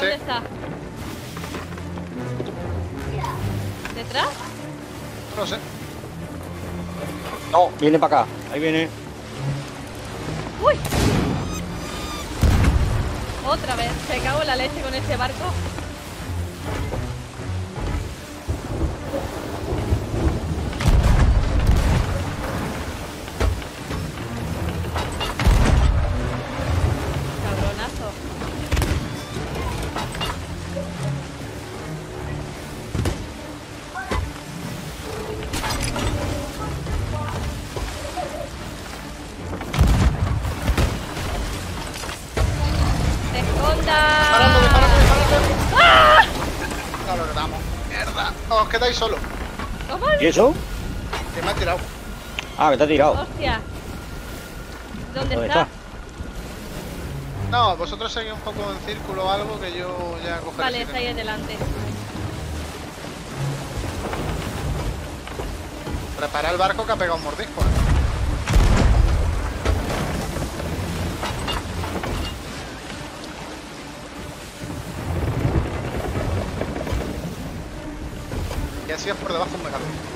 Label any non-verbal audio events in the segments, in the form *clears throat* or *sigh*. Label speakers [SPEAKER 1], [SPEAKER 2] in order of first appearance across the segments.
[SPEAKER 1] ¿dónde está? ¿Detrás?
[SPEAKER 2] No sé.
[SPEAKER 3] No, viene para acá. Ahí viene.
[SPEAKER 1] ¡Uy! Otra vez, se cago en la leche con este barco.
[SPEAKER 3] ¿Y eso?
[SPEAKER 2] Que me ha tirado.
[SPEAKER 3] Ah, me está tirado.
[SPEAKER 1] ¡Hostia! ¿Dónde,
[SPEAKER 3] ¿Dónde
[SPEAKER 1] está?
[SPEAKER 3] está?
[SPEAKER 2] No, vosotros seguís un poco en círculo o algo que yo ya cogeré.
[SPEAKER 1] Vale, está ahí delante.
[SPEAKER 2] Prepara el barco que ha pegado un mordisco. ¿eh? Y así es por debajo un megalón.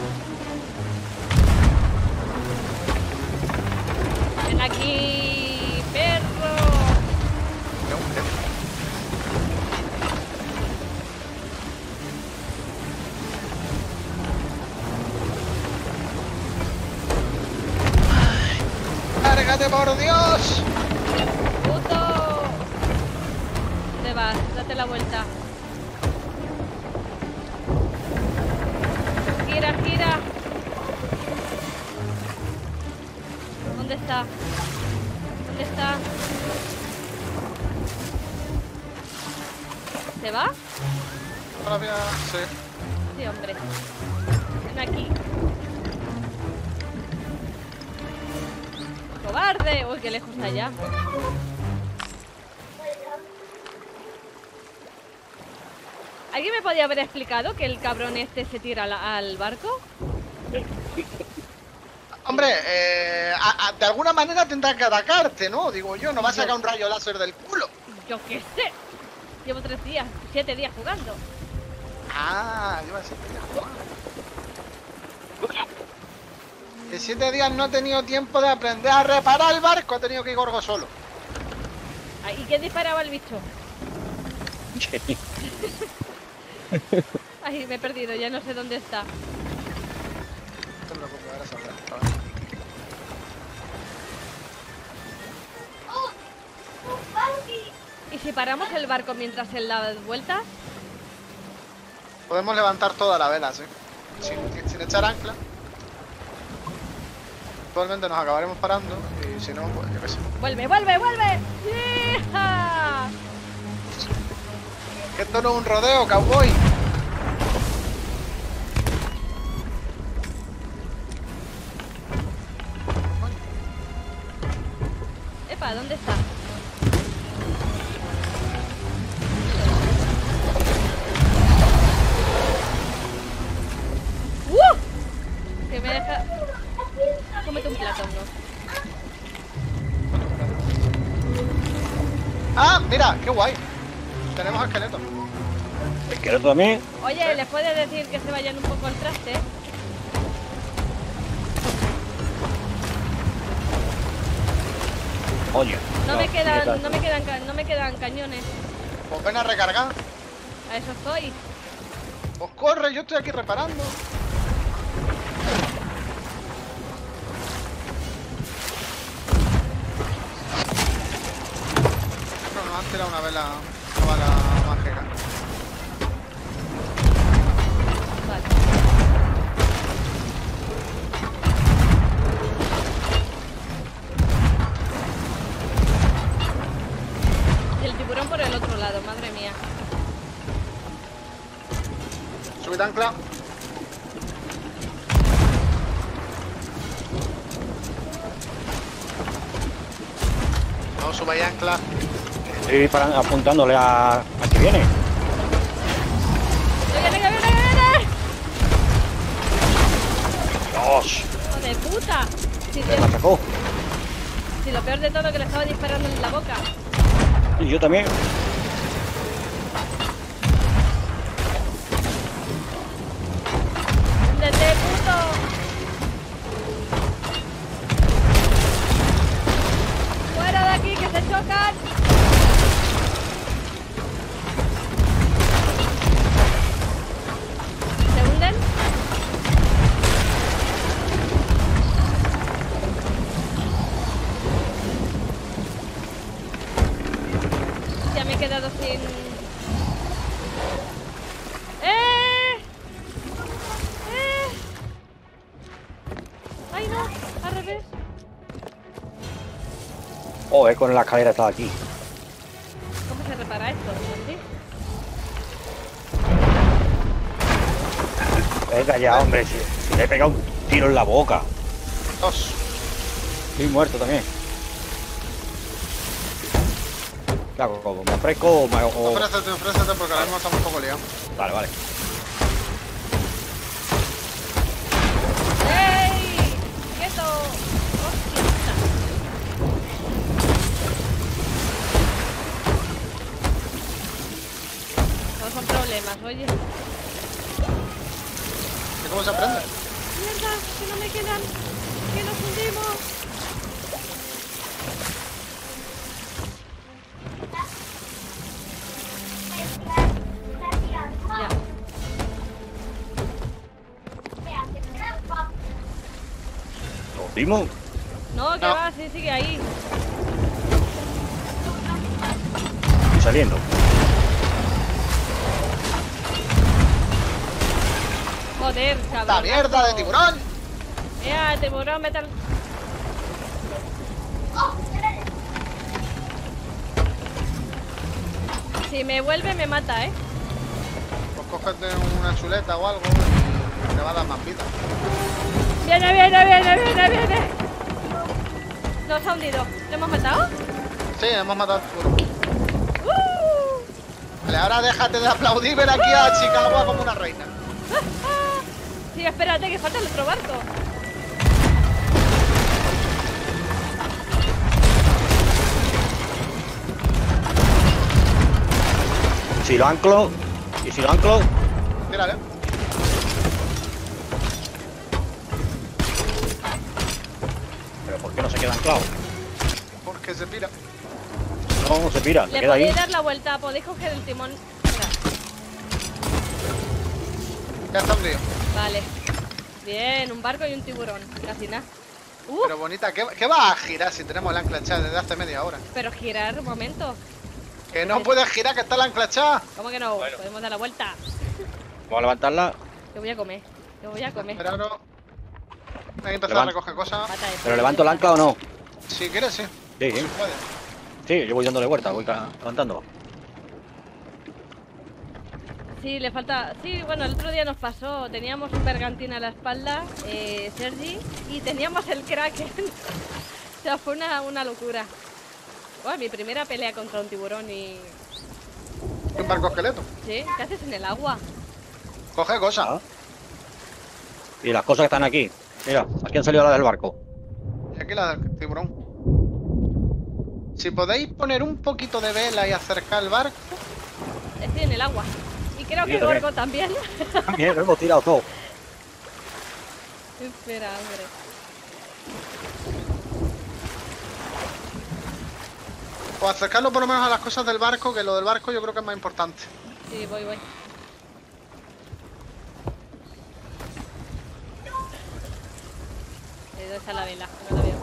[SPEAKER 1] Podía haber explicado que el cabrón este se tira al, al barco?
[SPEAKER 2] Hombre, eh, a- a- de alguna manera tendrá que atacarte, ¿no? Digo yo, no va a sacar un rayo láser del culo.
[SPEAKER 1] Yo qué sé. Llevo tres días, siete días jugando.
[SPEAKER 2] Ah, yo iba a decir que ya jugaba. En siete días no he tenido tiempo de aprender a reparar el barco, he tenido que ir gorgo solo.
[SPEAKER 1] Ay, ¿Y quién disparaba el bicho? *laughs* *laughs* Ay, me he perdido, ya no sé dónde está.
[SPEAKER 2] No te preocupes, ahora saldrá.
[SPEAKER 1] ¿Y si paramos el barco mientras él da vueltas?
[SPEAKER 2] Podemos levantar toda la vela, sí. Sin, sin echar ancla. Actualmente nos acabaremos parando y si no, pues yo qué sé.
[SPEAKER 1] ¡Vuelve, vuelve, vuelve! ¡Hija!
[SPEAKER 2] Esto no es un rodeo, cowboy.
[SPEAKER 1] Epa, ¿dónde está? Oye, ¿les puedes decir que se vayan un poco al traste?
[SPEAKER 3] Oye.
[SPEAKER 1] No me
[SPEAKER 3] ¿qué
[SPEAKER 1] quedan, no me quedan, no me quedan cañones.
[SPEAKER 2] Pues ven a recargar.
[SPEAKER 1] A eso estoy.
[SPEAKER 2] Pues corre, yo estoy aquí reparando. No, nos han tirado una vela,
[SPEAKER 3] Estoy disparando- apuntándole a, a que viene.
[SPEAKER 1] ¡Que viene, viene, viene!
[SPEAKER 3] Dios.
[SPEAKER 1] ¡Hijo de puta! Si,
[SPEAKER 3] Me la sacó.
[SPEAKER 1] si lo peor de todo es que le estaba disparando en la boca.
[SPEAKER 3] Y yo también. Con la escalera estaba aquí.
[SPEAKER 1] ¿Cómo se repara esto? Santi?
[SPEAKER 3] Venga ya, hombre, si, si le he pegado un tiro en la boca.
[SPEAKER 2] Dos.
[SPEAKER 3] Estoy muerto también. ¿Qué hago? ¿Me ofrezco o me o-
[SPEAKER 2] Ofrécete, ofrécete porque ahora mismo estamos un poco liados.
[SPEAKER 3] Vale, vale.
[SPEAKER 1] ¿Nos
[SPEAKER 3] vimos?
[SPEAKER 1] No, que
[SPEAKER 2] No.
[SPEAKER 1] va, sí, sigue ahí.
[SPEAKER 3] Estoy saliendo.
[SPEAKER 1] Joder, cabrón.
[SPEAKER 2] ¡Esta mierda de tiburón!
[SPEAKER 1] Mira, el tiburón, vete al... Si me vuelve, me mata, ¿eh?
[SPEAKER 2] Pues cógete una chuleta o algo y te va a dar más vida.
[SPEAKER 1] Viene, viene, viene, viene, viene. Nos ha hundido. ¿Lo hemos matado?
[SPEAKER 2] Sí, hemos matado.
[SPEAKER 1] ¡Uh!
[SPEAKER 2] Vale, ahora déjate de aplaudir, ven aquí a Chicago como una reina. *laughs*
[SPEAKER 1] Sí, espérate, que falta el otro barco.
[SPEAKER 3] Si lo anclo. Y si lo anclo.
[SPEAKER 2] Tírale.
[SPEAKER 3] ¿Por qué no se queda anclado?
[SPEAKER 2] Porque se pira.
[SPEAKER 3] No, se pira, se
[SPEAKER 1] Le
[SPEAKER 3] queda ahí.
[SPEAKER 1] podéis dar la vuelta, podéis coger el timón. Espera,
[SPEAKER 2] Ya está hundido.
[SPEAKER 1] Vale. Bien, un barco y un tiburón. Casi nada. Uh,
[SPEAKER 2] Pero bonita, ¿qué, qué va a girar si tenemos el ancla echada desde hace media hora?
[SPEAKER 1] pero girar un momento.
[SPEAKER 2] Que no puedes girar, que está el ancla echada.
[SPEAKER 1] ¿Cómo que no?
[SPEAKER 3] Bueno.
[SPEAKER 1] Podemos dar la vuelta.
[SPEAKER 3] Vamos a levantarla.
[SPEAKER 1] Yo voy a comer. Yo voy a comer.
[SPEAKER 2] Esperaros. Hay que empezar a
[SPEAKER 3] Levanta.
[SPEAKER 2] recoger cosas.
[SPEAKER 3] ¿Pero levanto el ancla o no?
[SPEAKER 2] Si quieres, sí.
[SPEAKER 3] Sí, sí.
[SPEAKER 2] puedes.
[SPEAKER 3] Sí, yo voy dándole vuelta, voy levantando.
[SPEAKER 1] Sí, le falta. Sí, bueno, el otro día nos pasó. Teníamos un bergantín a la espalda, eh, Sergi, y teníamos el kraken. *laughs* o sea, fue una, una locura. Bueno, mi primera pelea contra un tiburón y.
[SPEAKER 2] Un barco esqueleto.
[SPEAKER 1] Sí, ¿qué haces en el agua?
[SPEAKER 2] Coge cosas.
[SPEAKER 3] Ah. Y las cosas que están aquí. Mira, aquí han salido las del barco.
[SPEAKER 2] Y aquí la del tiburón. Si podéis poner un poquito de vela y acercar el barco.
[SPEAKER 1] Estoy en el agua. Y creo que. Gorgo también.
[SPEAKER 3] También lo hemos tirado todo.
[SPEAKER 1] Espera, hombre.
[SPEAKER 2] O acercarlo por lo menos a las cosas del barco, que lo del barco yo creo que es más importante.
[SPEAKER 1] Sí, voy, voy. ¿Dónde está la vela? No la veo.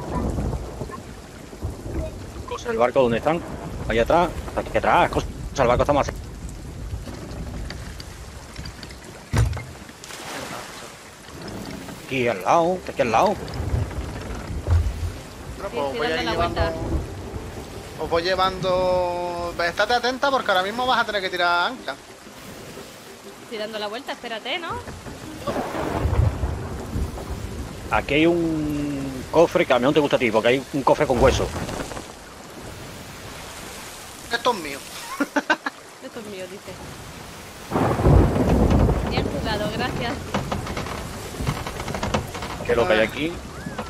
[SPEAKER 3] Cosas del barco, ¿dónde están? Ahí atrás. Aquí atrás. Cosas del barco está más. Aquí al lado, aquí al lado.
[SPEAKER 1] Sí,
[SPEAKER 2] pues
[SPEAKER 1] sí,
[SPEAKER 2] voy a
[SPEAKER 1] dale
[SPEAKER 2] ir
[SPEAKER 1] la
[SPEAKER 2] llevando.
[SPEAKER 1] vuelta.
[SPEAKER 2] Os voy llevando. Estate atenta porque ahora mismo vas a tener que tirar ancla.
[SPEAKER 1] Estoy dando la vuelta, espérate, ¿no?
[SPEAKER 3] Aquí hay un cofre que a mí no te gusta a ti, porque hay un cofre con hueso.
[SPEAKER 2] Esto es mío. *laughs*
[SPEAKER 1] Esto es mío, dice. Bien jugado, gracias.
[SPEAKER 3] Que es lo que hay aquí.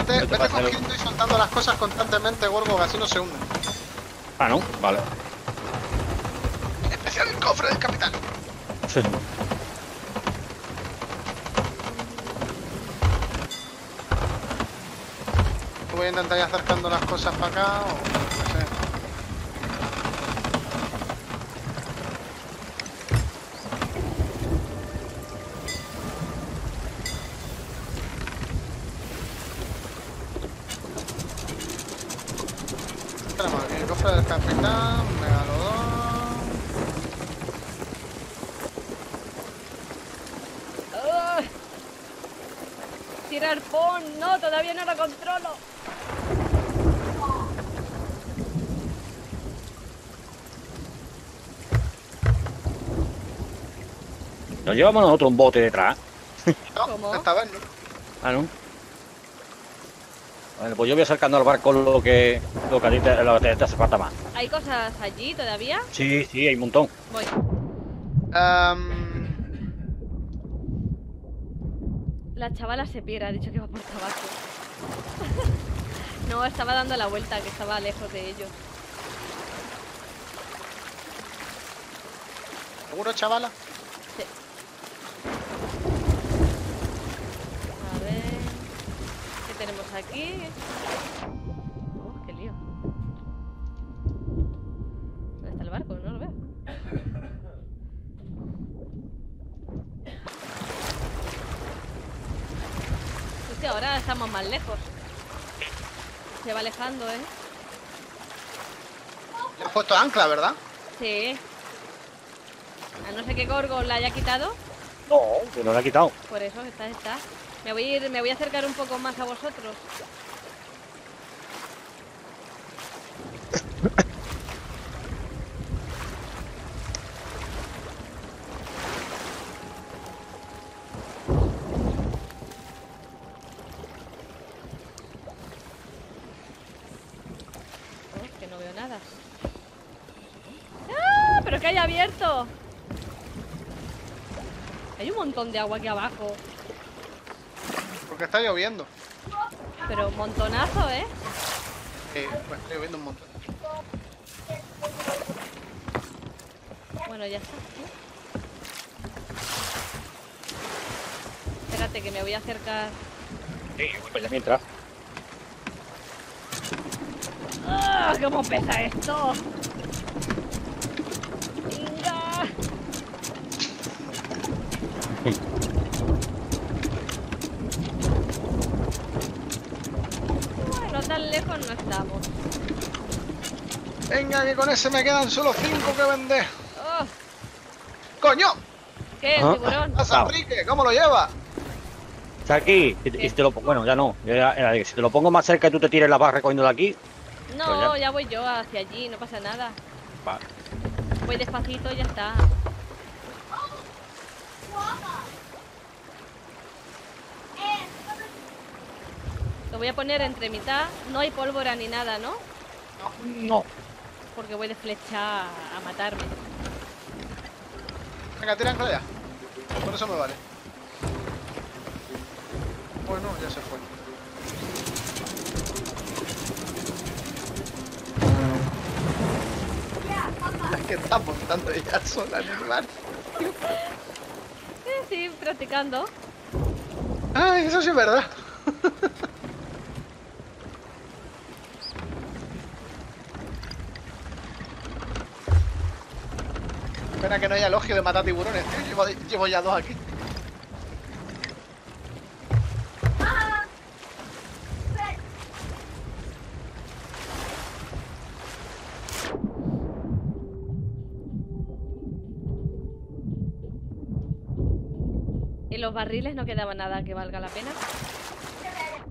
[SPEAKER 2] Vete,
[SPEAKER 3] ¿Qué te
[SPEAKER 2] vete cogiendo y soltando las cosas constantemente, Gorgo, que así no se hunden.
[SPEAKER 3] Ah, no, vale.
[SPEAKER 2] En especial el cofre del capitán.
[SPEAKER 3] Sí.
[SPEAKER 2] Voy a intentar ir acercando las cosas para acá o no sé. tenemos aquí? Cofre del capitán, megalodón.
[SPEAKER 1] ¡Ah! Tirar pon, no, todavía no lo controlo.
[SPEAKER 3] Nos llevamos nosotros un bote detrás.
[SPEAKER 2] No,
[SPEAKER 1] ¿Cómo?
[SPEAKER 2] esta vez no.
[SPEAKER 3] Ah, ¿no? Bueno, pues yo voy acercando al barco lo que, lo que a ti te, lo que te- te hace falta más.
[SPEAKER 1] ¿Hay cosas allí todavía?
[SPEAKER 3] Sí, sí, hay un montón.
[SPEAKER 1] Voy. La chavala se pierde, ha dicho que va por tabaco. *laughs* no, estaba dando la vuelta, que estaba lejos de ellos.
[SPEAKER 2] ¿Seguro, chavala?
[SPEAKER 1] Sí. A ver. ¿Qué tenemos aquí? Oh, qué lío. ¿Dónde está el barco? No lo veo. Hostia, ahora estamos más lejos. Se va alejando, ¿eh?
[SPEAKER 2] Le has puesto ancla, ¿verdad?
[SPEAKER 1] Sí. A no ser que Gorgo la haya quitado.
[SPEAKER 3] No, que no lo ha quitado.
[SPEAKER 1] Por eso, está, está. Me voy a ir, me voy a acercar un poco más a vosotros. Oh, que no veo nada. ¡Ah! ¡Pero que hay abierto! Hay un montón de agua aquí abajo.
[SPEAKER 2] Porque está lloviendo.
[SPEAKER 1] Pero un montonazo, ¿eh?
[SPEAKER 2] Eh, pues está lloviendo un montón.
[SPEAKER 1] Bueno, ya está. Espérate que me voy a acercar.
[SPEAKER 3] Sí, voy para allá mientras.
[SPEAKER 1] ¡Ah! ¿Cómo pesa esto? ¡Venga! Bueno, tan lejos no estamos.
[SPEAKER 2] Venga, que con ese me quedan solo cinco que vender.
[SPEAKER 1] ¡Oh!
[SPEAKER 2] ¡Coño!
[SPEAKER 1] ¿Qué,
[SPEAKER 3] Ajá.
[SPEAKER 1] tiburón?
[SPEAKER 2] ¡Pasa, Enrique! ¿Cómo lo llevas?
[SPEAKER 3] Está aquí. Y, y si te lo, bueno, ya no. Ya si te lo pongo más cerca y tú te tires la barra recogiendo de aquí.
[SPEAKER 1] No,
[SPEAKER 3] Pues ya.
[SPEAKER 1] ya voy yo hacia allí, no pasa nada.
[SPEAKER 3] Va.
[SPEAKER 1] Voy despacito y ya está. Lo voy a poner entre mitad. No hay pólvora ni nada, ¿no?
[SPEAKER 3] No.
[SPEAKER 1] Porque voy de flecha a matarme.
[SPEAKER 2] Venga, tira ancla ya. Por eso me vale. Bueno, ya se fue. Es que está apuntando ya sola en el mar.
[SPEAKER 1] Sí, *laughs* sí, practicando.
[SPEAKER 2] Ay, eso sí es verdad. Pena que no haya elogio de matar tiburones, tío. Llevo, llevo ya dos aquí.
[SPEAKER 1] En los barriles no quedaba nada que valga la pena.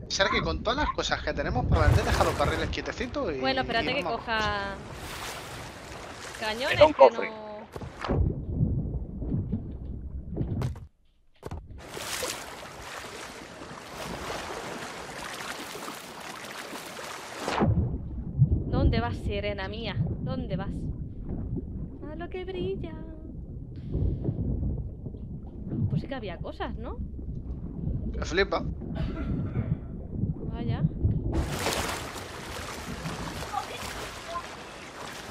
[SPEAKER 2] Sergi, con todas las cosas que tenemos para vender, deja los barriles quietecitos y.
[SPEAKER 1] Bueno, espérate
[SPEAKER 2] y
[SPEAKER 1] que coja cañones que no. ¿Dónde vas, sirena mía? ¿Dónde vas? A lo que brilla. Pues sí que había cosas, ¿no?
[SPEAKER 2] Me flipa.
[SPEAKER 1] Vaya.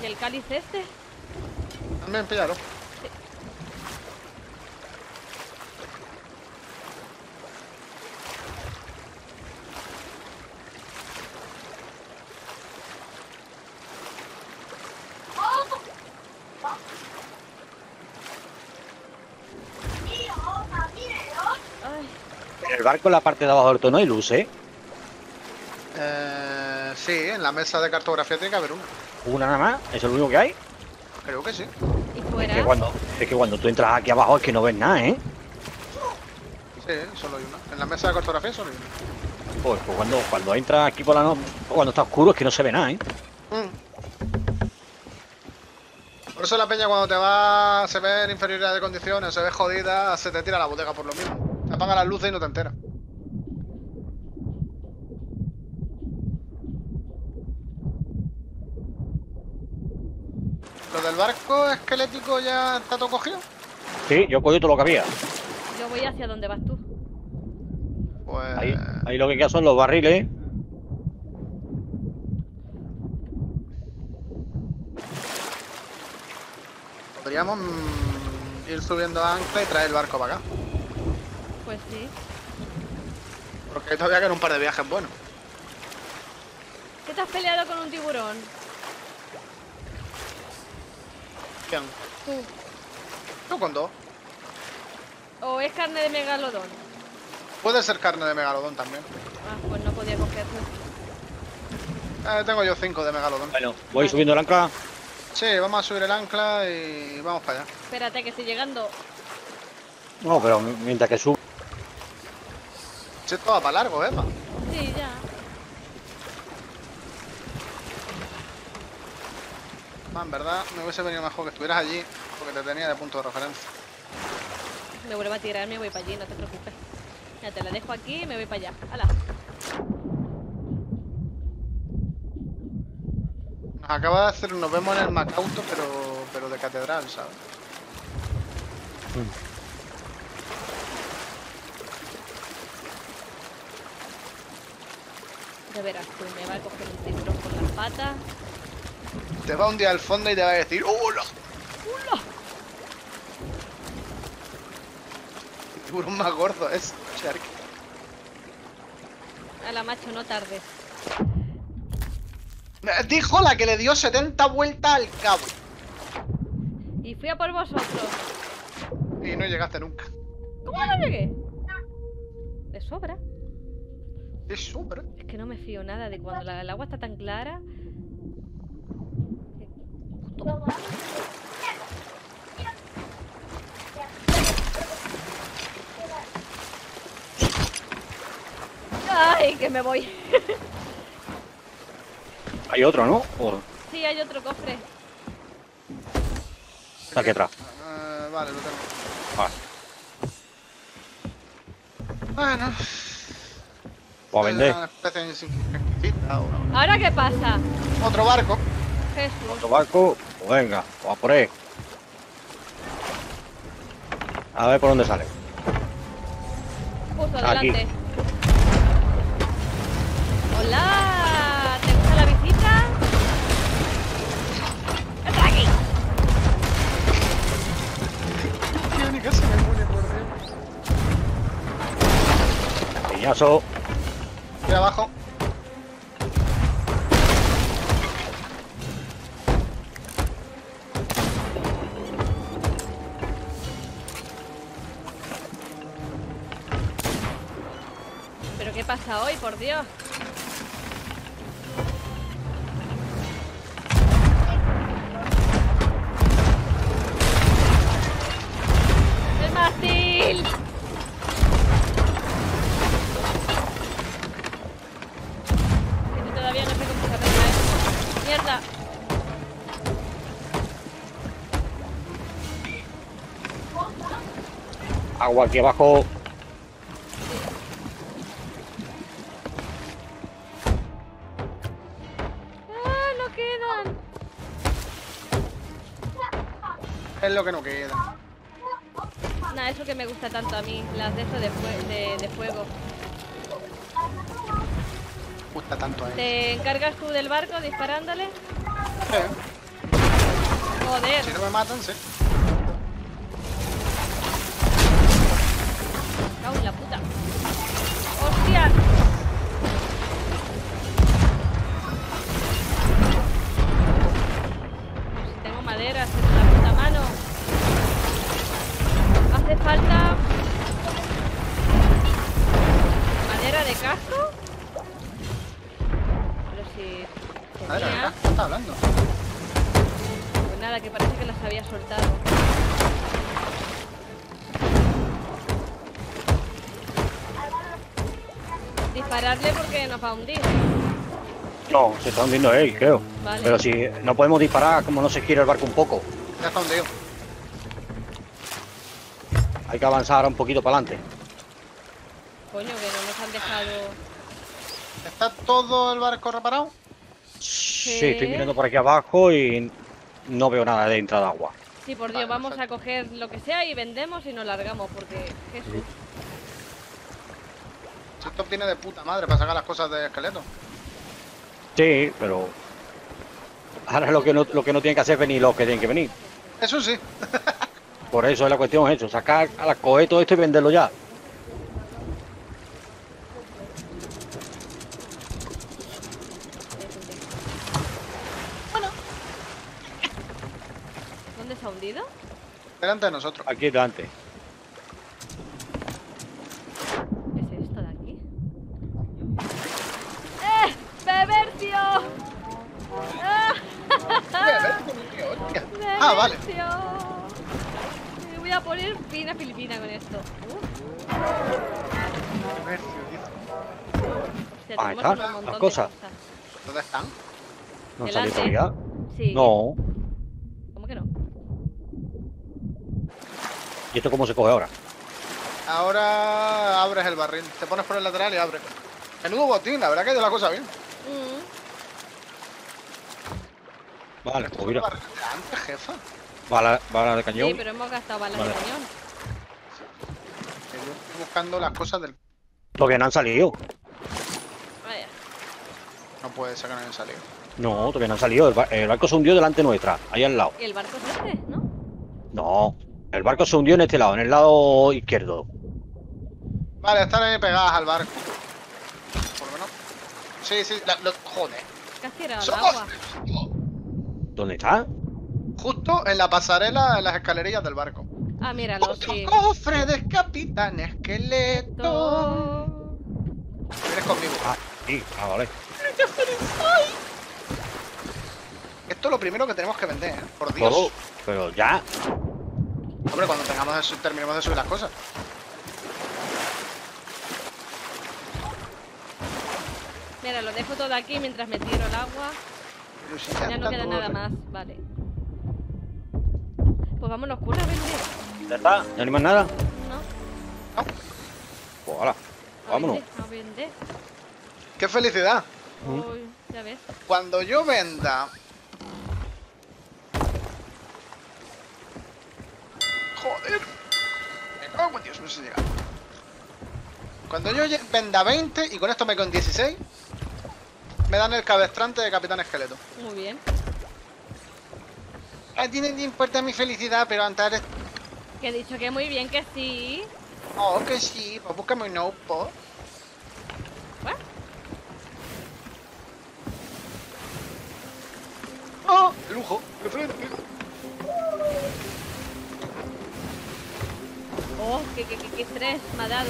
[SPEAKER 1] ¿Y el cáliz este?
[SPEAKER 2] También pillaron.
[SPEAKER 1] Ay,
[SPEAKER 3] En el barco, en la parte de abajo del tono, hay luz, ¿eh?
[SPEAKER 2] Eh, Sí, en la mesa de cartografía tiene que haber una.
[SPEAKER 3] ¿Una nada más? ¿Eso es lo único que hay?
[SPEAKER 2] Creo que sí.
[SPEAKER 1] Y
[SPEAKER 3] Es que, cuando, es que cuando tú entras aquí abajo es que no ves nada, ¿eh?
[SPEAKER 2] Sí, solo hay una. En la mesa de cartografía solo hay una.
[SPEAKER 3] Pues, pues cuando, cuando entras aquí por la noche, cuando está oscuro es que no se ve nada, ¿eh?
[SPEAKER 2] Mm. Por eso la peña cuando te va, se ve en inferioridad de condiciones, se ve jodida, se te tira la bodega por lo mismo. Apaga las luces y no te enteras. ¿Lo del barco esquelético ya está todo cogido?
[SPEAKER 3] Sí, yo cogí todo lo que había.
[SPEAKER 1] Yo voy hacia donde vas tú.
[SPEAKER 2] Pues...
[SPEAKER 3] Ahí, ahí lo que queda son los barriles.
[SPEAKER 2] Podríamos mm, ir subiendo a ancla y traer el barco para acá.
[SPEAKER 1] Pues sí.
[SPEAKER 2] Porque todavía quedan un par de viajes buenos.
[SPEAKER 1] ¿Qué te has peleado con un tiburón?
[SPEAKER 2] ¿Quién?
[SPEAKER 1] Tú.
[SPEAKER 2] Tú con dos.
[SPEAKER 1] ¿O es carne de megalodón?
[SPEAKER 2] Puede ser carne de megalodón también.
[SPEAKER 1] Ah, pues no podía cogerlo.
[SPEAKER 2] Eh, tengo yo cinco de megalodón.
[SPEAKER 3] Bueno, voy
[SPEAKER 1] Vale.
[SPEAKER 3] subiendo el ancla.
[SPEAKER 2] Sí, vamos a subir el ancla y vamos para allá.
[SPEAKER 1] Espérate que estoy llegando.
[SPEAKER 3] No, pero mientras que subo.
[SPEAKER 2] Sí, esto va para largo, ¿eh? pa?
[SPEAKER 1] Sí, ya.
[SPEAKER 2] Ah, en verdad, me hubiese venido mejor que estuvieras allí, porque te tenía de punto de referencia.
[SPEAKER 1] Me vuelvo a tirar, me voy para allí, no te preocupes. Ya te la dejo aquí y me voy para allá. ¡Hala!
[SPEAKER 2] Nos acaba de hacer, nos vemos en el Macauto, pero, pero de catedral, ¿sabes?
[SPEAKER 1] Ya verás tú, me va a coger un tiburón por las patas.
[SPEAKER 2] Te va un día al fondo y te va a decir, ¡Hola!
[SPEAKER 1] ¡Hola!
[SPEAKER 2] El tiburón más gordo es Shark.
[SPEAKER 1] ¡Hala, macho, no tardes!
[SPEAKER 2] Me Dijo la que le dio 70 vueltas al cabo.
[SPEAKER 1] Y fui a por vosotros.
[SPEAKER 2] Y no llegaste nunca.
[SPEAKER 1] ¿Cómo no llegué? De sobra.
[SPEAKER 2] Es súper.
[SPEAKER 1] Es que no me fío nada de cuando la- el agua está tan clara. ¡Ay, que me voy!
[SPEAKER 3] Hay otro, ¿no? O
[SPEAKER 1] Sí, hay otro cofre.
[SPEAKER 3] está aquí atrás.
[SPEAKER 2] Eh, vale, lo tengo.
[SPEAKER 3] Vale.
[SPEAKER 2] Bueno.
[SPEAKER 3] Pues a vender.
[SPEAKER 2] Una especie de insignificita o-
[SPEAKER 1] ¿Ahora qué pasa?
[SPEAKER 2] Otro barco.
[SPEAKER 1] Jesús.
[SPEAKER 3] Otro barco. Pues venga, pues a por él. A ver por dónde sale.
[SPEAKER 1] Justo
[SPEAKER 3] Aquí.
[SPEAKER 1] delante. Hola, ¿te gusta la visita? ¡Entra aquí!
[SPEAKER 2] Ni casi me muere, por Dios.
[SPEAKER 3] Piñazo.
[SPEAKER 2] Abajo.
[SPEAKER 1] ¿Pero qué pasa hoy, por Dios?
[SPEAKER 3] Agua aquí abajo.
[SPEAKER 1] ¡Ah, no quedan!
[SPEAKER 2] Es lo que no queda.
[SPEAKER 1] Nada, eso que me gusta tanto a mí, las de eso de, fue- de- de fuego.
[SPEAKER 2] Me gusta tanto a él.
[SPEAKER 1] ¿Te encargas tú del barco disparándole?
[SPEAKER 2] Eh,
[SPEAKER 1] Joder.
[SPEAKER 2] si no me matan, sí.
[SPEAKER 1] Nada, que parece que las había soltado. Dispararle porque nos va a hundir.
[SPEAKER 3] No, se está hundiendo él, creo.
[SPEAKER 1] Vale.
[SPEAKER 3] Pero si no podemos disparar, como no se quiere el barco un poco.
[SPEAKER 2] Ya está hundido.
[SPEAKER 3] Hay que avanzar ahora un poquito para adelante.
[SPEAKER 1] Coño, que no nos han dejado.
[SPEAKER 2] ¿Está todo el barco reparado?
[SPEAKER 3] Sí, estoy mirando por aquí abajo y no veo nada de entrada de agua.
[SPEAKER 1] Sí, por Dios,
[SPEAKER 2] Vale,
[SPEAKER 1] vamos a coger lo que sea y vendemos y nos largamos porque. Jesús.
[SPEAKER 2] Esto viene de puta madre para sacar las cosas de esqueleto.
[SPEAKER 3] Sí, pero ahora lo que no, lo que no tienen que hacer es venir los que tienen que venir.
[SPEAKER 2] Eso sí.
[SPEAKER 3] Por eso es la cuestión, es eso, sacar a la coger todo esto y venderlo ya.
[SPEAKER 1] ¿Dónde se ha hundido?
[SPEAKER 2] Delante de nosotros.
[SPEAKER 3] Aquí delante.
[SPEAKER 1] ¿Qué es esto de aquí? ¡Eh! ¡Bebercio! ¡Ah!
[SPEAKER 2] Ah, vale.
[SPEAKER 1] ¡Bebercio! Me voy a poner fina filipina con esto. Uh, hostia,
[SPEAKER 3] Ahí
[SPEAKER 1] tenemos
[SPEAKER 3] está,
[SPEAKER 1] un montón
[SPEAKER 3] las cosas.
[SPEAKER 2] ¿Dónde están?
[SPEAKER 3] ¿No han salido todavía?
[SPEAKER 1] Sí.
[SPEAKER 3] No.
[SPEAKER 1] ¿Cómo que no?
[SPEAKER 3] ¿Y esto cómo se coge ahora?
[SPEAKER 2] Ahora abres el barril. Te pones por el lateral y abres. Menudo botín, la verdad que ha ido la cosa bien.
[SPEAKER 1] Mm,
[SPEAKER 3] Vale, pues mira.
[SPEAKER 2] Barril de antes, jefa.
[SPEAKER 3] Bala, bala de cañón.
[SPEAKER 1] Sí, pero hemos gastado balas
[SPEAKER 3] Vale.
[SPEAKER 1] de cañón.
[SPEAKER 2] Yo estoy buscando las cosas del...
[SPEAKER 3] Todavía no han salido.
[SPEAKER 1] Vaya.
[SPEAKER 2] No puede ser que no hayan salido.
[SPEAKER 3] No, todavía no han salido. El, bar- el barco se hundió delante nuestra, ahí al lado.
[SPEAKER 1] Y el barco es este, ¿no?
[SPEAKER 3] No, el barco se hundió en este lado, en el lado izquierdo.
[SPEAKER 2] Vale, están ahí pegadas al barco. ¿Por qué no? Sí, sí, la- lo- joder.
[SPEAKER 1] ¿Qué has tirado al
[SPEAKER 2] ¡Somos!
[SPEAKER 1] agua?
[SPEAKER 3] ¿Dónde está?
[SPEAKER 2] Justo en la pasarela, en las escalerillas del barco.
[SPEAKER 1] Ah, míralo,
[SPEAKER 2] Otro
[SPEAKER 1] sí.
[SPEAKER 2] cofre de capitán esqueleto.
[SPEAKER 1] To-
[SPEAKER 2] Vienes conmigo.
[SPEAKER 3] Ah, sí, ah, vale.
[SPEAKER 2] Esto es lo primero que tenemos que vender, por Dios.
[SPEAKER 3] Todo, pero ya.
[SPEAKER 2] Hombre, cuando tengamos de su- terminemos de subir las cosas.
[SPEAKER 1] Mira, lo dejo todo aquí mientras me tiro el agua.
[SPEAKER 2] Pero si
[SPEAKER 1] Ya no queda
[SPEAKER 2] todo
[SPEAKER 1] nada
[SPEAKER 2] re-
[SPEAKER 1] más, vale. Pues vámonos, cura, vender.
[SPEAKER 3] ¿Ya está? ¿Ya no hay más nada?
[SPEAKER 1] ¿No?
[SPEAKER 3] Pues hala,
[SPEAKER 1] A
[SPEAKER 3] vámonos.
[SPEAKER 1] A vender.
[SPEAKER 2] ¡Qué felicidad!
[SPEAKER 1] Uy, ya ves.
[SPEAKER 2] Cuando yo venda... Joder. Me cago en Dios, no sé si llega. Cuando yo venda 20 y con esto me en 16, me dan el cabestrante de Capitán Esqueleto.
[SPEAKER 1] Muy bien.
[SPEAKER 2] A ti no te importa mi felicidad, pero antes...
[SPEAKER 1] Que he dicho que muy bien que sí.
[SPEAKER 2] Oh, que sí, pues búscame un notebook.
[SPEAKER 1] ¿What?
[SPEAKER 2] ¡Oh! ¡Lujo! ¡De frente!
[SPEAKER 1] Oh, qué, qué, qué, qué estrés me ha dado.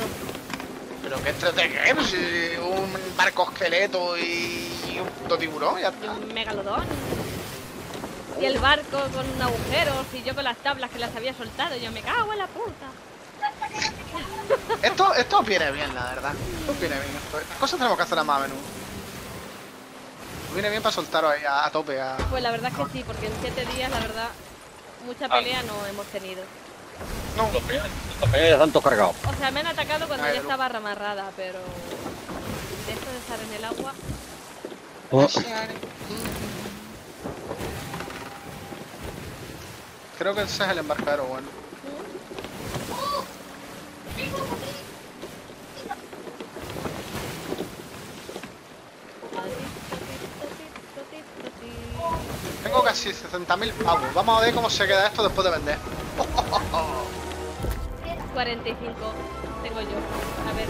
[SPEAKER 2] ¿Pero qué estrategia es? Si Un barco esqueleto y un puto tiburón, ya
[SPEAKER 1] Y
[SPEAKER 2] está.
[SPEAKER 1] un megalodón. Y el barco con agujeros y yo con las tablas que las había soltado. Yo me cago en la puta.
[SPEAKER 2] Esto, esto viene bien, la verdad. Esto viene bien. Esto- Estas cosas tenemos que hacerlas más a menudo. Viene bien para soltaros ahí a, a tope. A...
[SPEAKER 1] Pues la verdad es que sí, porque en siete días, la verdad, mucha pelea no hemos tenido.
[SPEAKER 2] No,
[SPEAKER 3] Eh, tanto cargado.
[SPEAKER 1] O sea, me han atacado cuando
[SPEAKER 2] Ay,
[SPEAKER 1] ya estaba amarrada, pero de esto de estar en el agua,
[SPEAKER 3] Oh,
[SPEAKER 2] Creo que ese es el embarcadero bueno. Tengo casi 60.000 pavos. Vamos a ver cómo se queda esto después de vender. *laughs*
[SPEAKER 1] 45 tengo yo. A ver,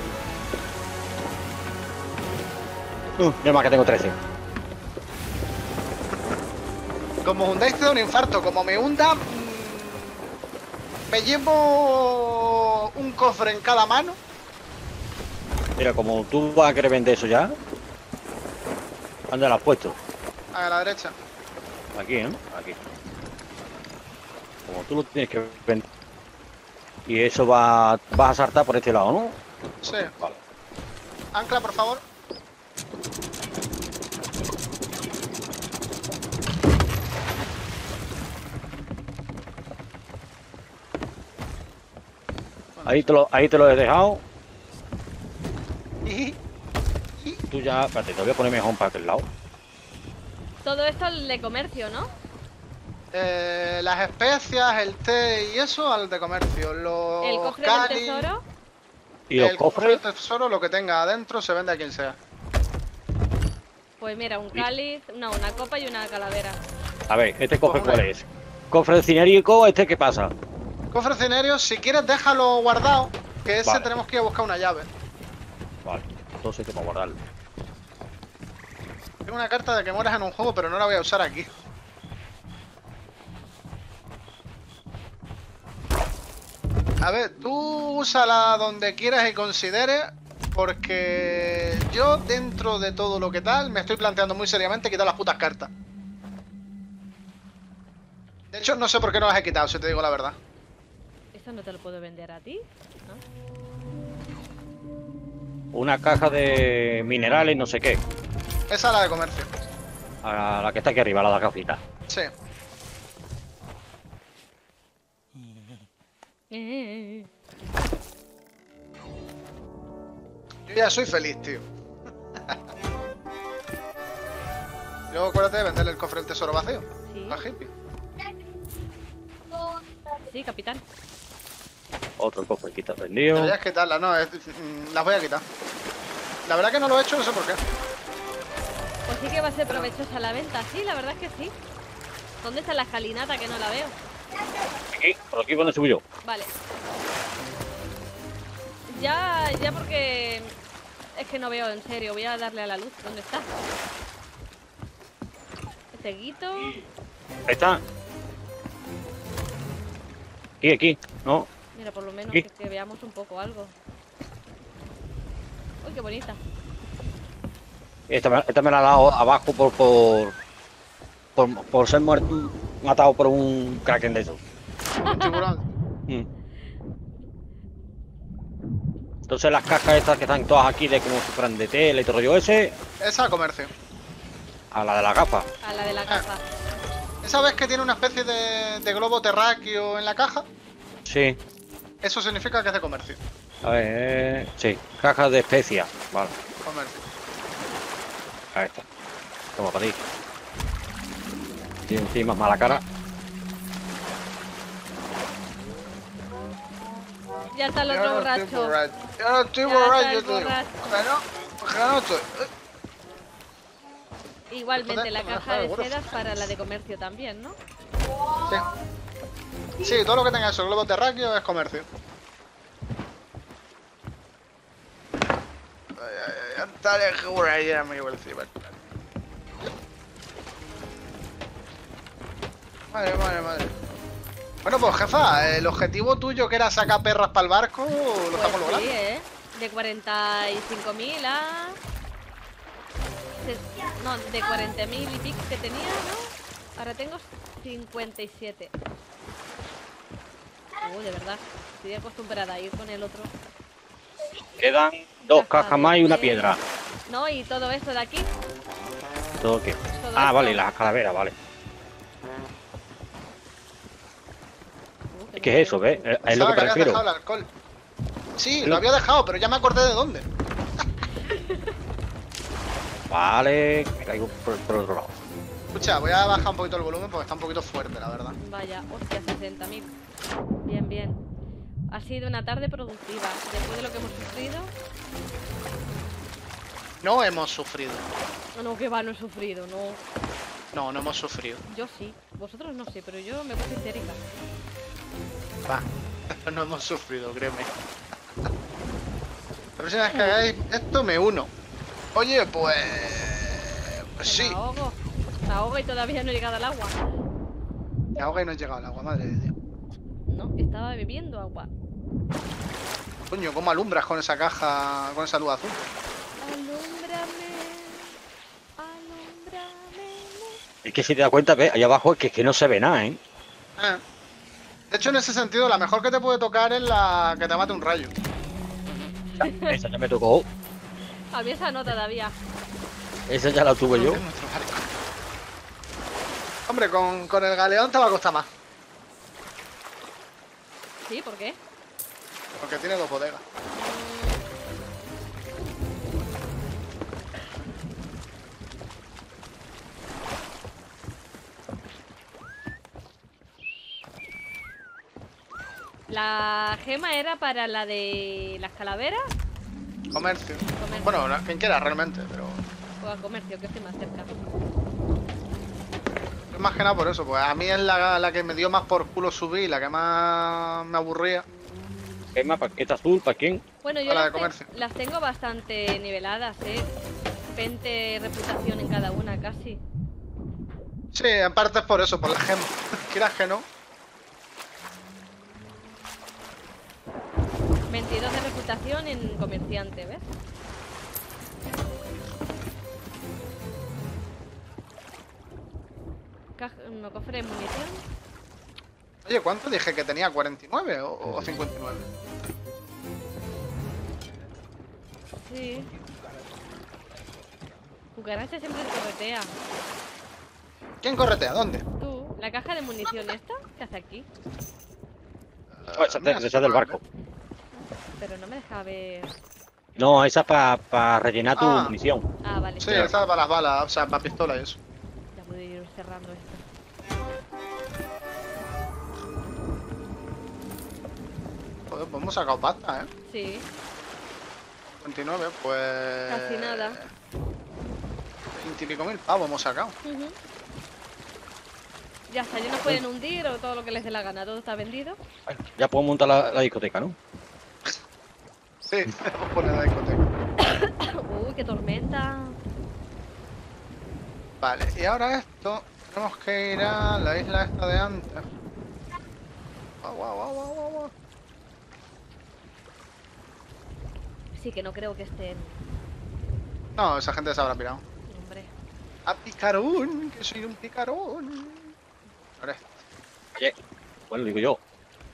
[SPEAKER 3] Uh, ya más que tengo 13.
[SPEAKER 2] Como hundáis te da un infarto. Como me hunda... mm, Me llevo un cofre en cada mano.
[SPEAKER 3] Mira, como tú vas a querer vender eso ya, ¿dónde lo has puesto?
[SPEAKER 2] A la derecha.
[SPEAKER 3] Aquí, ¿eh? Aquí. Como tú lo tienes que vender. Y eso va, vas a saltar por este lado, ¿no?
[SPEAKER 2] Sí.
[SPEAKER 3] Vale.
[SPEAKER 2] Ancla, por favor.
[SPEAKER 3] Ahí te lo, ahí te lo he dejado. Tú ya, espérate, te voy a poner mejor para aquel lado.
[SPEAKER 1] Todo esto al de comercio, ¿no?
[SPEAKER 2] Eh, las especias, el té y eso al de comercio. Los
[SPEAKER 1] El cofre
[SPEAKER 2] cali,
[SPEAKER 1] del tesoro.
[SPEAKER 3] Y los
[SPEAKER 2] el cofre del tesoro, lo que tenga adentro, se vende a quien sea.
[SPEAKER 1] Pues mira, un cáliz, no, una copa y una calavera.
[SPEAKER 3] a ver, ¿este cofre cuál es? Cofre cinérico, ¿este qué pasa?
[SPEAKER 2] Cofre cinerio, si quieres déjalo guardado, que ese
[SPEAKER 3] Vale.
[SPEAKER 2] tenemos que ir a buscar una llave.
[SPEAKER 3] Vale, entonces tengo que guardarlo.
[SPEAKER 2] Tengo una carta de que mueras en un juego, pero no la voy a usar aquí. A ver, tú úsala donde quieras y consideres, porque yo dentro de todo lo que tal me estoy planteando muy seriamente quitar las putas cartas. De hecho, no sé por qué no las he quitado, si te digo la verdad.
[SPEAKER 1] ¿Esto no te lo puedo vender a ti? ¿No?
[SPEAKER 3] Una caja de minerales, no sé qué.
[SPEAKER 2] Esa es la de comercio.
[SPEAKER 3] A la que está aquí arriba, la de la cajita.
[SPEAKER 2] Sí. Yo ya soy feliz, tío. Luego acuérdate de venderle el cofre del tesoro vacío.
[SPEAKER 1] Sí,
[SPEAKER 2] A hippie.
[SPEAKER 1] sí, capitán.
[SPEAKER 3] Otro cofre quita vendido.
[SPEAKER 2] Deberías quitarlas, no, es- mm, las voy a quitar. La verdad que no lo he hecho, no sé por qué.
[SPEAKER 1] Pues sí que va a ser provechosa la venta, sí, la verdad es que sí. ¿Dónde está la escalinata que no la veo?
[SPEAKER 3] Aquí, por aquí donde subí yo.
[SPEAKER 1] Vale. Ya, ya porque es que no veo en serio, voy a darle a la luz. ¿Dónde está? Este guito.
[SPEAKER 3] Ahí está. Aquí, aquí. No,
[SPEAKER 1] Mira, por lo menos que, que veamos un poco algo. Uy, qué bonita.
[SPEAKER 3] esta, me- esta me la ha dado abajo por por, por, por ser muerto, matado por un kraken de esos.
[SPEAKER 2] Un tiburón.
[SPEAKER 3] Mm. Entonces las cajas estas que están todas aquí de como si fueran de tela y todo rollo ese,
[SPEAKER 2] Esa a comercio.
[SPEAKER 3] a la de la gafa.
[SPEAKER 1] A la de la
[SPEAKER 2] Ah.
[SPEAKER 1] caja.
[SPEAKER 2] ¿Esa vez que tiene una especie de, de globo terráqueo en la caja?
[SPEAKER 3] Sí.
[SPEAKER 2] Eso significa que es de comercio.
[SPEAKER 3] A ver, eh, sí, cajas de especias. Vale,
[SPEAKER 2] Comercio.
[SPEAKER 3] ahí está. Toma para ti. Tiene encima mala cara.
[SPEAKER 1] Ya está el otro
[SPEAKER 2] no estoy
[SPEAKER 1] borracho.
[SPEAKER 2] borracho. Yo no estoy
[SPEAKER 1] Ya
[SPEAKER 2] borracho, pues que no estoy. Eh,
[SPEAKER 1] Igualmente la caja de sedas para la de comercio también, ¿no?
[SPEAKER 2] Sí. Sí, todo lo que tenga eso, globo terráqueo es comercio. Ay, ay, ay, Está lejos por ahí, amigo el ciber. Madre, madre, madre. Bueno, pues jefa, el objetivo tuyo que era sacar perras para el barco, lo estamos
[SPEAKER 1] Pues
[SPEAKER 2] logrando.
[SPEAKER 1] sí, ¿eh? De 45.000 a... No, de 40.000 y pico que tenía, ¿no? Ahora tengo 57. Uy, de verdad. Estoy acostumbrada a ir con el otro.
[SPEAKER 3] Quedan dos
[SPEAKER 1] Caja
[SPEAKER 3] cajas más y una piedra.
[SPEAKER 1] No, y todo esto de aquí.
[SPEAKER 3] ¿Todo qué?
[SPEAKER 1] Todo
[SPEAKER 3] Ah,
[SPEAKER 1] esto.
[SPEAKER 3] vale, las calaveras, vale. Es que es eso, ¿ves? Es es lo que
[SPEAKER 2] que dejado el alcohol. Sí,
[SPEAKER 3] Lo-
[SPEAKER 2] lo había dejado, pero ya me acordé de dónde. *laughs*
[SPEAKER 3] Vale, me caigo por, por otro lado.
[SPEAKER 2] Escucha, voy a bajar un poquito el volumen porque está un poquito fuerte, la verdad.
[SPEAKER 1] Vaya, hostia, 60.000. Bien, bien. Ha sido una tarde productiva. Después de lo que hemos sufrido.
[SPEAKER 2] No hemos sufrido.
[SPEAKER 1] No, no, que va, no he sufrido, no.
[SPEAKER 2] No, no hemos sufrido.
[SPEAKER 1] Yo sí. Vosotros no sé, pero yo me puse histérica.
[SPEAKER 2] Va. No hemos sufrido, créeme. La próxima vez que hagáis esto me uno. Oye, pues... Pues sí.
[SPEAKER 1] Me ahogo. Me ahogo y todavía no he llegado al agua.
[SPEAKER 2] Me ahoga y no he llegado al agua, madre de Dios.
[SPEAKER 1] No, estaba bebiendo agua.
[SPEAKER 2] Coño, ¿cómo alumbras con esa caja, con esa luz azul?
[SPEAKER 1] Alúmbrame. Alúmbrame.
[SPEAKER 3] Es que si te das cuenta, ve, allá abajo es que, es que no se ve nada, ¿eh?
[SPEAKER 2] Eh. De hecho, en ese sentido, la mejor que te puede tocar es la que te mate un rayo.
[SPEAKER 3] Esa ya me tocó.
[SPEAKER 1] A mí esa no todavía.
[SPEAKER 3] Esa ya la tuve yo.
[SPEAKER 2] Hombre, con, con el galeón te va a costar más,
[SPEAKER 1] ¿Sí? ¿Por qué?
[SPEAKER 2] porque tiene dos bodegas.
[SPEAKER 1] La gema era para la de las calaveras
[SPEAKER 2] Comercio.
[SPEAKER 1] Comercio.
[SPEAKER 2] Bueno, la- quien quiera realmente, pero
[SPEAKER 1] o a comercio, que estoy más cerca.
[SPEAKER 2] es más que nada por eso, pues a mí es la, la que me dio más por culo subir, la que más me aburría.
[SPEAKER 3] ¿Qué más? ¿Paquete azul? ¿Para quién?
[SPEAKER 1] Bueno, yo
[SPEAKER 2] Para
[SPEAKER 1] las,
[SPEAKER 2] de
[SPEAKER 1] te-
[SPEAKER 2] comercio.
[SPEAKER 1] las tengo bastante niveladas, ¿eh? 20 reputación en cada una, casi.
[SPEAKER 2] Sí, en parte es por eso, por la gema. *laughs* Quieras que no.
[SPEAKER 1] 22 de reputación en comerciante, ¿ves? Caj- no cofre de munición.
[SPEAKER 2] Oye, ¿cuánto dije que tenía? ¿49 o, o 59?
[SPEAKER 1] Sí. Cucaracha siempre corretea.
[SPEAKER 2] ¿Quién corretea? ¿Dónde?
[SPEAKER 1] Tú, la caja de munición esta, ¿qué hace aquí?
[SPEAKER 3] Oh, esa,
[SPEAKER 2] Mira,
[SPEAKER 3] esa del barco.
[SPEAKER 1] Pero no me deja ver.
[SPEAKER 3] No, esa para rellenar tu
[SPEAKER 2] Ah.
[SPEAKER 3] munición.
[SPEAKER 1] Ah, vale.
[SPEAKER 2] Sí, esa es para las balas, o sea, para pistola y eso.
[SPEAKER 1] Ya puedo ir cerrando esto.
[SPEAKER 2] Joder, pues hemos sacado pasta, ¿eh?
[SPEAKER 1] Sí,
[SPEAKER 2] 29, pues...
[SPEAKER 1] Casi nada.
[SPEAKER 2] 20 y pico mil pavos hemos sacado.
[SPEAKER 1] Ujú. Ya está, ya nos pueden hundir o todo lo que les dé la gana, todo está vendido.
[SPEAKER 3] Ya puedo montar la, la discoteca, ¿no?
[SPEAKER 2] Sí, *laughs* vamos a poner la discoteca.
[SPEAKER 1] Uy, qué tormenta.
[SPEAKER 2] Vale, y ahora esto, tenemos que ir a la isla esta de antes. Guau, guau, guau, guau, guau, guau.
[SPEAKER 1] Sí, que no creo que estén.
[SPEAKER 2] No, esa gente se habrá pirado.
[SPEAKER 1] Hombre.
[SPEAKER 2] A picarón, que soy un picarón. Ahora,
[SPEAKER 3] Oye, bueno, digo yo.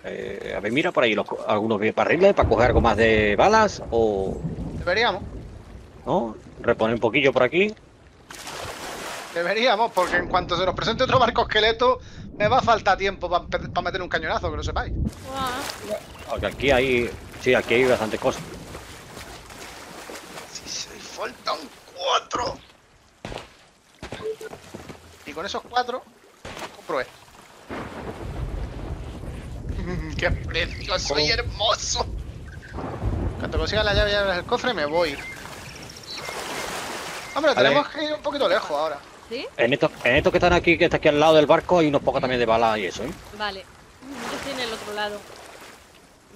[SPEAKER 3] Eh, a ver, mira por ahí los, algunos barriles para coger algo más de balas o.
[SPEAKER 2] deberíamos,
[SPEAKER 3] ¿No? Reponer un poquillo por aquí.
[SPEAKER 2] deberíamos, porque en cuanto se nos presente otro barco esqueleto, me va a faltar tiempo para meter un cañonazo, que lo sepáis.
[SPEAKER 3] Porque aquí hay. Sí, aquí hay bastantes cosas.
[SPEAKER 2] Si se faltan cuatro. Y con esos cuatro, compro esto. *laughs* ¡Qué precioso y hermoso! Cuando consiga la llave y abras el cofre, me voy. Hombre,
[SPEAKER 3] Vale.
[SPEAKER 2] tenemos que ir un poquito lejos ahora.
[SPEAKER 1] ¿Sí?
[SPEAKER 3] En estos, en estos que están aquí, que está aquí al lado del barco, hay unos pocos también de balas y eso, ¿eh?
[SPEAKER 1] Vale. Yo estoy en el otro lado.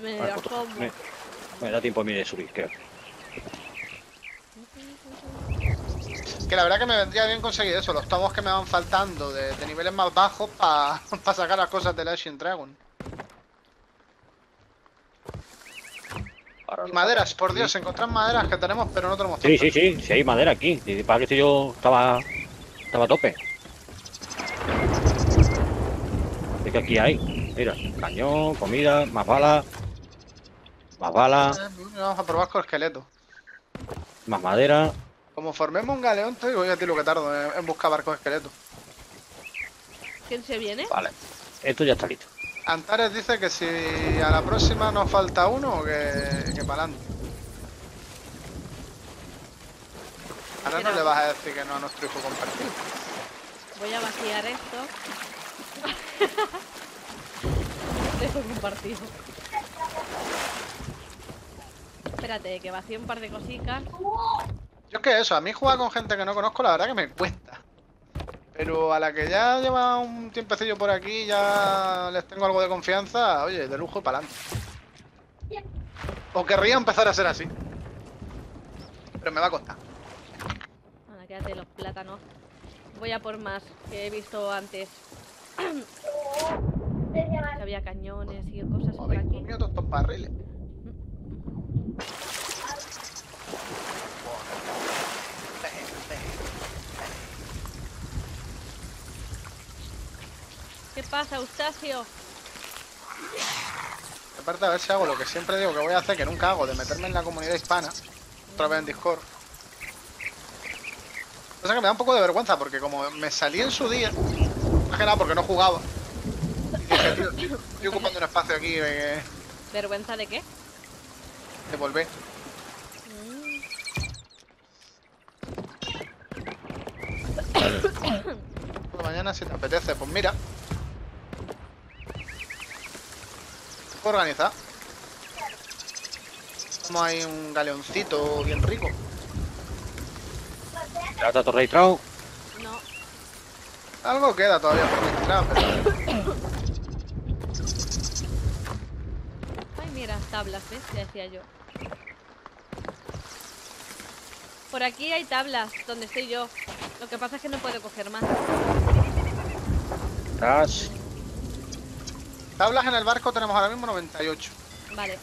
[SPEAKER 1] Me
[SPEAKER 3] Vale, pues, me, me da tiempo a mí de subir, creo.
[SPEAKER 2] Que la verdad que me vendría bien conseguir eso, los tomos que me van faltando de, de niveles más bajos para *laughs* sacar las cosas del Ancient Dragon. Y maderas, por Dios, encontrar maderas que tenemos, pero no tenemos
[SPEAKER 3] Sí,
[SPEAKER 2] tantas.
[SPEAKER 3] sí, sí, sí, hay madera aquí. Y para que esto yo estaba. estaba a tope. Es que aquí hay. Mira, cañón, comida, más balas. Más balas,
[SPEAKER 2] Eh, Vamos a probar con esqueletos.
[SPEAKER 3] más madera.
[SPEAKER 2] Como formemos un galeón, te digo yo a ti lo que tardo en, en buscar barcos esqueletos.
[SPEAKER 1] ¿Quién se viene?
[SPEAKER 3] Vale. Esto ya está listo.
[SPEAKER 2] Antares dice que si a la próxima nos falta uno, que, que para adelante. Ahora no le vas a decir que no a nuestro hijo compartido.
[SPEAKER 1] Voy a vaciar esto. *laughs* Dejo compartido. Espérate, que vacíe un par de cositas.
[SPEAKER 2] Yo es que eso, a mí jugar con gente que no conozco, la verdad que me cuesta. Pero a la que ya lleva un tiempecillo por aquí, ya les tengo algo de confianza, oye, de lujo y para adelante. O querría empezar a ser así. Pero me va a costar.
[SPEAKER 1] Ahora, quédate los plátanos. Voy a por más, que he visto antes. *clears throat* Había cañones y cosas por aquí.
[SPEAKER 2] comido todos estos barriles.
[SPEAKER 1] ¿Qué pasa, Eustacio?
[SPEAKER 2] Aparte a ver si hago lo que siempre digo que voy a hacer, que nunca hago, de meterme en la comunidad hispana, otra vez en Discord. O sea que me da un poco de vergüenza, porque como me salí en su día, más que nada porque no jugaba. Y dije, tío, estoy, estoy ocupando un espacio aquí de,
[SPEAKER 1] ¿Vergüenza de qué?
[SPEAKER 2] de volver.
[SPEAKER 1] Mm. *coughs*
[SPEAKER 2] Mañana si te apetece, pues mira. Organizar. Tenemos ahí un galeoncito bien rico.
[SPEAKER 3] Ya está todo registrado.
[SPEAKER 1] No.
[SPEAKER 2] Algo queda todavía por registrar, pero...
[SPEAKER 1] Ay, mira, tablas, ¿ves? Ya decía yo. Por aquí hay tablas, donde estoy yo. Lo que pasa es que no puedo coger más.
[SPEAKER 3] Tras.
[SPEAKER 2] Tablas en el barco tenemos ahora mismo 98.
[SPEAKER 1] Vale.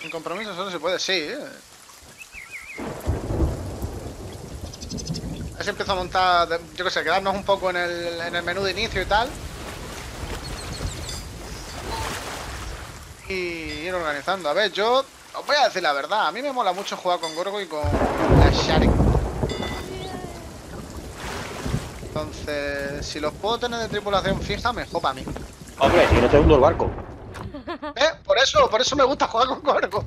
[SPEAKER 2] Sin compromiso solo se puede, sí. ¿eh? A ver si empiezo a montar, yo qué sé, quedarnos un poco en el, en el menú de inicio y tal. Y ir organizando. A ver, yo os voy a decir la verdad. A mí me mola mucho jugar con Gorgo y con la Sharik. Entonces, si los puedo tener de tripulación fija, mejor para mí.
[SPEAKER 3] Hombre, si no te hundo el barco. *laughs*
[SPEAKER 2] ¿Eh? Por eso, por eso me gusta jugar con Gorgo.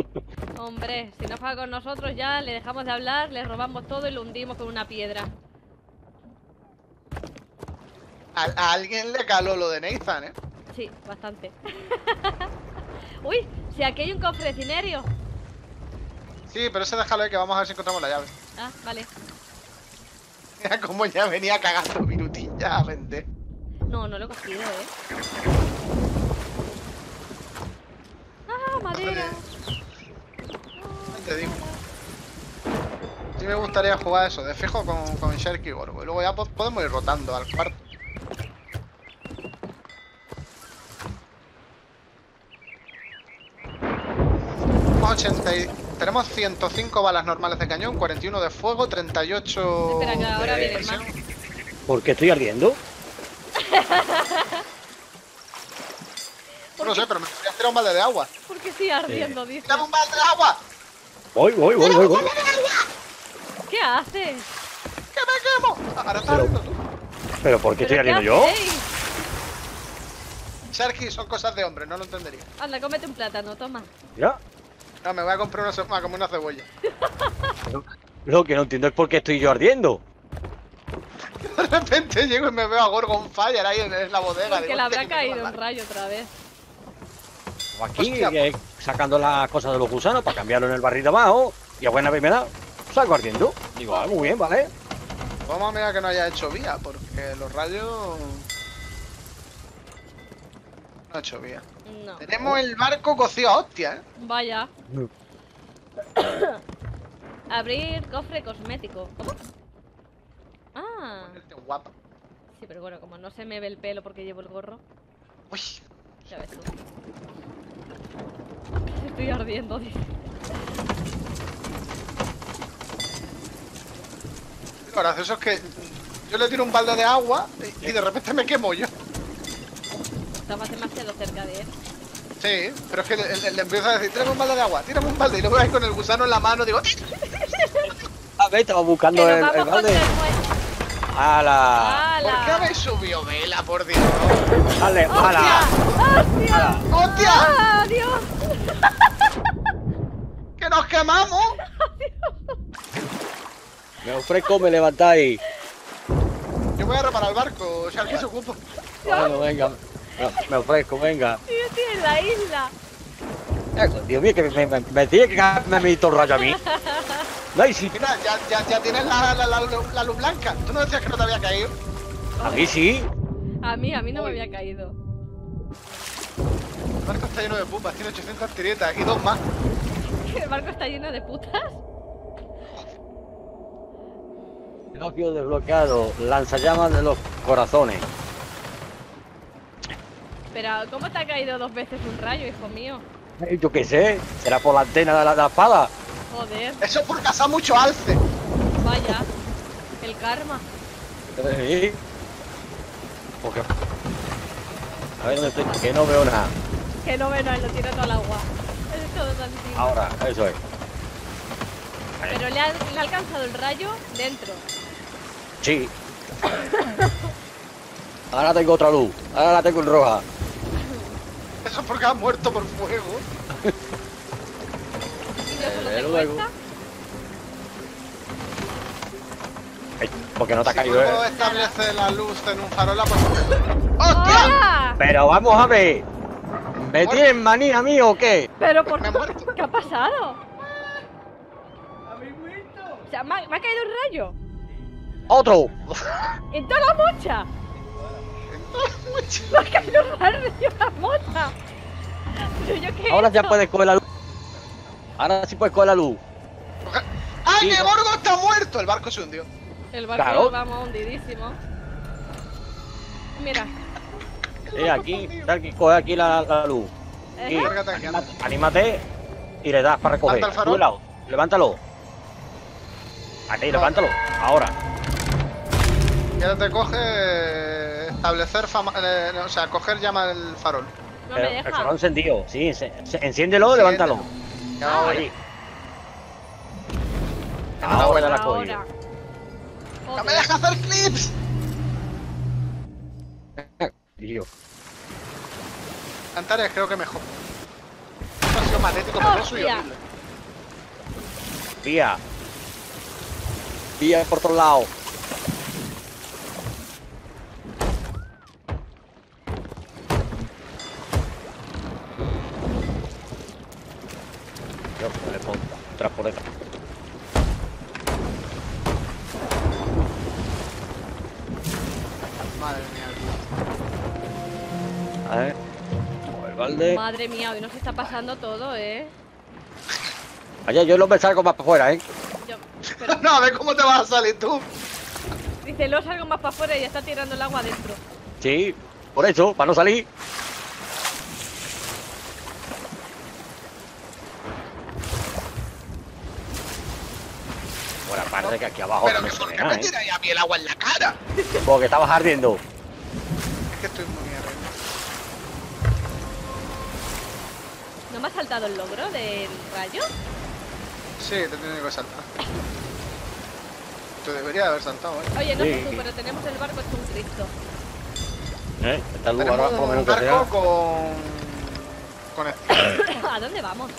[SPEAKER 2] *laughs*
[SPEAKER 1] Hombre, si no juega con nosotros ya le dejamos de hablar, le robamos todo y lo hundimos con una piedra.
[SPEAKER 2] A, a alguien le caló lo de Nathan, ¿eh?
[SPEAKER 1] Sí, bastante. *laughs* Uy, si aquí hay un cofre de cinerio.
[SPEAKER 2] Sí, pero ese déjalo ahí que vamos a ver si encontramos la llave.
[SPEAKER 1] Ah, vale. *laughs*
[SPEAKER 2] Mira cómo ya venía cagando minutilla a vender.
[SPEAKER 1] No, no lo he cogido, ¿eh? Ah, madera.
[SPEAKER 2] Te digo. Sí me gustaría jugar eso, de fijo con, con Shark y Gorgo. Y luego ya po- podemos ir rotando al cuarto. Tenemos 80 y- Tenemos 105 balas normales de cañón, 41 de fuego, 38
[SPEAKER 1] Espera, que ahora
[SPEAKER 2] de
[SPEAKER 1] vienen más.
[SPEAKER 2] presión.
[SPEAKER 3] ¿Por qué estoy ardiendo?
[SPEAKER 2] No lo sé, pero me voy a tirar un balde de agua.
[SPEAKER 1] ¿Por qué estoy ardiendo, dice?
[SPEAKER 2] ¡Tírame un balde de agua!
[SPEAKER 3] Voy, voy, voy, voy, voy.
[SPEAKER 1] ¿Qué haces?
[SPEAKER 2] ¡Que me quemo! Ahora estás
[SPEAKER 3] Pero-
[SPEAKER 2] ardiendo tú.
[SPEAKER 3] ¿Pero por qué estoy
[SPEAKER 1] ¿Pero
[SPEAKER 3] ardiendo yo?
[SPEAKER 2] Sharky son cosas de hombre, no lo entendería.
[SPEAKER 1] Anda, cómete un plátano, toma.
[SPEAKER 3] Ya.
[SPEAKER 2] No, me voy a comprar una, ce- ah, como una cebolla. *laughs*
[SPEAKER 3] Lo que no entiendo es por qué estoy yo ardiendo. *laughs*
[SPEAKER 2] De repente llego y me veo a Gorgon Fire ahí en, en la bodega.
[SPEAKER 1] Porque
[SPEAKER 2] Digo,
[SPEAKER 1] le habrá
[SPEAKER 2] "Hostia, que me
[SPEAKER 1] caído un
[SPEAKER 2] dar".
[SPEAKER 1] rayo otra vez.
[SPEAKER 3] Aquí,
[SPEAKER 2] Hostia,
[SPEAKER 3] eh, sacando las cosas de los gusanos para cambiarlo en el barril de abajo. Y a buena vez me da. Salgo ardiendo. Digo, ah, muy bien, vale.
[SPEAKER 2] Vamos a mirar que no haya hecho vía, porque los rayos. No ha hecho vía.
[SPEAKER 1] No.
[SPEAKER 2] Tenemos el barco cocido a hostia, ¿eh?
[SPEAKER 1] Vaya. *coughs* Abrir cofre cosmético. ¿Cómo? Ah.
[SPEAKER 2] Ponerte guapa.
[SPEAKER 1] Sí, pero bueno, como no se me ve el pelo porque llevo el gorro,
[SPEAKER 2] Uy,
[SPEAKER 1] ya ves tú. Estoy ardiendo, dice.
[SPEAKER 2] lo gracioso es que yo le tiro un balde de agua y, y de repente me quemo yo.
[SPEAKER 1] Estabas demasiado cerca de él.
[SPEAKER 2] Sí, pero es que le, le- le empiezo a decir, tírame un balde de agua, tírame un balde. Y luego ahí con el gusano en la mano digo,
[SPEAKER 3] A ver, estaba buscando
[SPEAKER 1] Que
[SPEAKER 3] el, el balde. ¡Hala!
[SPEAKER 2] ¿por qué habéis subido vela, por Dios?
[SPEAKER 3] ¡Dale, hala!
[SPEAKER 1] ¡Hostia!
[SPEAKER 2] ¡Hostia!
[SPEAKER 1] ¡Ah, Dios!
[SPEAKER 2] ¡Que nos quemamos!
[SPEAKER 3] Me ofrezco, me levantáis.
[SPEAKER 2] Yo voy a reparar el barco, Sharky se ocupa.
[SPEAKER 3] Bueno, venga. Me, me ofrezco, venga.
[SPEAKER 1] Yo estoy en la isla.
[SPEAKER 3] Dios mío, que me, me, me tiene que caerme mi rayo a mí. *laughs* No, y si
[SPEAKER 2] Mira, ya, ya, ya tienes la, la, la, la luz blanca. ¿Tú no decías que no te había caído?
[SPEAKER 3] a mí sí.
[SPEAKER 1] A mí, a mí no me había caído.
[SPEAKER 2] El barco está lleno de pupas, tiene 800 tiretas y dos más. *laughs*
[SPEAKER 1] ¿El barco está lleno de putas?
[SPEAKER 3] Elogio desbloqueado. Lanzallamas de los corazones.
[SPEAKER 1] Pero, ¿cómo te ha caído dos veces un rayo, hijo mío?
[SPEAKER 3] Yo qué sé. Será por la antena de la, de la espada.
[SPEAKER 1] Joder,
[SPEAKER 2] Eso es por cazar mucho alce.
[SPEAKER 1] vaya. El karma.
[SPEAKER 3] Sí. Porque... A ver dónde estoy, que no veo nada.
[SPEAKER 1] Que no ve nada, lo tira todo el agua. Es todo tan simple.
[SPEAKER 3] Ahora, eso es.
[SPEAKER 1] Pero le ha, le ha alcanzado el rayo dentro.
[SPEAKER 3] Sí. Ahora tengo otra luz. Ahora la tengo en roja.
[SPEAKER 2] Eso es porque ha muerto por fuego.
[SPEAKER 1] Y te
[SPEAKER 3] luego. porque no te ha
[SPEAKER 2] Si
[SPEAKER 3] caído, ¿eh?
[SPEAKER 2] establece la luz en un farola, pues... ¡Hostia!
[SPEAKER 1] ¡Hola!
[SPEAKER 3] Pero vamos a ver. ¿Me tienen manía a mí o qué?
[SPEAKER 1] Pero por. ¿Qué ha pasado? O sea, ¿me ha, me ha caído un rayo.
[SPEAKER 3] ¡Otro!
[SPEAKER 1] En toda la mocha. Me ha caído un rayo en la mocha. Pero yo qué
[SPEAKER 3] Ahora ya puedes coger la luz. Ahora sí puedes coger la luz.
[SPEAKER 2] ¡Ah,
[SPEAKER 3] Sí,
[SPEAKER 2] que
[SPEAKER 3] no.
[SPEAKER 2] Gorgo está muerto! El barco se hundió.
[SPEAKER 1] El barco
[SPEAKER 3] Claro.
[SPEAKER 1] vamos hundidísimo. Mira.
[SPEAKER 3] Eh, aquí, aquí, coge aquí la, la luz. Aquí,
[SPEAKER 2] anda.
[SPEAKER 3] anímate, anímate y le das para recoger.
[SPEAKER 2] Levanta el
[SPEAKER 3] lado, Levántalo. Aquí, levántalo. Ahora.
[SPEAKER 2] Y ahora te coge eh, establecer fama, eh, no, o sea, coger llama el farol.
[SPEAKER 1] No
[SPEAKER 3] Pero
[SPEAKER 1] me
[SPEAKER 3] el
[SPEAKER 1] deja.
[SPEAKER 3] farol encendido. Sí, enci- enci- enciéndelo, levántalo.
[SPEAKER 2] Ya
[SPEAKER 1] Ah,
[SPEAKER 2] voy.
[SPEAKER 3] Ahí. Ahora la.
[SPEAKER 1] Ahora.
[SPEAKER 2] ¡No me deja hacer clips!
[SPEAKER 3] Tío.
[SPEAKER 2] Antares creo que mejor. Esto ha sido magnético, penoso y horrible.
[SPEAKER 3] Vía. Vía por todos lados. Yo le por detrás.
[SPEAKER 2] Madre mía.
[SPEAKER 3] A ver. El balde.
[SPEAKER 1] Madre mía, hoy nos está pasando todo, ¿eh?
[SPEAKER 3] Oye, yo me salgo más para afuera, ¿eh?
[SPEAKER 1] Yo, *laughs* pero
[SPEAKER 2] No, a ver cómo te vas a salir tú.
[SPEAKER 1] dice, lo salgo más para afuera y ya está tirando el agua adentro.
[SPEAKER 3] Sí, por eso, para no salir. Bueno, parece que aquí abajo
[SPEAKER 2] Pero
[SPEAKER 3] no
[SPEAKER 2] que
[SPEAKER 3] se
[SPEAKER 2] por qué me
[SPEAKER 3] ¿eh?
[SPEAKER 2] tiráis a mí el agua en la cara. *laughs*
[SPEAKER 3] Porque estabas ardiendo.
[SPEAKER 2] Es que estoy muy mierda.
[SPEAKER 1] ¿No me ha saltado el logro del rayo?
[SPEAKER 2] Sí, te he tenido que saltar. Te debería haber saltado, eh.
[SPEAKER 1] Oye, no
[SPEAKER 3] Sí.
[SPEAKER 1] sé tú, pero tenemos el barco hecho un Cristo.
[SPEAKER 3] ¿Eh? Que sea.
[SPEAKER 2] barco con... con esto. *coughs*
[SPEAKER 1] ¿A dónde vamos?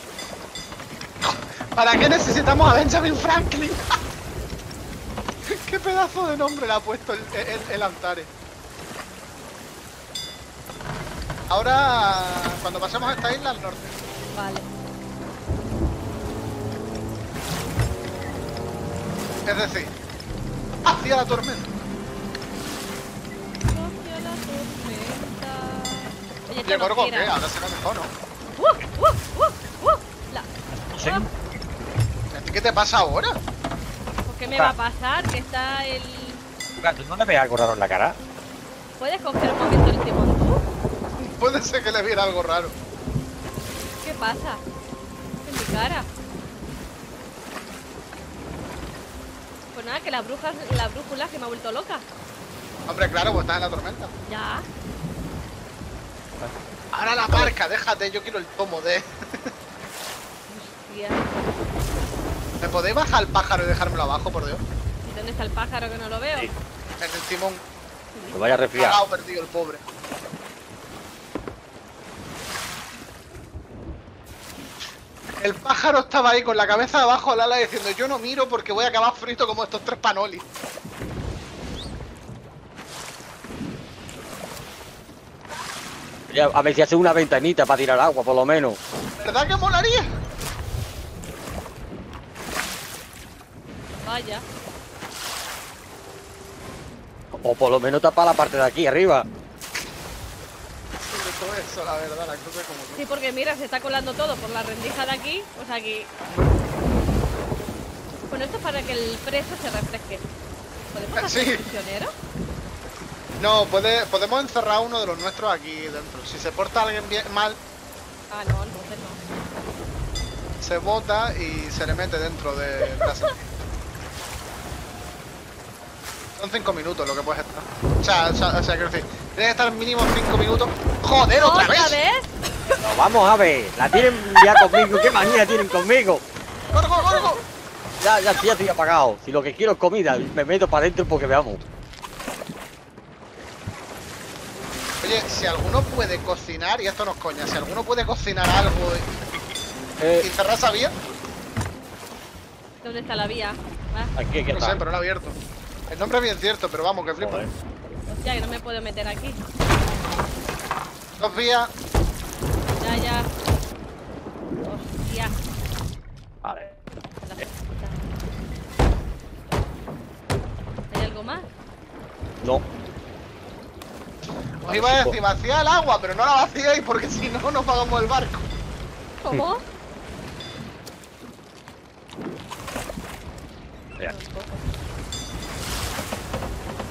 [SPEAKER 2] ¿Para qué necesitamos a Benjamin Franklin? ¿Qué pedazo de nombre le ha puesto el, el, el Antares? Ahora, cuando pasemos esta isla al norte.
[SPEAKER 1] Vale.
[SPEAKER 2] Es decir, hacia la tormenta.
[SPEAKER 1] Hacia la tormenta. Oye.
[SPEAKER 2] ¿qué? Ahora será mejor, ¿no?
[SPEAKER 1] ¡Uh! ¡Uh! ¡Uh! ¡Uh! La...
[SPEAKER 3] No sé.
[SPEAKER 1] Ah,
[SPEAKER 2] ¿A ti qué te pasa ahora?
[SPEAKER 1] ¿Pues qué me va a pasar? Que está el...
[SPEAKER 3] ¿Tú no le ves algo raro en la cara?
[SPEAKER 1] ¿Puedes coger un momento el timón tú?
[SPEAKER 2] Puede ser que le viera algo raro.
[SPEAKER 1] ¿Qué pasa? En mi cara. Pues nada, que la bruja, la brújula que me ha vuelto loca.
[SPEAKER 2] Hombre, claro, pues estás en la tormenta.
[SPEAKER 1] Ya.
[SPEAKER 2] Ahora la marca, déjate, yo quiero el tomo de... *laughs*
[SPEAKER 1] Hostia.
[SPEAKER 2] ¿Me podéis bajar el pájaro y dejármelo abajo, por Dios?
[SPEAKER 1] ¿Y dónde está el pájaro que no lo veo?
[SPEAKER 3] Sí.
[SPEAKER 2] En el timón.
[SPEAKER 3] Te vaya a resfriar.
[SPEAKER 2] Cagado perdido el pobre. El pájaro estaba ahí con la cabeza abajo al ala diciendo yo no miro porque voy a acabar frito como estos tres panolis.
[SPEAKER 3] A ver si hace una ventanita para tirar agua, por lo menos.
[SPEAKER 2] ¿Verdad que molaría?
[SPEAKER 1] Vaya.
[SPEAKER 3] O por lo menos tapa la parte de aquí arriba.
[SPEAKER 2] Sobre todo eso, la verdad, la cosa como
[SPEAKER 1] Sí, porque mira, se está colando todo por la rendija de aquí. O sea que... Bueno, esto es para que el preso se refresque. ¿Podemos
[SPEAKER 2] Eh,
[SPEAKER 1] hacer
[SPEAKER 2] sí.
[SPEAKER 1] un prisionero?
[SPEAKER 2] No, puede, podemos encerrar a uno de los nuestros aquí dentro. Si se porta alguien bien, mal,
[SPEAKER 1] Ah, no, entonces no.
[SPEAKER 2] se bota y se le mete dentro de la *laughs* sala. Son 5 minutos lo que puedes estar. O sea, o sea, o sea quiero decir, tienes que estar mínimo 5 minutos. ¡Joder, otra, vez!
[SPEAKER 3] No, vamos a ver, la tienen ya conmigo, qué manía tienen conmigo.
[SPEAKER 2] ¡Gorgo, gorgo!
[SPEAKER 3] Ya, ya, ya estoy apagado. Si lo que quiero es comida, me meto para adentro porque veamos.
[SPEAKER 2] Oye, si alguno puede cocinar, y esto no es coña, si alguno puede cocinar algo y, y
[SPEAKER 3] Eh,
[SPEAKER 2] cerrar esa vía,
[SPEAKER 1] ¿Dónde está la vía? Ah,
[SPEAKER 3] aquí, aquí
[SPEAKER 2] no
[SPEAKER 3] está.
[SPEAKER 2] sé, pero no ha abierto. El nombre es bien cierto, pero vamos, que flipa.
[SPEAKER 3] Joder.
[SPEAKER 1] hostia, que no me puedo meter aquí.
[SPEAKER 2] Vías,
[SPEAKER 1] Ya, ya. Hostia.
[SPEAKER 3] Vale.
[SPEAKER 1] ¿Hay algo más?
[SPEAKER 3] No,
[SPEAKER 2] os iba a decir, vacía el agua, pero no la vaciéis porque si no, no pagamos el barco.
[SPEAKER 1] ¿Cómo? *laughs*
[SPEAKER 3] ya.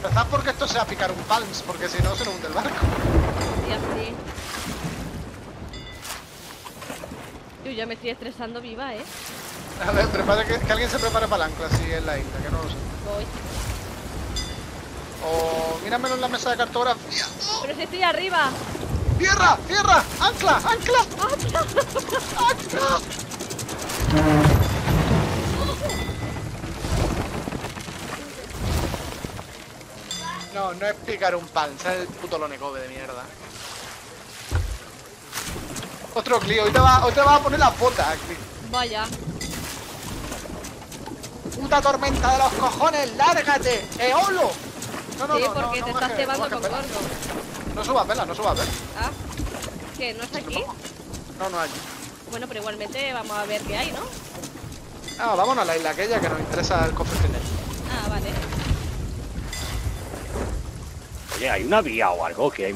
[SPEAKER 2] Empezad porque esto sea picar un palms, porque si no se nos hunde el barco.
[SPEAKER 1] Y así. Yo ya me estoy estresando viva, ¿eh?
[SPEAKER 2] A ver, prepara que, que alguien se prepare para el ancla, si en la isla, que no lo sé.
[SPEAKER 1] Voy.
[SPEAKER 2] O míramelo en la mesa de cartografía.
[SPEAKER 1] Pero si estoy arriba.
[SPEAKER 2] ¡Tierra! ¡Tierra! ¡Ancla! ¡Ancla! *laughs* ¡Ancla! No, no es picar un pan, es el puto lonecobe de mierda. Otro Clio, hoy te vas vas a poner las botas, Clio.
[SPEAKER 1] Vaya.
[SPEAKER 2] ¡Puta tormenta de los cojones! ¡Lárgate! ¡Eolo! No, no,
[SPEAKER 1] sí,
[SPEAKER 2] no,
[SPEAKER 1] porque
[SPEAKER 2] no,
[SPEAKER 1] te
[SPEAKER 2] no
[SPEAKER 1] estás
[SPEAKER 2] no
[SPEAKER 1] con gordo.
[SPEAKER 2] No subas vela, no subas vela.
[SPEAKER 1] Ah. ¿Qué? ¿No está aquí?
[SPEAKER 2] No, no hay.
[SPEAKER 1] Bueno, pero igualmente vamos a ver qué hay, ¿no?
[SPEAKER 2] Ah, vámonos a la isla aquella que nos interesa el cofre.
[SPEAKER 1] Ah, vale.
[SPEAKER 3] Oye, hay una vía o algo que hay.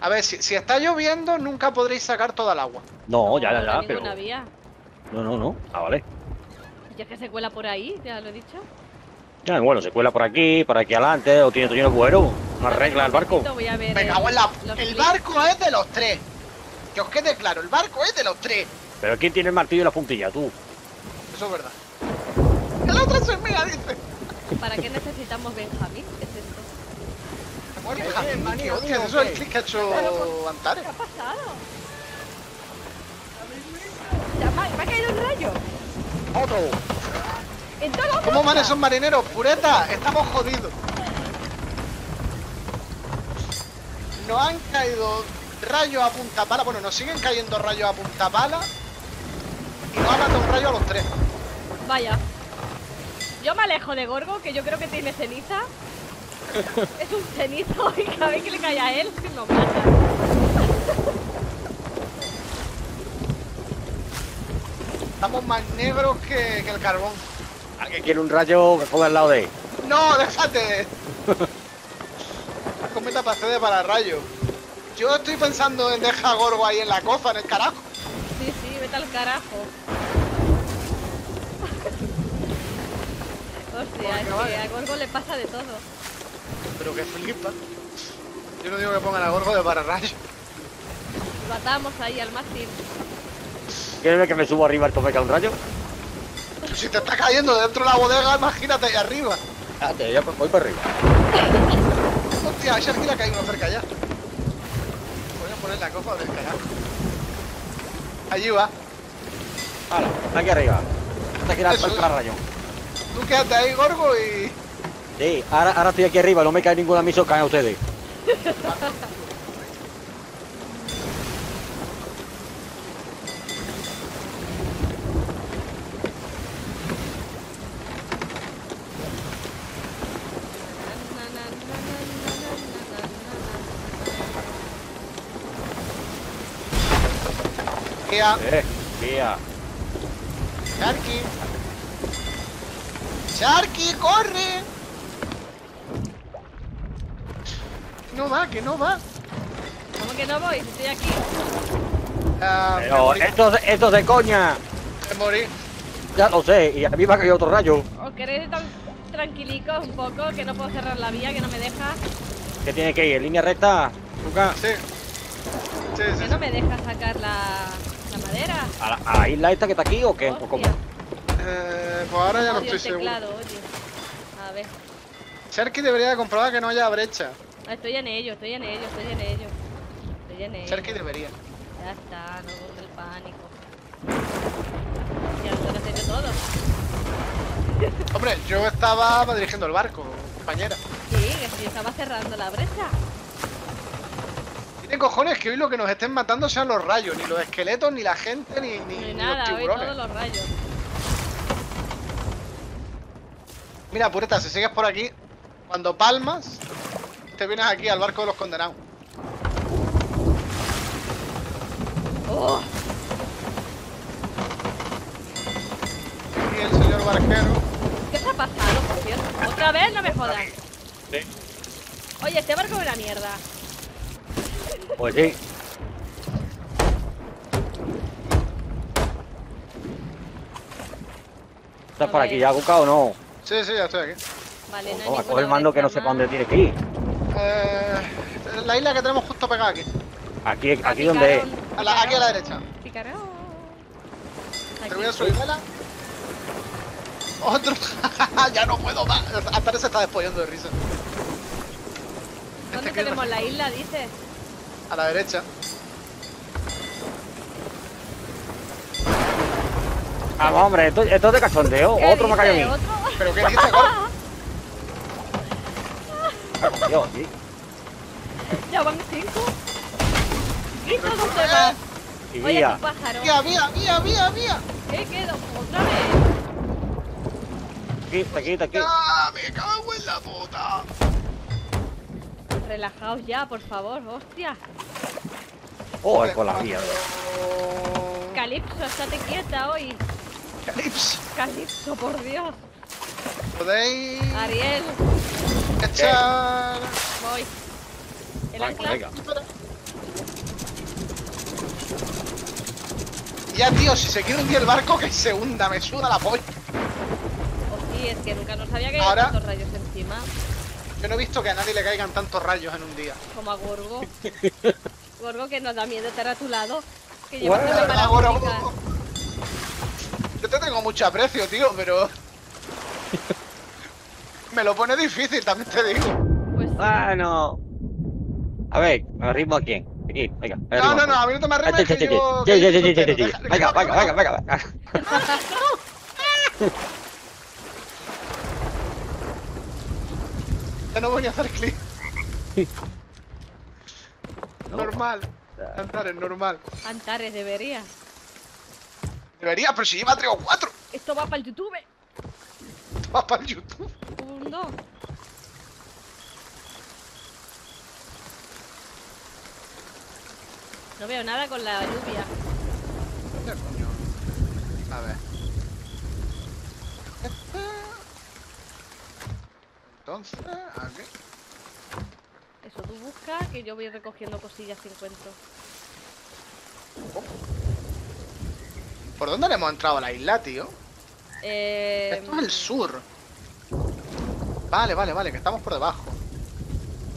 [SPEAKER 2] A ver, si, si está lloviendo, nunca podréis sacar toda el agua.
[SPEAKER 3] No, ya, ya,
[SPEAKER 1] no
[SPEAKER 3] ya,
[SPEAKER 1] hay
[SPEAKER 3] pero.
[SPEAKER 1] vía.
[SPEAKER 3] No, no, no. Ah, vale.
[SPEAKER 1] Ya que se cuela por ahí, ya lo he dicho.
[SPEAKER 3] Ya, bueno, se cuela por aquí, por aquí adelante, o tiene todo lleno de cuero. No arregla el barco.
[SPEAKER 1] Voy a ver.
[SPEAKER 2] Me
[SPEAKER 1] el-
[SPEAKER 2] cago en la...
[SPEAKER 1] los
[SPEAKER 2] El
[SPEAKER 1] clips.
[SPEAKER 2] barco es de los tres. Que os quede claro, el barco es de los tres.
[SPEAKER 3] Pero ¿quién tiene el martillo y la puntilla? Tú.
[SPEAKER 2] Eso es verdad. El otro se mea, dice.
[SPEAKER 1] ¿Para qué necesitamos Benjamín?
[SPEAKER 2] Ha hecho Antares.
[SPEAKER 1] ¿Qué ha pasado? Ya, me, me ha caído un rayo.
[SPEAKER 3] ¡Otro!
[SPEAKER 1] En toda la
[SPEAKER 2] ¿Cómo van esos marineros? Pureta, estamos jodidos. Nos han caído rayos a punta pala. Bueno, nos siguen cayendo rayos a punta pala. Y nos ha matado un rayo a los tres.
[SPEAKER 1] Vaya. Yo me alejo de Gorgo, que yo creo que tiene ceniza. Es un cenizo *laughs* y cada vez que le cae a él, lo mata.
[SPEAKER 2] Estamos más negros que, que el carbón.
[SPEAKER 3] ¿Alguien quiere un rayo que ponga al lado de él?
[SPEAKER 2] No, *laughs* déjate. La cometa procede para rayo. Yo estoy pensando en dejar a Gorgo ahí en la cofa, en el carajo.
[SPEAKER 1] Sí, sí, vete al carajo. Hostia, es que a Gorgo le pasa de todo.
[SPEAKER 2] Pero que flipa. Yo no digo que pongan a Gorgo de pararrayo.
[SPEAKER 1] Lo atamos ahí al mástil.
[SPEAKER 3] ¿Quieres ver que me subo arriba al tope un rayo?
[SPEAKER 2] Si te está cayendo dentro de la bodega, imagínate ahí arriba.
[SPEAKER 3] Te- ya voy para arriba.
[SPEAKER 2] Hostia, esa gira que hay uno cerca ya. Voy a poner la copa del carajo. Allí va.
[SPEAKER 3] Hala, aquí arriba. Hasta que el rayo.
[SPEAKER 2] Tú quédate ahí, Gorgo, y.
[SPEAKER 3] Sí, ahora, ahora estoy aquí arriba, no me cae ninguna miso, caen a ustedes.
[SPEAKER 2] Guía,
[SPEAKER 3] Eh, guía.
[SPEAKER 2] Sharky. Sharky, corre. No va, que no va.
[SPEAKER 1] ¿Cómo que no voy? Si estoy aquí.
[SPEAKER 2] Ah,
[SPEAKER 3] Pero esto, es- esto es de coña.
[SPEAKER 2] me morí.
[SPEAKER 3] Ya lo sé, y a mí me ha caído otro rayo.
[SPEAKER 1] ¿Os queréis tan tranquilicos un poco? Que no puedo cerrar la vía, que no me deja.
[SPEAKER 3] ¿Qué tiene que ir? ¿En línea recta? Nunca.
[SPEAKER 2] Sí. Sí, sí,
[SPEAKER 1] no me deja sacar la, la madera.
[SPEAKER 3] ¿A la, a la isla esta que está aquí o qué? ¿O cómo?
[SPEAKER 2] Eh, pues ahora ya no estoy seguro.
[SPEAKER 1] teclado, oye. A ver.
[SPEAKER 2] Serki debería de comprobar que no haya brecha.
[SPEAKER 1] Estoy en ello, estoy en ello, estoy en ello. Estoy en ello.
[SPEAKER 2] Serki debería.
[SPEAKER 1] Ya está, no ponte el pánico. Ya lo han hecho todo. *laughs*
[SPEAKER 2] Hombre, yo estaba dirigiendo el barco, compañera.
[SPEAKER 1] Sí, que sí, estaba cerrando la brecha.
[SPEAKER 2] Tiene cojones que hoy lo que nos estén matando sean los rayos, ni los esqueletos, ni la gente, ni, ni,
[SPEAKER 1] Ni
[SPEAKER 2] ni
[SPEAKER 1] nada,
[SPEAKER 2] los
[SPEAKER 1] hoy
[SPEAKER 2] tiburones.
[SPEAKER 1] todos los rayos.
[SPEAKER 2] Mira, pureta, si sigues por aquí, cuando palmas, te vienes aquí al barco de los condenados.
[SPEAKER 1] ¡Oh!
[SPEAKER 2] Y el señor barquero.
[SPEAKER 1] ¿Qué te ha pasado, por cierto? ¿Otra vez? No me jodas.
[SPEAKER 3] Sí.
[SPEAKER 1] Oye, este barco es una mierda.
[SPEAKER 3] Pues sí. ¿Estás por aquí ya, Cuca, o no?
[SPEAKER 2] Sí, sí, ya estoy aquí.
[SPEAKER 1] Vale, no hay
[SPEAKER 3] Vamos a coger el mando que no sepa dónde tiene que ir.
[SPEAKER 2] Eh, la isla que tenemos justo pegada aquí.
[SPEAKER 3] Aquí, aquí
[SPEAKER 1] Ah,
[SPEAKER 3] donde es.
[SPEAKER 2] A la- aquí a la derecha.
[SPEAKER 1] Picarón.
[SPEAKER 2] Te voy a
[SPEAKER 1] Aquí.
[SPEAKER 2] subir vela. Otro. *laughs* ya no puedo más. Hasta se está despollando de risa.
[SPEAKER 1] ¿Dónde
[SPEAKER 2] Este
[SPEAKER 1] tenemos la isla, dices?
[SPEAKER 2] A la derecha.
[SPEAKER 3] Vamos, hombre, esto, esto es de cachondeo.
[SPEAKER 1] ¿Qué
[SPEAKER 3] Otro me cayó a
[SPEAKER 1] dice?
[SPEAKER 3] mí.
[SPEAKER 1] ¿Otro?
[SPEAKER 2] ¿Pero qué dice,
[SPEAKER 3] Sí.
[SPEAKER 1] Ya van cinco.
[SPEAKER 3] Y
[SPEAKER 1] Oye,
[SPEAKER 3] mira,
[SPEAKER 1] tu pájaro.
[SPEAKER 2] ¡Vía, vía, vía, vía, vía!
[SPEAKER 1] ¿Qué quedó? ¿Otra vez?
[SPEAKER 3] aquí, aquí, aquí.
[SPEAKER 2] ¡Ah, me cago en la puta!
[SPEAKER 1] Relajaos ya, por favor, hostia.
[SPEAKER 3] Oh, con la mierda.
[SPEAKER 1] Calipso, estate quieta hoy.
[SPEAKER 2] Calips,
[SPEAKER 1] Calipso, por Dios.
[SPEAKER 2] ¿podéis
[SPEAKER 1] Ariel,
[SPEAKER 2] echar...?
[SPEAKER 1] voy. El ancla.
[SPEAKER 3] venga.
[SPEAKER 2] Ya, tío, si se quiere hundir el barco, que se hunda, me suda la polla.
[SPEAKER 1] Oh, sí, es que nunca nos sabía que
[SPEAKER 2] Ahora-
[SPEAKER 1] había tantos rayos encima.
[SPEAKER 2] Yo no he visto que a nadie le caigan tantos rayos en un día.
[SPEAKER 1] Como a Gorgo. *laughs* Gorgo que nos da miedo estar a tu lado. Que llevas
[SPEAKER 3] Bueno,
[SPEAKER 1] una
[SPEAKER 2] verdad, Gorgo.
[SPEAKER 1] parabólica.
[SPEAKER 2] Yo te tengo mucho aprecio, tío, pero... *laughs* me lo pone difícil, también te digo.
[SPEAKER 1] Pues sí.
[SPEAKER 3] Bueno. A ver, ¿me arrimo a quién? Aquí, venga. me
[SPEAKER 2] No,
[SPEAKER 3] arrimo
[SPEAKER 2] no, no, a mí no te me arrimes que que
[SPEAKER 3] che,
[SPEAKER 2] soltero.
[SPEAKER 3] che,
[SPEAKER 2] Deja-
[SPEAKER 3] Venga,
[SPEAKER 2] déjame-
[SPEAKER 3] venga, venga, venga.
[SPEAKER 2] Ya no voy a hacer clic.
[SPEAKER 3] No.
[SPEAKER 2] Normal. Cantar es normal.
[SPEAKER 1] Antares debería.
[SPEAKER 2] Debería, pero si lleva 3 o 4.
[SPEAKER 1] Esto va para el YouTube.
[SPEAKER 2] Vas para el YouTube.
[SPEAKER 1] No veo nada con la lluvia.
[SPEAKER 2] ¿Dónde coño? A ver. Entonces, aquí.
[SPEAKER 1] Eso tú buscas, que yo voy recogiendo cosillas si encuentro.
[SPEAKER 2] ¿Por dónde le hemos entrado a la isla, tío?
[SPEAKER 1] Eh,
[SPEAKER 2] Esto es el sur. Vale, vale, vale, que estamos por debajo.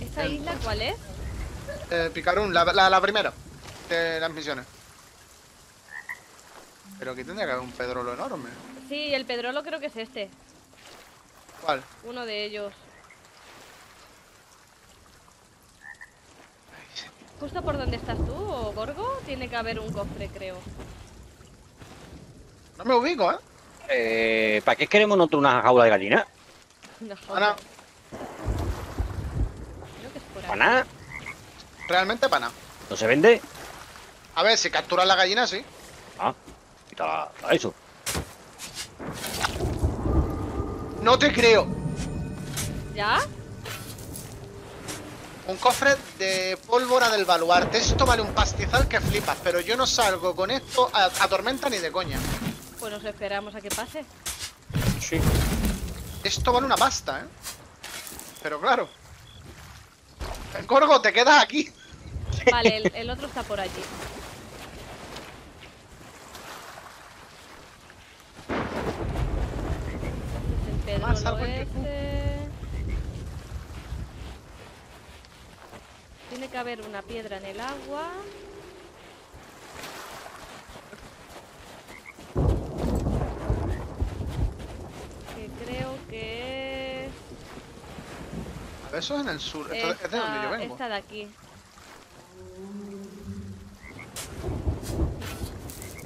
[SPEAKER 1] ¿Esta isla cuál es?
[SPEAKER 2] Eh, Picarún, la, la, la primera de las misiones. Pero aquí tendría que haber un pedrolo enorme.
[SPEAKER 1] Sí, el Pedrolo creo que es este.
[SPEAKER 2] ¿Cuál?
[SPEAKER 1] Uno de ellos. Justo por donde estás tú, o Gorgo, tiene que haber un cofre, creo.
[SPEAKER 2] No me ubico, ¿eh?
[SPEAKER 3] Eh, ¿Para qué queremos nosotros una jaula de gallina?
[SPEAKER 1] Es por
[SPEAKER 3] ¿Para nada?
[SPEAKER 2] realmente para nada.
[SPEAKER 3] ¿No se vende?
[SPEAKER 2] A ver, si capturas la gallina, sí.
[SPEAKER 3] Ah, quita la- eso.
[SPEAKER 2] No te creo.
[SPEAKER 1] ¿Ya?
[SPEAKER 2] Un cofre de pólvora del baluarte. Esto vale un pastizal que flipas, pero yo no salgo con esto a, a tormenta ni de coña.
[SPEAKER 1] Pues nos esperamos a que pase.
[SPEAKER 3] Sí.
[SPEAKER 2] Esto vale una pasta, ¿eh? Pero claro. Gorgo, te quedas aquí.
[SPEAKER 1] Vale, el, *laughs* el otro está por allí. El
[SPEAKER 2] Más
[SPEAKER 1] Pedrolo
[SPEAKER 2] árbol que tú.
[SPEAKER 1] este. Tiene que haber una piedra en el agua. Que creo que es...
[SPEAKER 2] Eso es en el sur. Esto es de donde yo
[SPEAKER 1] Esta,
[SPEAKER 2] vengo.
[SPEAKER 1] esta de aquí.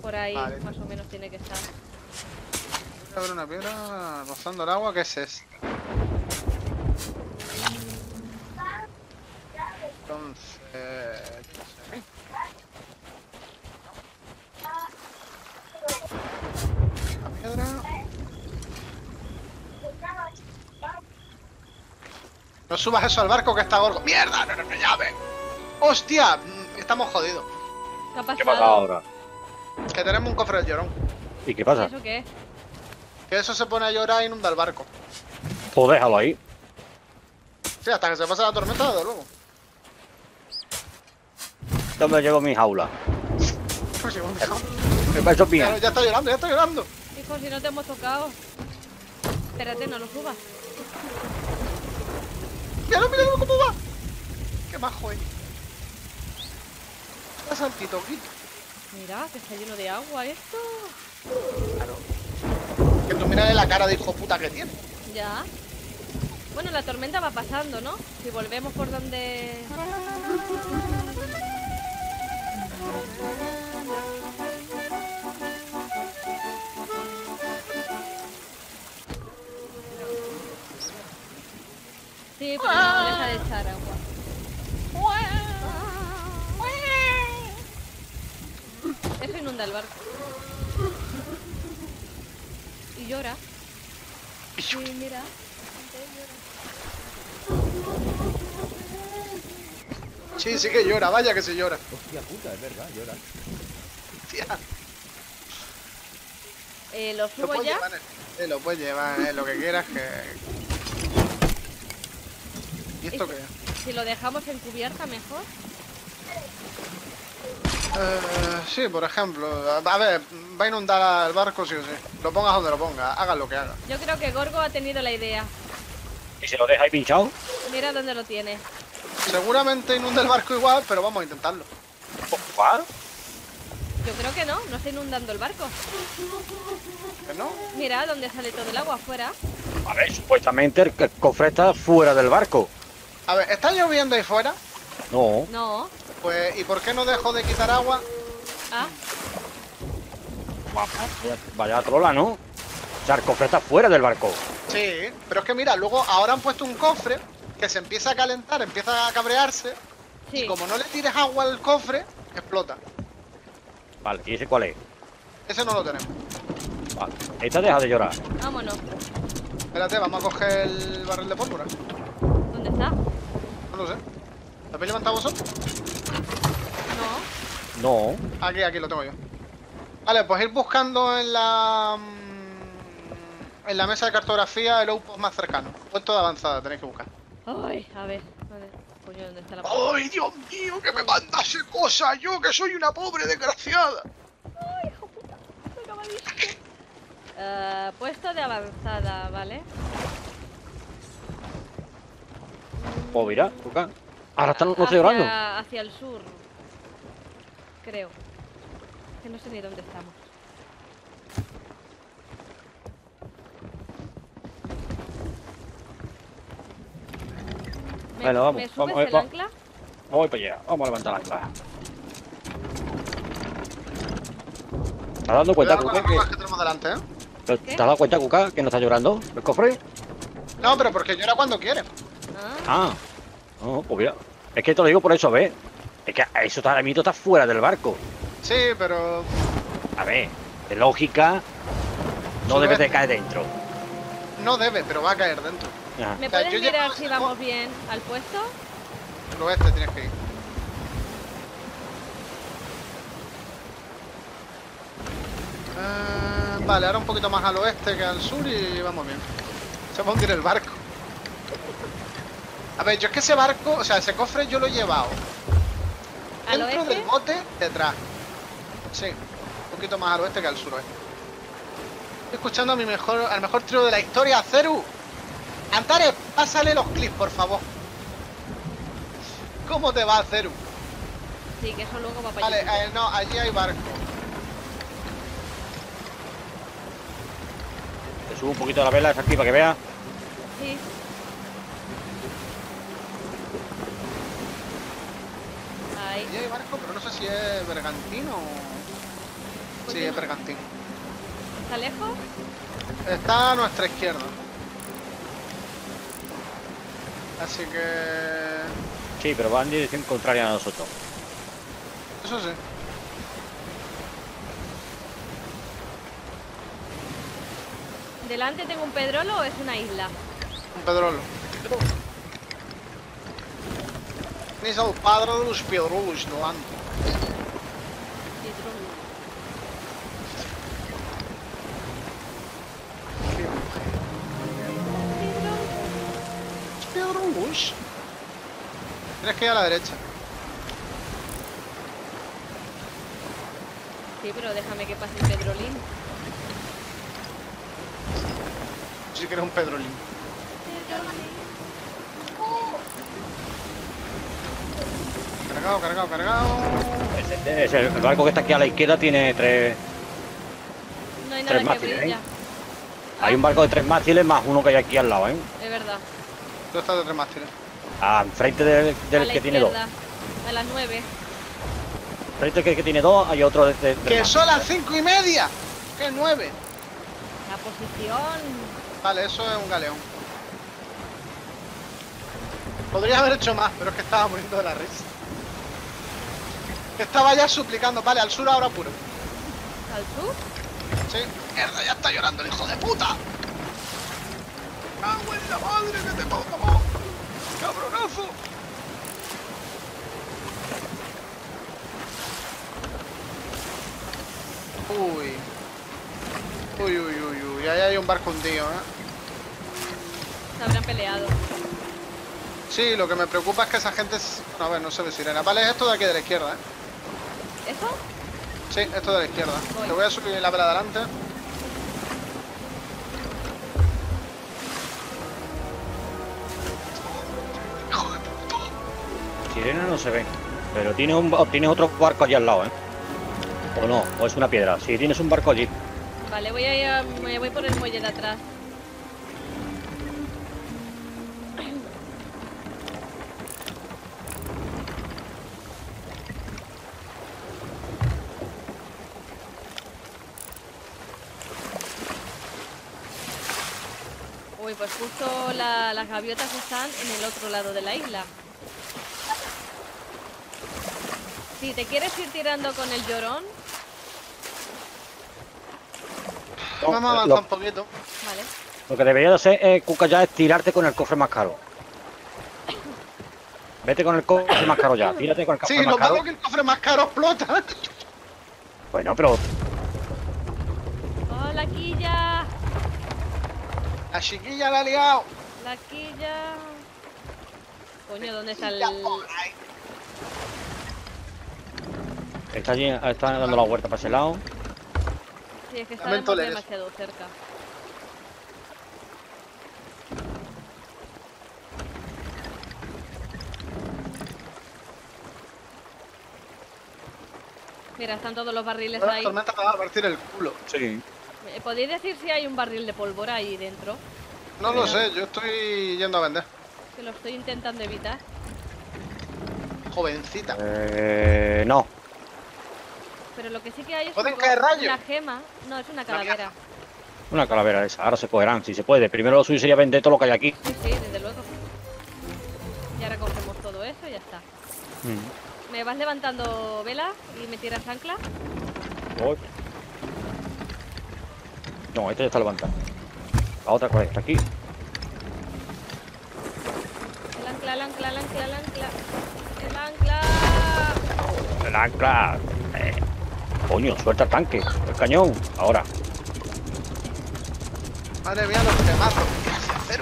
[SPEAKER 1] Por ahí,
[SPEAKER 2] Vale.
[SPEAKER 1] más o menos tiene que estar.
[SPEAKER 2] Voy a ver una piedra rozando el agua. ¿Qué es esto? Entonces... yo qué sé. La piedra... No subas eso al barco que está gordo. ¡Mierda! ¡No, no, no, llave! ¡Hostia! Mm, Estamos jodidos.
[SPEAKER 1] ¿Qué ha pasado?
[SPEAKER 3] ¿Qué pasa ahora?
[SPEAKER 2] Que tenemos un cofre del llorón.
[SPEAKER 3] ¿Y qué
[SPEAKER 1] ¿Y
[SPEAKER 3] pasa?
[SPEAKER 1] eso qué es?
[SPEAKER 2] Que eso se pone a llorar e inunda el barco.
[SPEAKER 3] Pues déjalo ahí.
[SPEAKER 2] Sí, hasta que se pase la tormenta, desde luego.
[SPEAKER 3] Yo me llevo mi jaula.
[SPEAKER 2] Pues
[SPEAKER 3] mía.
[SPEAKER 2] ya está llorando, ya está llorando.
[SPEAKER 1] Hijo, si no te hemos tocado. Espérate, no lo subas.
[SPEAKER 2] Mira, mira cómo va. Qué majo, eh. Da saltito, Kit.
[SPEAKER 1] Mira, que está lleno de agua esto.
[SPEAKER 2] Claro. Que tú mira la cara de hijo puta que tiene.
[SPEAKER 1] Ya. Bueno, la tormenta va pasando, ¿no? Si volvemos por donde... *laughs* Sí, pero no deja de echar agua. Eso inunda el barco. Y llora. Sí, mira.
[SPEAKER 2] Sí, sí que llora, vaya que se llora.
[SPEAKER 4] Hostia puta, es verdad, llora.
[SPEAKER 2] Tía,
[SPEAKER 1] Eh, ¿Lo
[SPEAKER 2] lo
[SPEAKER 1] subo
[SPEAKER 2] puedes
[SPEAKER 1] ya?
[SPEAKER 2] llevar, eh. Lo puedes llevar, eh, lo que quieras que... ¿Y esto qué?
[SPEAKER 1] Si lo dejamos en cubierta mejor.
[SPEAKER 2] Eh, sí, por ejemplo. A ver, va a inundar el barco sí o sí. Lo pongas donde lo pongas, hagas lo que hagas.
[SPEAKER 1] Yo creo que Gorgo ha tenido la idea.
[SPEAKER 3] ¿Y si lo deja ahí pinchado?
[SPEAKER 1] Mira dónde lo tiene.
[SPEAKER 2] Seguramente inunda el barco igual, pero vamos a intentarlo.
[SPEAKER 3] ¿cuál?
[SPEAKER 1] Yo creo que no, no está inundando el barco.
[SPEAKER 2] ¿Que no?
[SPEAKER 1] Mira dónde sale todo el agua afuera.
[SPEAKER 3] A ver, supuestamente el cofre está fuera del barco.
[SPEAKER 2] A ver, ¿está lloviendo ahí fuera?
[SPEAKER 3] No.
[SPEAKER 1] No.
[SPEAKER 2] Pues, ¿y por qué no dejo de quitar agua?
[SPEAKER 1] Ah,
[SPEAKER 3] Vaya, vaya trola, ¿no? O sea, el cofre está fuera del barco.
[SPEAKER 2] Sí, pero es que mira, luego ahora han puesto un cofre que se empieza a calentar, empieza a cabrearse.
[SPEAKER 1] sí.
[SPEAKER 2] Y como no le tires agua al cofre, explota.
[SPEAKER 3] Vale, ¿y ese cuál es?
[SPEAKER 2] Ese no lo tenemos.
[SPEAKER 3] Vale. Esta deja de llorar.
[SPEAKER 1] Vámonos.
[SPEAKER 2] Espérate, vamos a coger el barril de pólvora.
[SPEAKER 1] ¿Dónde está?
[SPEAKER 2] No lo sé. ¿Lo habéis levantado vosotros?
[SPEAKER 1] No.
[SPEAKER 3] No.
[SPEAKER 2] Aquí, aquí lo tengo yo. Vale, pues ir buscando en la... mm, En la mesa de cartografía el outpost más cercano. Puesto de avanzada, tenéis que buscar.
[SPEAKER 1] Ay, a ver. Vale. Coño, ¿dónde está la
[SPEAKER 2] ¡Ay, Dios mío! ¡Que me mandase cosas! ¡Yo que soy una pobre desgraciada!
[SPEAKER 1] Eh, puesto de avanzada, ¿vale?
[SPEAKER 3] Pues mira, acá. Ahora está, no está
[SPEAKER 1] hacia,
[SPEAKER 3] llorando.
[SPEAKER 1] hacia el sur. Creo. Que no sé ni dónde estamos. ¿Me,
[SPEAKER 3] Bueno, vamos,
[SPEAKER 1] ¿me subes
[SPEAKER 3] vamos, a ver,
[SPEAKER 1] el
[SPEAKER 3] va.
[SPEAKER 1] ancla?
[SPEAKER 3] Voy para allá. Vamos a levantar la ancla. ¿Te has dado cuenta, Cuca, que,
[SPEAKER 2] rocas que tenemos delante, ¿eh?
[SPEAKER 3] te- te has dado cuenta, Cuca, que no está llorando el cofre?
[SPEAKER 2] No, pero porque llora cuando quiere.
[SPEAKER 1] Ah,
[SPEAKER 3] Ah. No, pues mira. Es que te lo digo por eso, ¿ves? Es que eso está, el mito está fuera del barco.
[SPEAKER 2] Sí, pero...
[SPEAKER 3] A ver, de lógica, no debe de caer dentro.
[SPEAKER 2] No debe, pero va a caer dentro.
[SPEAKER 3] Ah,
[SPEAKER 1] ¿Me
[SPEAKER 2] O sea,
[SPEAKER 1] puedes
[SPEAKER 2] yo llevo
[SPEAKER 1] mirar si vamos bien al puesto?
[SPEAKER 2] El oeste tienes que ir. Eh, vale, ahora un poquito más al oeste que al sur y vamos bien. Se va a hundir el barco. A ver, yo es que ese barco, o sea, ese cofre yo lo he llevado
[SPEAKER 1] ¿Al
[SPEAKER 2] dentro
[SPEAKER 1] oeste?
[SPEAKER 2] del bote detrás. Sí, un poquito más al oeste que al suroeste. Estoy escuchando a mi mejor, al mejor trío de la historia, Ceru. Antares, pásale los clips, por favor. ¿Cómo te va, Ceru?
[SPEAKER 1] Sí, que eso luego va para
[SPEAKER 2] Vale, eh, no, allí hay barco.
[SPEAKER 3] te subo un poquito la vela esa aquí para que veas.
[SPEAKER 1] Sí.
[SPEAKER 2] Allí hay barco, pero no sé si es bergantino o...
[SPEAKER 1] Pues
[SPEAKER 2] Sí, es bergantino.
[SPEAKER 1] ¿Está lejos?
[SPEAKER 2] Está a nuestra izquierda. Así que...
[SPEAKER 3] Sí, pero va en dirección contraria a nosotros.
[SPEAKER 2] Eso sí.
[SPEAKER 1] ¿Delante tengo un pedrolo o es una isla?
[SPEAKER 2] Un pedrolo. Ni el padre de los pedrolos delante.
[SPEAKER 1] Pedrolo.
[SPEAKER 2] Los pedrolos. Tienes que ir a la derecha.
[SPEAKER 1] Sí, pero déjame que pase el pedrolín.
[SPEAKER 2] Si quieres un pedrolín. Cargado, cargado, cargado.
[SPEAKER 3] Ese- el barco que está aquí a la izquierda tiene tres.
[SPEAKER 1] No hay
[SPEAKER 3] Tres
[SPEAKER 1] nada que
[SPEAKER 3] mástiles, ¿eh?
[SPEAKER 1] brilla.
[SPEAKER 3] Hay un barco de tres mástiles más uno que hay aquí al lado, ¿eh?
[SPEAKER 1] Es verdad.
[SPEAKER 2] Tú estás de tres mástiles.
[SPEAKER 3] Ah, enfrente del, del
[SPEAKER 1] a la
[SPEAKER 3] que tiene dos.
[SPEAKER 1] A las nueve.
[SPEAKER 3] Enfrente del que tiene dos hay otro de, de-
[SPEAKER 2] ¡Que son las cinco y media! ¡Que nueve!
[SPEAKER 1] La posición.
[SPEAKER 2] Vale, eso es un galeón. Podría haber hecho más, pero es que estaba muriendo de la risa. Estaba ya suplicando, vale, al sur ahora puro.
[SPEAKER 1] ¿Al sur?
[SPEAKER 2] Sí. Mierda, ya está llorando el hijo de puta. ¡Cago en la madre que te pongo! ¡Cabronazo! Uy. Uy, uy, uy, uy. Ahí hay un barco hundido, ¿eh?
[SPEAKER 1] Se habrán peleado.
[SPEAKER 2] Sí, lo que me preocupa es que esa gente... es- Bueno, a ver, no se ve sirena. Vale, es esto de aquí de la izquierda, ¿eh?
[SPEAKER 1] ¿Eso?
[SPEAKER 2] Sí, esto de la izquierda.
[SPEAKER 1] Voy.
[SPEAKER 2] Te voy a subir la vela adelante.
[SPEAKER 3] Sirena no se ve. Pero tienes, un, tienes otro barco allí al lado, ¿eh? O no, o es una piedra. Sí, tienes un barco allí.
[SPEAKER 1] Vale, voy a ir a- me voy por el muelle de atrás. Pues justo la- las gaviotas están en el otro lado de la isla. Si te quieres ir tirando con el llorón,
[SPEAKER 3] No,
[SPEAKER 2] Vamos a avanzar
[SPEAKER 3] lo,
[SPEAKER 2] un poquito.
[SPEAKER 1] vale.
[SPEAKER 3] lo que debería de hacer, eh, Cuca, ya es tirarte con el cofre más caro. Vete con el cofre más caro ya. Tírate con el cofre
[SPEAKER 2] Sí,
[SPEAKER 3] más
[SPEAKER 2] lo
[SPEAKER 3] caro.
[SPEAKER 2] malo que el cofre más caro explota.
[SPEAKER 3] Bueno, pero
[SPEAKER 1] ¡Oh, la quilla!
[SPEAKER 2] La chiquilla la ha liado.
[SPEAKER 1] La quilla. Coño, ¿dónde está el...?
[SPEAKER 3] Está allí, está dando la vuelta para ese lado.
[SPEAKER 1] Sí, es que
[SPEAKER 2] eso.
[SPEAKER 1] demasiado cerca. Mira, están todos los barriles
[SPEAKER 2] La
[SPEAKER 1] ahí.
[SPEAKER 2] tormenta me va a partir el culo.
[SPEAKER 3] Sí.
[SPEAKER 1] Eh, ¿Podéis decir si hay un barril de pólvora ahí dentro?
[SPEAKER 2] No lo sé, yo estoy yendo a vender.
[SPEAKER 1] Que lo estoy intentando evitar.
[SPEAKER 2] Jovencita.
[SPEAKER 3] Eh, no.
[SPEAKER 1] Pero lo que sí que hay es
[SPEAKER 2] ¿Pueden
[SPEAKER 1] un-
[SPEAKER 2] caer rayos?
[SPEAKER 1] una gema. No, es una calavera.
[SPEAKER 3] Una calavera esa. Ahora se cogerán, si se puede. Primero lo suyo sería vender todo lo que hay aquí.
[SPEAKER 1] Sí, sí, desde luego. Y ahora cogemos todo eso y ya está.
[SPEAKER 3] Mm.
[SPEAKER 1] ¿Me vas levantando vela y me tiras ancla?
[SPEAKER 3] Voy. No, este ya está levantado. La otra cuál está aquí.
[SPEAKER 1] El ancla, el ancla, el ancla, el ancla. El ancla.
[SPEAKER 3] El ancla. Eh. Coño, suelta el tanque. El cañón. Ahora.
[SPEAKER 2] Madre mía, los temazos. ¿Qué hace hacer?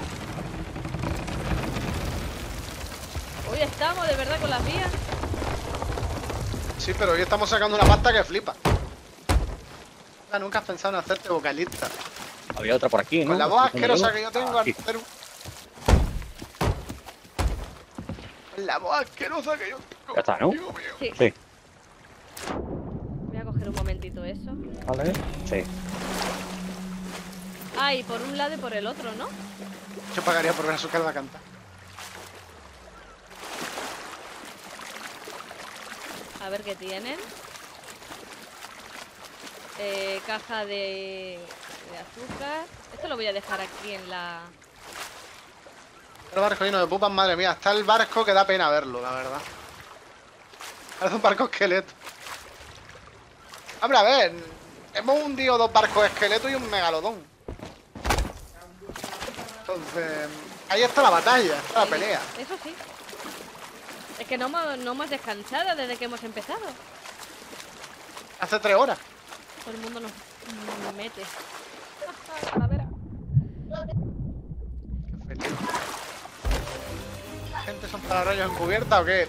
[SPEAKER 1] Hoy estamos de verdad con las vías.
[SPEAKER 2] Sí, pero hoy estamos sacando una pasta que flipa. Ah, Nunca has pensado en hacerte vocalista.
[SPEAKER 3] Había otra por aquí, ¿no?
[SPEAKER 2] Con la voz asquerosa que yo tengo,
[SPEAKER 3] Aquí.
[SPEAKER 2] Artero. Con la voz asquerosa que yo tengo.
[SPEAKER 3] Ya está, ¿no?
[SPEAKER 1] Sí.
[SPEAKER 3] Sí.
[SPEAKER 1] Voy a coger un momentito eso.
[SPEAKER 3] Vale. Sí.
[SPEAKER 1] Ah, y por un lado y por el otro, ¿no?
[SPEAKER 2] Yo pagaría por ver a su cara cantar.
[SPEAKER 1] A ver qué tienen. Eh, caja de, de azúcar. Esto lo voy a dejar aquí en la...
[SPEAKER 2] El barco lleno de pupas, madre mía. Está el barco que da pena verlo, la verdad. Parece un barco esqueleto. Hombre, a ver. Hemos hundido dos barcos esqueletos y un megalodón. Entonces, ahí está la batalla, está la pelea.
[SPEAKER 1] Eso sí. Es que no hemos, no hemos descansado desde que hemos empezado.
[SPEAKER 2] Hace tres horas.
[SPEAKER 1] Todo el mundo nos mete. Calavera.
[SPEAKER 2] ¿La gente son para rayos encubierta o qué?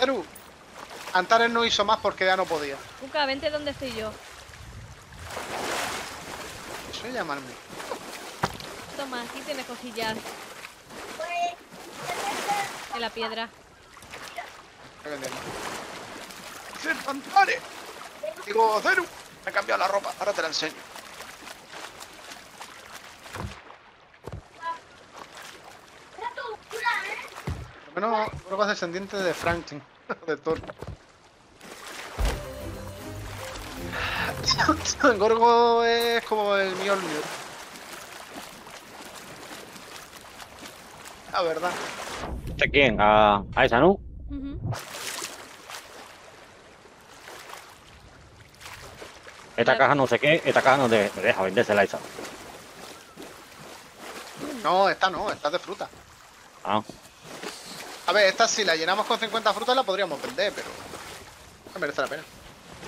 [SPEAKER 2] Eru, Antares no hizo más porque ya no podía.
[SPEAKER 1] Cuca, vente donde estoy yo.
[SPEAKER 2] Eso es llamarme.
[SPEAKER 1] Toma, aquí tienes cosillas. En la piedra.
[SPEAKER 2] ¡Sí, Antares! Digo, Ceru, me he cambiado la ropa, ahora te la enseño. Por lo menos Gorgo es descendiente de Franklin, *laughs* de Thor. *laughs* Gorgo es como el Mjolnir. La verdad.
[SPEAKER 3] ¿De quién? A, a esa, ¿no? Esta caja no sé qué, esta caja no te, me deja vendérsela esa.
[SPEAKER 2] No, esta no, esta es de fruta.
[SPEAKER 3] Ah,
[SPEAKER 2] A ver, esta si la llenamos con 50 frutas la podríamos vender, pero no merece la pena.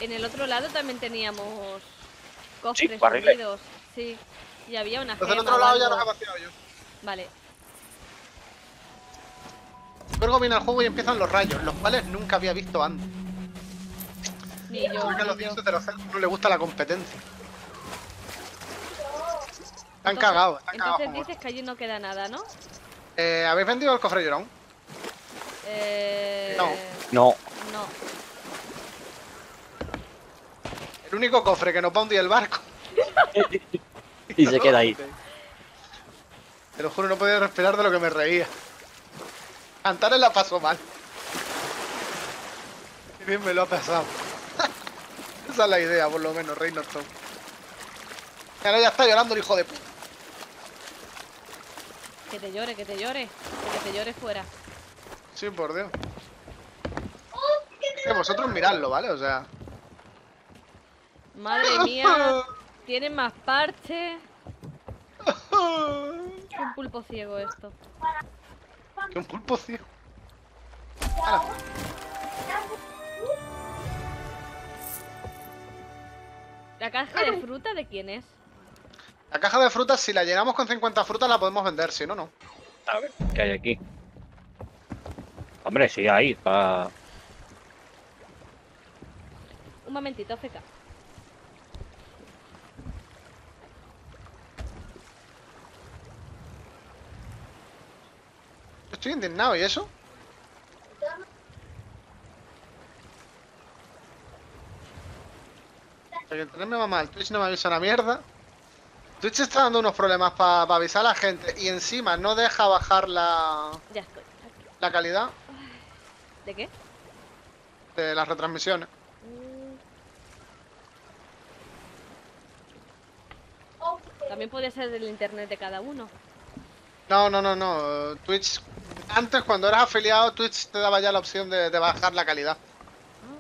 [SPEAKER 1] En el otro lado también teníamos cofres
[SPEAKER 3] barriles.
[SPEAKER 1] hundidos. Sí. Y había una
[SPEAKER 2] Entonces del
[SPEAKER 1] gema
[SPEAKER 2] otro lado ya nos ha vaciado yo.
[SPEAKER 1] Vale.
[SPEAKER 2] Luego viene al juego y empiezan los rayos, los cuales nunca había visto antes.
[SPEAKER 1] Ni yo,
[SPEAKER 2] Porque a los
[SPEAKER 1] ni yo.
[SPEAKER 2] dioses de los celtas no les gusta la competencia. Están cagados, están cagados.
[SPEAKER 1] Entonces dices que allí no queda nada, ¿no?
[SPEAKER 2] Eh, ¿Habéis vendido el cofre llorón?
[SPEAKER 1] Eh...
[SPEAKER 2] No.
[SPEAKER 3] no.
[SPEAKER 1] No.
[SPEAKER 2] El único cofre que nos va a hundir el barco. *laughs*
[SPEAKER 3] Y se queda ahí.
[SPEAKER 2] Te lo juro, no podía respirar de lo que me reía. Antares la pasó mal. Qué bien me lo ha pasado. Esa es la idea, por lo menos, Rey Norton. Y ahora ya está llorando el hijo de puta.
[SPEAKER 1] Que te llore, que te llore. Que te llore fuera.
[SPEAKER 2] Sí, por Dios. Que vosotros miradlo, ¿vale? O sea.
[SPEAKER 1] Madre mía. Tiene más parche. Que un pulpo ciego esto.
[SPEAKER 2] Que un pulpo ciego. Hala.
[SPEAKER 1] ¿La caja de fruta de quién es?
[SPEAKER 2] La caja de frutas, si la llenamos con 50 frutas, la podemos vender, si no, no.
[SPEAKER 3] A ver, ¿qué hay aquí? Hombre, sí, ahí, para...
[SPEAKER 1] Un momentito, feca.
[SPEAKER 2] Estoy indignado, ¿y eso? El internet me va mal, Twitch no me avisa una mierda. Twitch está dando unos problemas para avisar a la gente y encima no deja bajar la,
[SPEAKER 1] Ya estoy. Aquí.
[SPEAKER 2] la calidad
[SPEAKER 1] ¿De qué?
[SPEAKER 2] de las retransmisiones.
[SPEAKER 1] También puede ser del internet de cada uno.
[SPEAKER 2] No, no, no, no. Twitch. Antes, cuando eras afiliado, Twitch te daba ya la opción de, de bajar la calidad.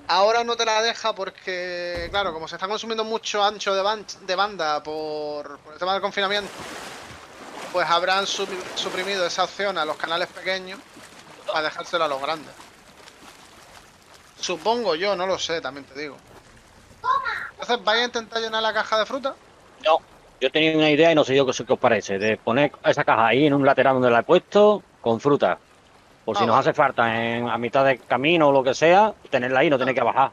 [SPEAKER 2] Ahora no te la deja porque, claro, como se está consumiendo mucho ancho de, ban- de banda por, por el tema del confinamiento, pues habrán suprimido esa opción a los canales pequeños para dejárselo a los grandes. Supongo yo, no lo sé, también te digo. Entonces, ¿vais a intentar llenar la caja de fruta?
[SPEAKER 3] No, yo tenía una idea y no sé yo qué os parece, de poner esa caja ahí en un lateral donde la he puesto, con fruta. Por si
[SPEAKER 2] Ah,
[SPEAKER 3] nos
[SPEAKER 2] vale.
[SPEAKER 3] hace falta en, a mitad de camino o lo que sea, tenerla ahí y no tener que bajar.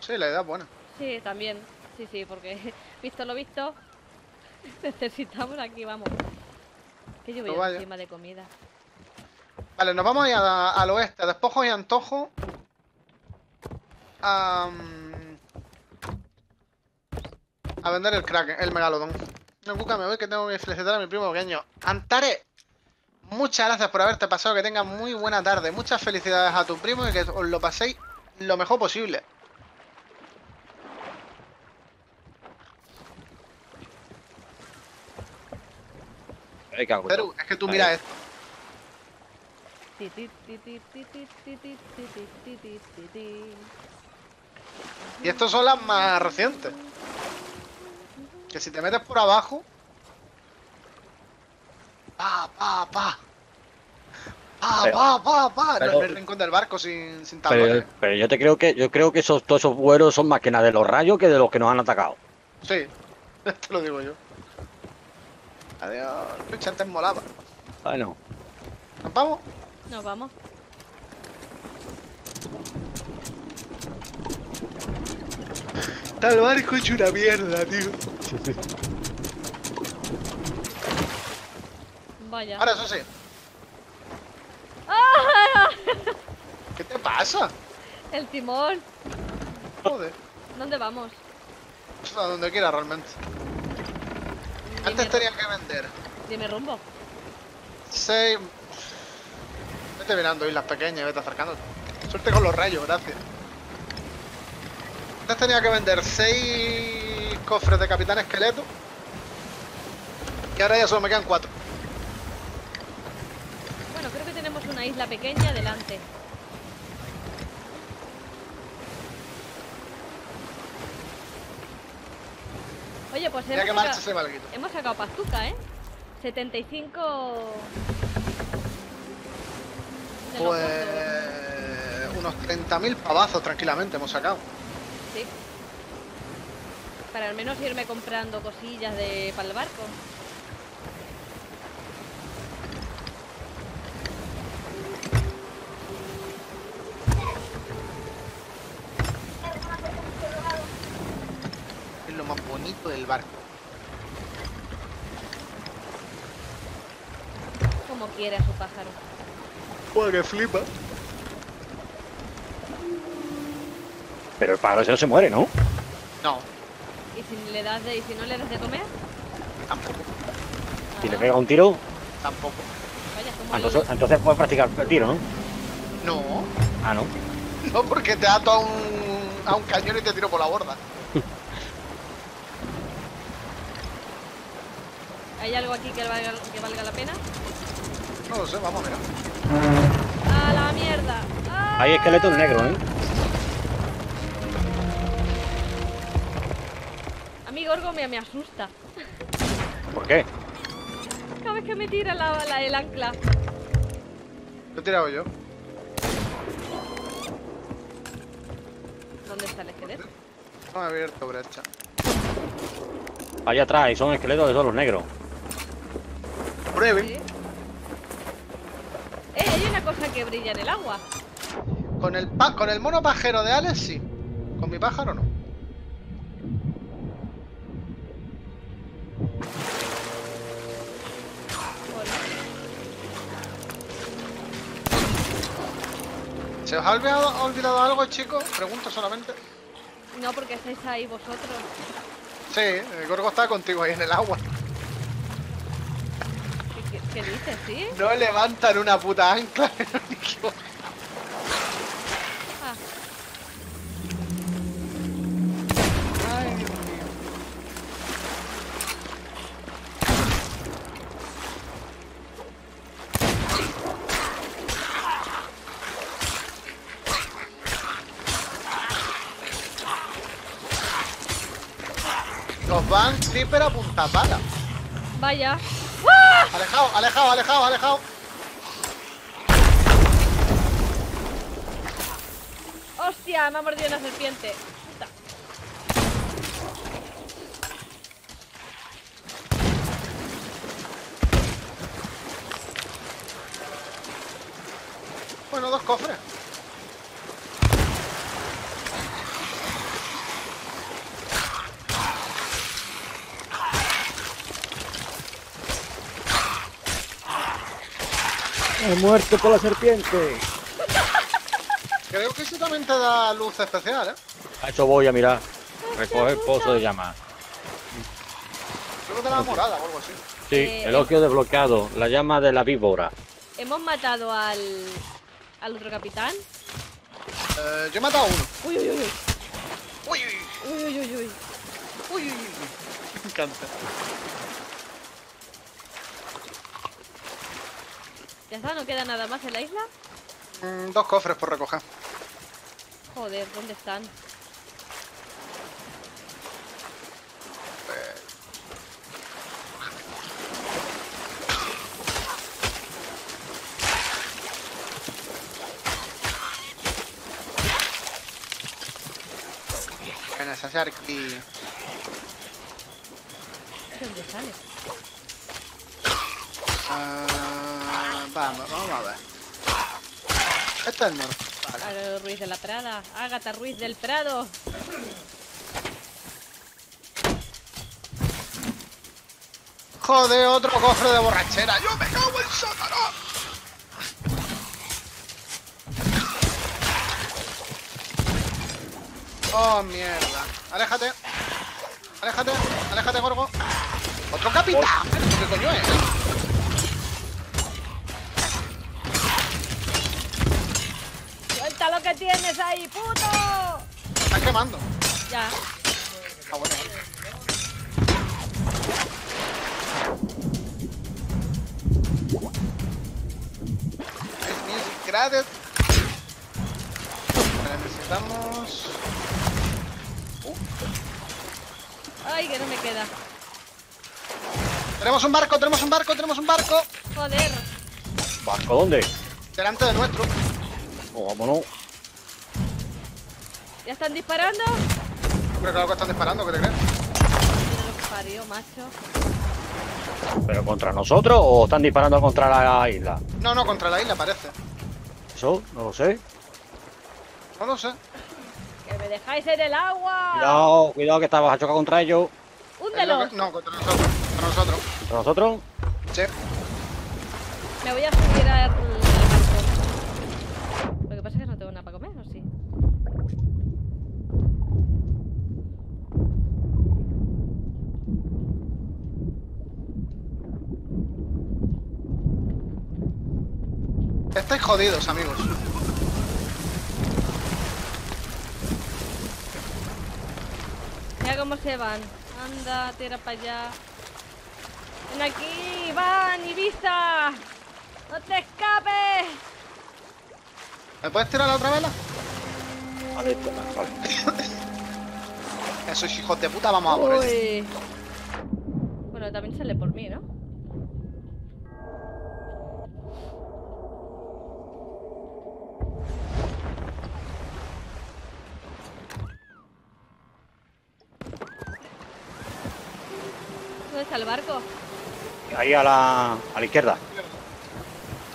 [SPEAKER 2] Sí, la idea es buena.
[SPEAKER 1] Sí, también. Sí, sí, porque *laughs* visto lo visto, *laughs* necesitamos aquí, vamos. ¿Qué llevo
[SPEAKER 2] No
[SPEAKER 1] yo
[SPEAKER 2] vaya.
[SPEAKER 1] encima de comida?
[SPEAKER 2] Vale, nos vamos a ir a- al oeste, a despojos y antojos. A, a vender el Kraken, el megalodón. No, Cuca, me voy que tengo que felicitar a mi primo pequeño. Antare, Muchas gracias por haberte pasado, que tengas muy buena tarde. Muchas felicidades a tu primo y que os lo paséis lo mejor posible. Pero, es que tú mira esto. Y estas son las más recientes. Que si te metes por abajo, Pa, pa, pa. Pa,
[SPEAKER 3] Pero-
[SPEAKER 2] pa, pa, pa. No,
[SPEAKER 3] pero-
[SPEAKER 2] en el rincón del barco sin, sin
[SPEAKER 3] Pero,
[SPEAKER 2] tablones.
[SPEAKER 3] pero yo te creo que yo creo que esos todos esos vuelos son más que nada de los rayos que de los que nos han atacado.
[SPEAKER 2] Sí, *laughs* esto lo digo yo. Adiós. Lucha, antes molaba.
[SPEAKER 3] Bueno,
[SPEAKER 2] ¿Nos vamos?
[SPEAKER 1] Nos vamos.
[SPEAKER 2] Está el barco hecho una mierda, tío.
[SPEAKER 1] Vaya.
[SPEAKER 2] Ahora, eso sí.
[SPEAKER 1] ¡Ah!
[SPEAKER 2] ¿Qué te pasa?
[SPEAKER 1] El timón.
[SPEAKER 2] Joder.
[SPEAKER 1] ¿Dónde vamos?
[SPEAKER 2] A donde quiera realmente. Antes
[SPEAKER 1] Dime,
[SPEAKER 2] tenía que vender
[SPEAKER 1] dime rumbo.
[SPEAKER 2] 6. Vete mirando islas pequeñas vete acercándote. Suerte con los rayos, gracias. Antes tenía que vender 6 cofres de capitán esqueleto. Y ahora ya solo me quedan 4.
[SPEAKER 1] Bueno, creo que tenemos una isla pequeña delante. Oye, pues hemos,
[SPEAKER 2] que marcha
[SPEAKER 1] saca-
[SPEAKER 2] ese valguito.
[SPEAKER 1] hemos sacado pastuca, ¿eh? 75... de los
[SPEAKER 2] Pues. Unos 30.000 pavazos tranquilamente hemos sacado.
[SPEAKER 1] Sí. Para al menos irme comprando cosillas de para el barco.
[SPEAKER 2] Bonito del barco.
[SPEAKER 1] Como quiera su pájaro.
[SPEAKER 2] Joder, que flipa.
[SPEAKER 3] pero el pájaro ese no se muere, ¿no?
[SPEAKER 2] No,
[SPEAKER 1] ¿Y si le das de, y si no le das de comer?
[SPEAKER 2] tampoco.
[SPEAKER 3] Si le
[SPEAKER 1] Ah,
[SPEAKER 3] pega un tiro,
[SPEAKER 2] Tampoco.
[SPEAKER 1] Vaya,
[SPEAKER 3] ah,
[SPEAKER 1] el-
[SPEAKER 3] entonces, entonces puedes practicar el tiro, ¿no?
[SPEAKER 2] No.
[SPEAKER 3] Ah, no. *laughs*
[SPEAKER 2] No, porque te ato a un, a un cañón y te tiro por la borda.
[SPEAKER 1] ¿Hay algo aquí que valga, que valga la pena?
[SPEAKER 2] No lo sé, vamos, mira.
[SPEAKER 1] ¡A la mierda! ¡Ah!
[SPEAKER 3] Hay esqueletos negros, ¿eh?
[SPEAKER 1] A mí Gorgo me, me asusta.
[SPEAKER 3] ¿Por qué?
[SPEAKER 1] Cada vez que me tira la, la- el ancla.
[SPEAKER 2] Lo he tirado yo.
[SPEAKER 1] ¿Dónde está el esqueleto?
[SPEAKER 2] No me he abierto brecha.
[SPEAKER 3] Allá atrás, y son esqueletos de los negros.
[SPEAKER 2] Prueben.
[SPEAKER 1] Sí. ¡Eh! Hay una cosa que brilla en el agua.
[SPEAKER 2] Con el, pa- con el mono pajero de Alex, sí. Con mi pájaro, no. ¿Se os ha olvidado, olvidado algo, chicos? Pregunto solamente.
[SPEAKER 1] no porque estáis ahí vosotros.
[SPEAKER 2] Sí, el gorgo está contigo ahí en el agua.
[SPEAKER 1] ¿Qué, dices, sí?
[SPEAKER 2] No levantan una puta ancla.
[SPEAKER 1] Ah, *laughs*
[SPEAKER 2] Ay, Dios mío. Nos van creeper a punta pala.
[SPEAKER 1] vaya.
[SPEAKER 2] Alejado, alejado, alejado, alejado.
[SPEAKER 1] ¡Hostia! Me ha mordido una serpiente. Puta.
[SPEAKER 2] Bueno, dos cofres.
[SPEAKER 3] He muerto por la serpiente.
[SPEAKER 2] Creo que eso también te da luz especial, ¿eh?
[SPEAKER 3] A eso voy a mirar. Recoger pozo de llama.
[SPEAKER 2] Creo que te da morada o algo así.
[SPEAKER 3] Sí,
[SPEAKER 1] Eh,
[SPEAKER 3] el ocio desbloqueado. La llama de la víbora.
[SPEAKER 1] Hemos matado al, al otro capitán.
[SPEAKER 2] Eh, yo he matado a uno.
[SPEAKER 1] Uy, uy, uy, uy.
[SPEAKER 2] Uy, uy,
[SPEAKER 1] Uy, uy, uy, uy.
[SPEAKER 2] uy, uy, uy. *laughs* Me encanta.
[SPEAKER 1] ¿Ya está? ¿No queda nada más en la isla?
[SPEAKER 2] Mm, dos cofres por recoger.
[SPEAKER 1] Joder, ¿dónde están?
[SPEAKER 2] Aquí.
[SPEAKER 1] ¿Dónde sale?
[SPEAKER 2] Ah, vamos, vamos a ver. Este es.
[SPEAKER 1] Ágata Ruiz de la Prada. Ágata Ruiz del Prado.
[SPEAKER 2] Joder, otro cofre de borrachera. ¡Yo me cago en sótano! Oh, mierda. Aléjate. Aléjate, aléjate, Gorgo. ¡Otro capitán! ¿Esto qué coño es?
[SPEAKER 1] Tienes ahí, puto!
[SPEAKER 2] Me están quemando.
[SPEAKER 1] Ya.
[SPEAKER 2] Ah, bueno. Es music gratis. Necesitamos.
[SPEAKER 1] Ay, que no me queda.
[SPEAKER 2] Tenemos un barco, tenemos un barco, tenemos un barco.
[SPEAKER 1] Joder.
[SPEAKER 3] ¿Barco dónde?
[SPEAKER 2] Delante de nuestro.
[SPEAKER 3] Oh, vámonos.
[SPEAKER 1] ¿Ya están disparando?
[SPEAKER 2] Pero claro que están disparando, ¿qué te crees?
[SPEAKER 1] Mira lo que parió, macho.
[SPEAKER 3] ¿Pero contra nosotros o están disparando contra la isla?
[SPEAKER 2] No, no, contra la isla parece.
[SPEAKER 3] Eso, no lo sé.
[SPEAKER 2] No lo sé.
[SPEAKER 1] ¡Que me dejáis en el agua!
[SPEAKER 3] Cuidado, cuidado que estabas a chocar contra ellos.
[SPEAKER 2] Es lo
[SPEAKER 1] ¡Húndelo!
[SPEAKER 2] que- No, contra nosotros. Contra nosotros.
[SPEAKER 3] ¿Contra nosotros?
[SPEAKER 2] Sí.
[SPEAKER 1] Me voy a subir al barco. Lo que pasa es que no tengo nada para comer, ¿o sí?
[SPEAKER 2] Estáis jodidos, amigos.
[SPEAKER 1] Mira cómo se van. Anda, tira para allá. Ven aquí, van, Ibiza. ¡No te escapes!
[SPEAKER 2] ¿Me puedes tirar la otra vela?
[SPEAKER 3] Vale, esto, vale. *laughs*
[SPEAKER 2] Esos hijos de puta, vamos a por ellos.
[SPEAKER 1] Uy. Bueno, también sale por mí, ¿no? ¿Dónde está el barco?
[SPEAKER 3] Ahí a la, a la izquierda.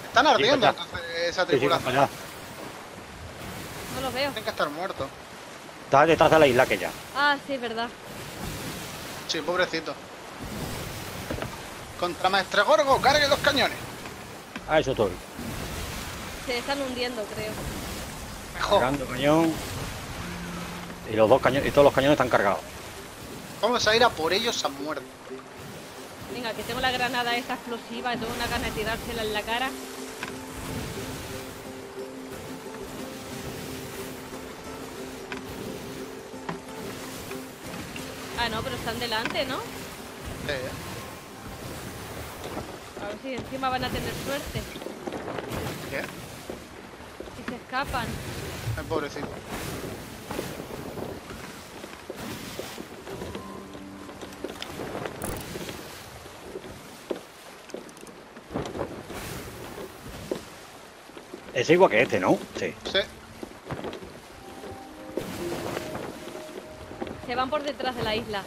[SPEAKER 2] Están ardiendo entonces esa
[SPEAKER 3] Sí, sí,
[SPEAKER 2] tripulación.
[SPEAKER 1] No los veo.
[SPEAKER 2] Tienen que estar muertos.
[SPEAKER 3] Está detrás de la isla que ya.
[SPEAKER 1] Ah, sí, verdad.
[SPEAKER 2] Sí, pobrecito. Contra Maestre Gorgo, cargue los cañones.
[SPEAKER 3] A eso estoy.
[SPEAKER 1] Se están hundiendo, creo.
[SPEAKER 2] Mejor.
[SPEAKER 3] Cargando cañón. Y los dos cañones, y todos los cañones están cargados.
[SPEAKER 2] Vamos a ir a por ellos a muerte.
[SPEAKER 1] Venga, que tengo la granada esta explosiva tengo una gana de tirársela en la cara. Ah, no, pero están delante, ¿no?
[SPEAKER 2] Sí, ¿eh?
[SPEAKER 1] A ver si encima van a tener suerte.
[SPEAKER 2] ¿Qué?
[SPEAKER 1] Si se escapan.
[SPEAKER 2] Ay, pobrecito.
[SPEAKER 3] Es igual que este, ¿no? Sí.
[SPEAKER 2] Sí.
[SPEAKER 1] Se van por detrás de la isla.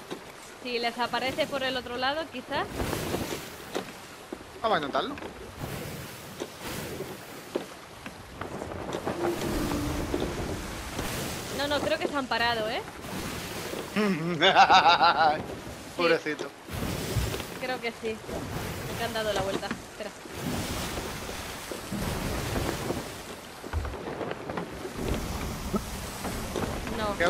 [SPEAKER 1] Si les aparece por el otro lado, quizás.
[SPEAKER 2] Vamos a intentarlo.
[SPEAKER 1] No, no, creo que se han parado, ¿eh? *laughs*
[SPEAKER 2] pobrecito.
[SPEAKER 1] Creo que sí. Que han dado la vuelta.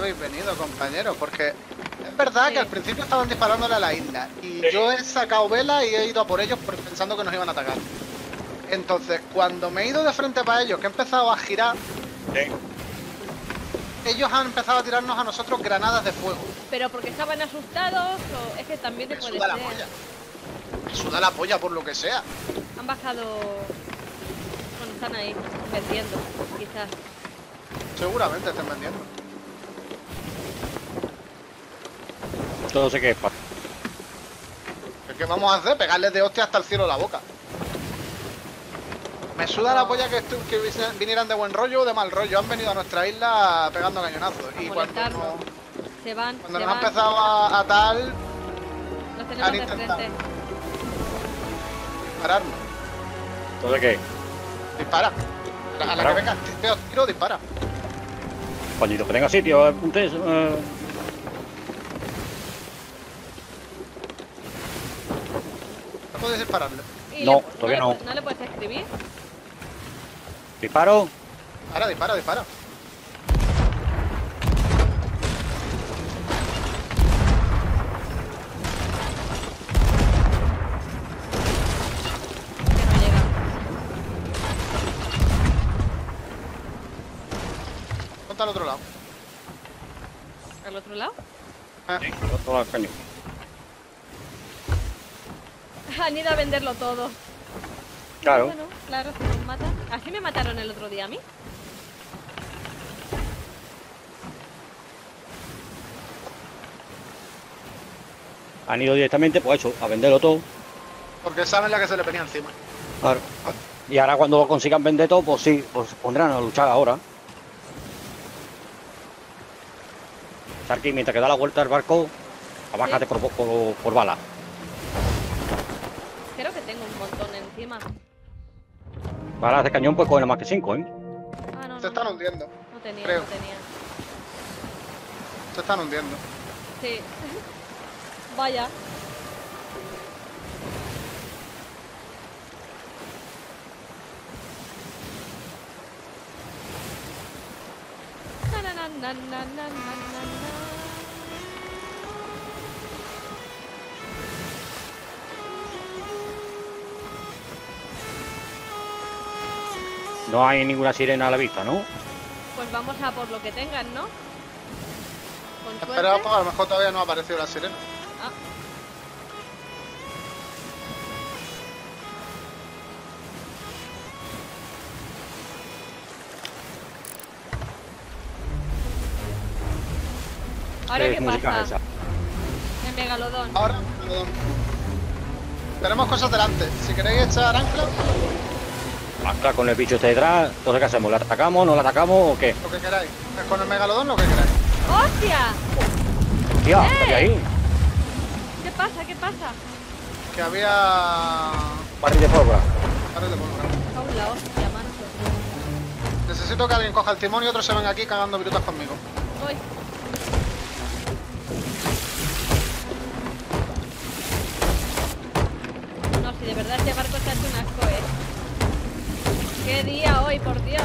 [SPEAKER 2] Habéis venido, compañeros? Porque es verdad
[SPEAKER 1] Sí.
[SPEAKER 2] que al principio estaban disparándole a la isla. Y yo he sacado vela y he ido a por ellos pensando que nos iban a atacar. Entonces, cuando me he ido de frente para ellos, que he empezado a girar, ellos han empezado a tirarnos a nosotros granadas de fuego.
[SPEAKER 1] Pero porque estaban asustados o es que también te
[SPEAKER 2] Me
[SPEAKER 1] puede
[SPEAKER 2] suda la
[SPEAKER 1] ser.
[SPEAKER 2] polla. Me suda la polla por lo que sea.
[SPEAKER 1] Han bajado. Bueno, están ahí, vendiendo, quizás.
[SPEAKER 2] Seguramente estén vendiendo.
[SPEAKER 3] Todo sé que es pa-
[SPEAKER 2] ¿Qué vamos a hacer? Pegarles de hostia hasta el cielo la boca. Me suda la polla que, estu- que vinieran de buen rollo o de mal rollo. Han venido a nuestra isla pegando cañonazos. Y cuando, no-
[SPEAKER 1] Se van,
[SPEAKER 2] cuando
[SPEAKER 1] se
[SPEAKER 2] nos han
[SPEAKER 1] van.
[SPEAKER 2] empezado a, a tal,
[SPEAKER 1] Los tenemos
[SPEAKER 2] han intentado.
[SPEAKER 1] frente.
[SPEAKER 2] dispararnos.
[SPEAKER 3] todo sé que
[SPEAKER 2] Dispara. A la, a la que venga, tiro, tiro, dispara.
[SPEAKER 3] Cuando que tenga sitio, apuntes. eh,
[SPEAKER 2] puedes dispararle.
[SPEAKER 3] No,
[SPEAKER 1] le-
[SPEAKER 3] todavía
[SPEAKER 1] le
[SPEAKER 3] no.
[SPEAKER 1] pu- ¿No le puedes escribir?
[SPEAKER 3] disparo.
[SPEAKER 2] Ahora, dispara, dispara.
[SPEAKER 1] Que no llega.
[SPEAKER 2] Ponte al otro lado.
[SPEAKER 1] ¿Al otro lado?
[SPEAKER 2] Eh,
[SPEAKER 3] Otro lado del cañón.
[SPEAKER 1] Han ido a venderlo todo.
[SPEAKER 3] Claro.
[SPEAKER 1] Bueno, claro, si nos matan. Así me mataron el otro día a mí.
[SPEAKER 3] Han ido directamente, pues eso, a venderlo todo.
[SPEAKER 2] porque saben la que se le venía encima.
[SPEAKER 3] Claro. Y ahora cuando lo consigan vender todo, pues sí, pues pondrán a luchar ahora. Sarki, mientras que da la vuelta al barco, abájate por, por, por bala.
[SPEAKER 1] Creo que tengo un encima.
[SPEAKER 3] Balas de cañón, pues cogen más que 5, ¿eh?
[SPEAKER 1] Ah, no,
[SPEAKER 2] Se
[SPEAKER 1] no.
[SPEAKER 2] están
[SPEAKER 1] no.
[SPEAKER 2] hundiendo.
[SPEAKER 1] No tenía,
[SPEAKER 2] creo.
[SPEAKER 1] no tenía.
[SPEAKER 2] Se están hundiendo.
[SPEAKER 1] Sí. Vaya. Na, na, na,
[SPEAKER 3] No hay ninguna sirena a la vista, ¿no?
[SPEAKER 1] Pues vamos a por lo que tengan, ¿no?
[SPEAKER 2] Espera, pues a lo mejor todavía no ha aparecido la sirena.
[SPEAKER 1] Ah, ¿Ahora
[SPEAKER 3] ¿Qué
[SPEAKER 1] pasa?
[SPEAKER 3] esa?
[SPEAKER 1] El megalodón.
[SPEAKER 2] Ahora, perdón. Tenemos cosas delante. Si queréis echar ancla,
[SPEAKER 3] Ancla con el bicho este detrás, entonces ¿qué hacemos? ¿La atacamos, no la atacamos o qué?
[SPEAKER 2] lo que queráis. Con el megalodón, lo que queráis.
[SPEAKER 1] ¡Hostia!
[SPEAKER 3] Tía,
[SPEAKER 1] ¡Eh!
[SPEAKER 3] ¿qué ahí?
[SPEAKER 1] ¿Qué pasa? ¿Qué pasa?
[SPEAKER 2] Que había.
[SPEAKER 3] Barril de pólvora.
[SPEAKER 2] Pares de pólvora.
[SPEAKER 1] Hostia, manso.
[SPEAKER 2] Necesito que alguien coja el timón y otros se ven aquí cagando virutas conmigo.
[SPEAKER 1] Por Dios!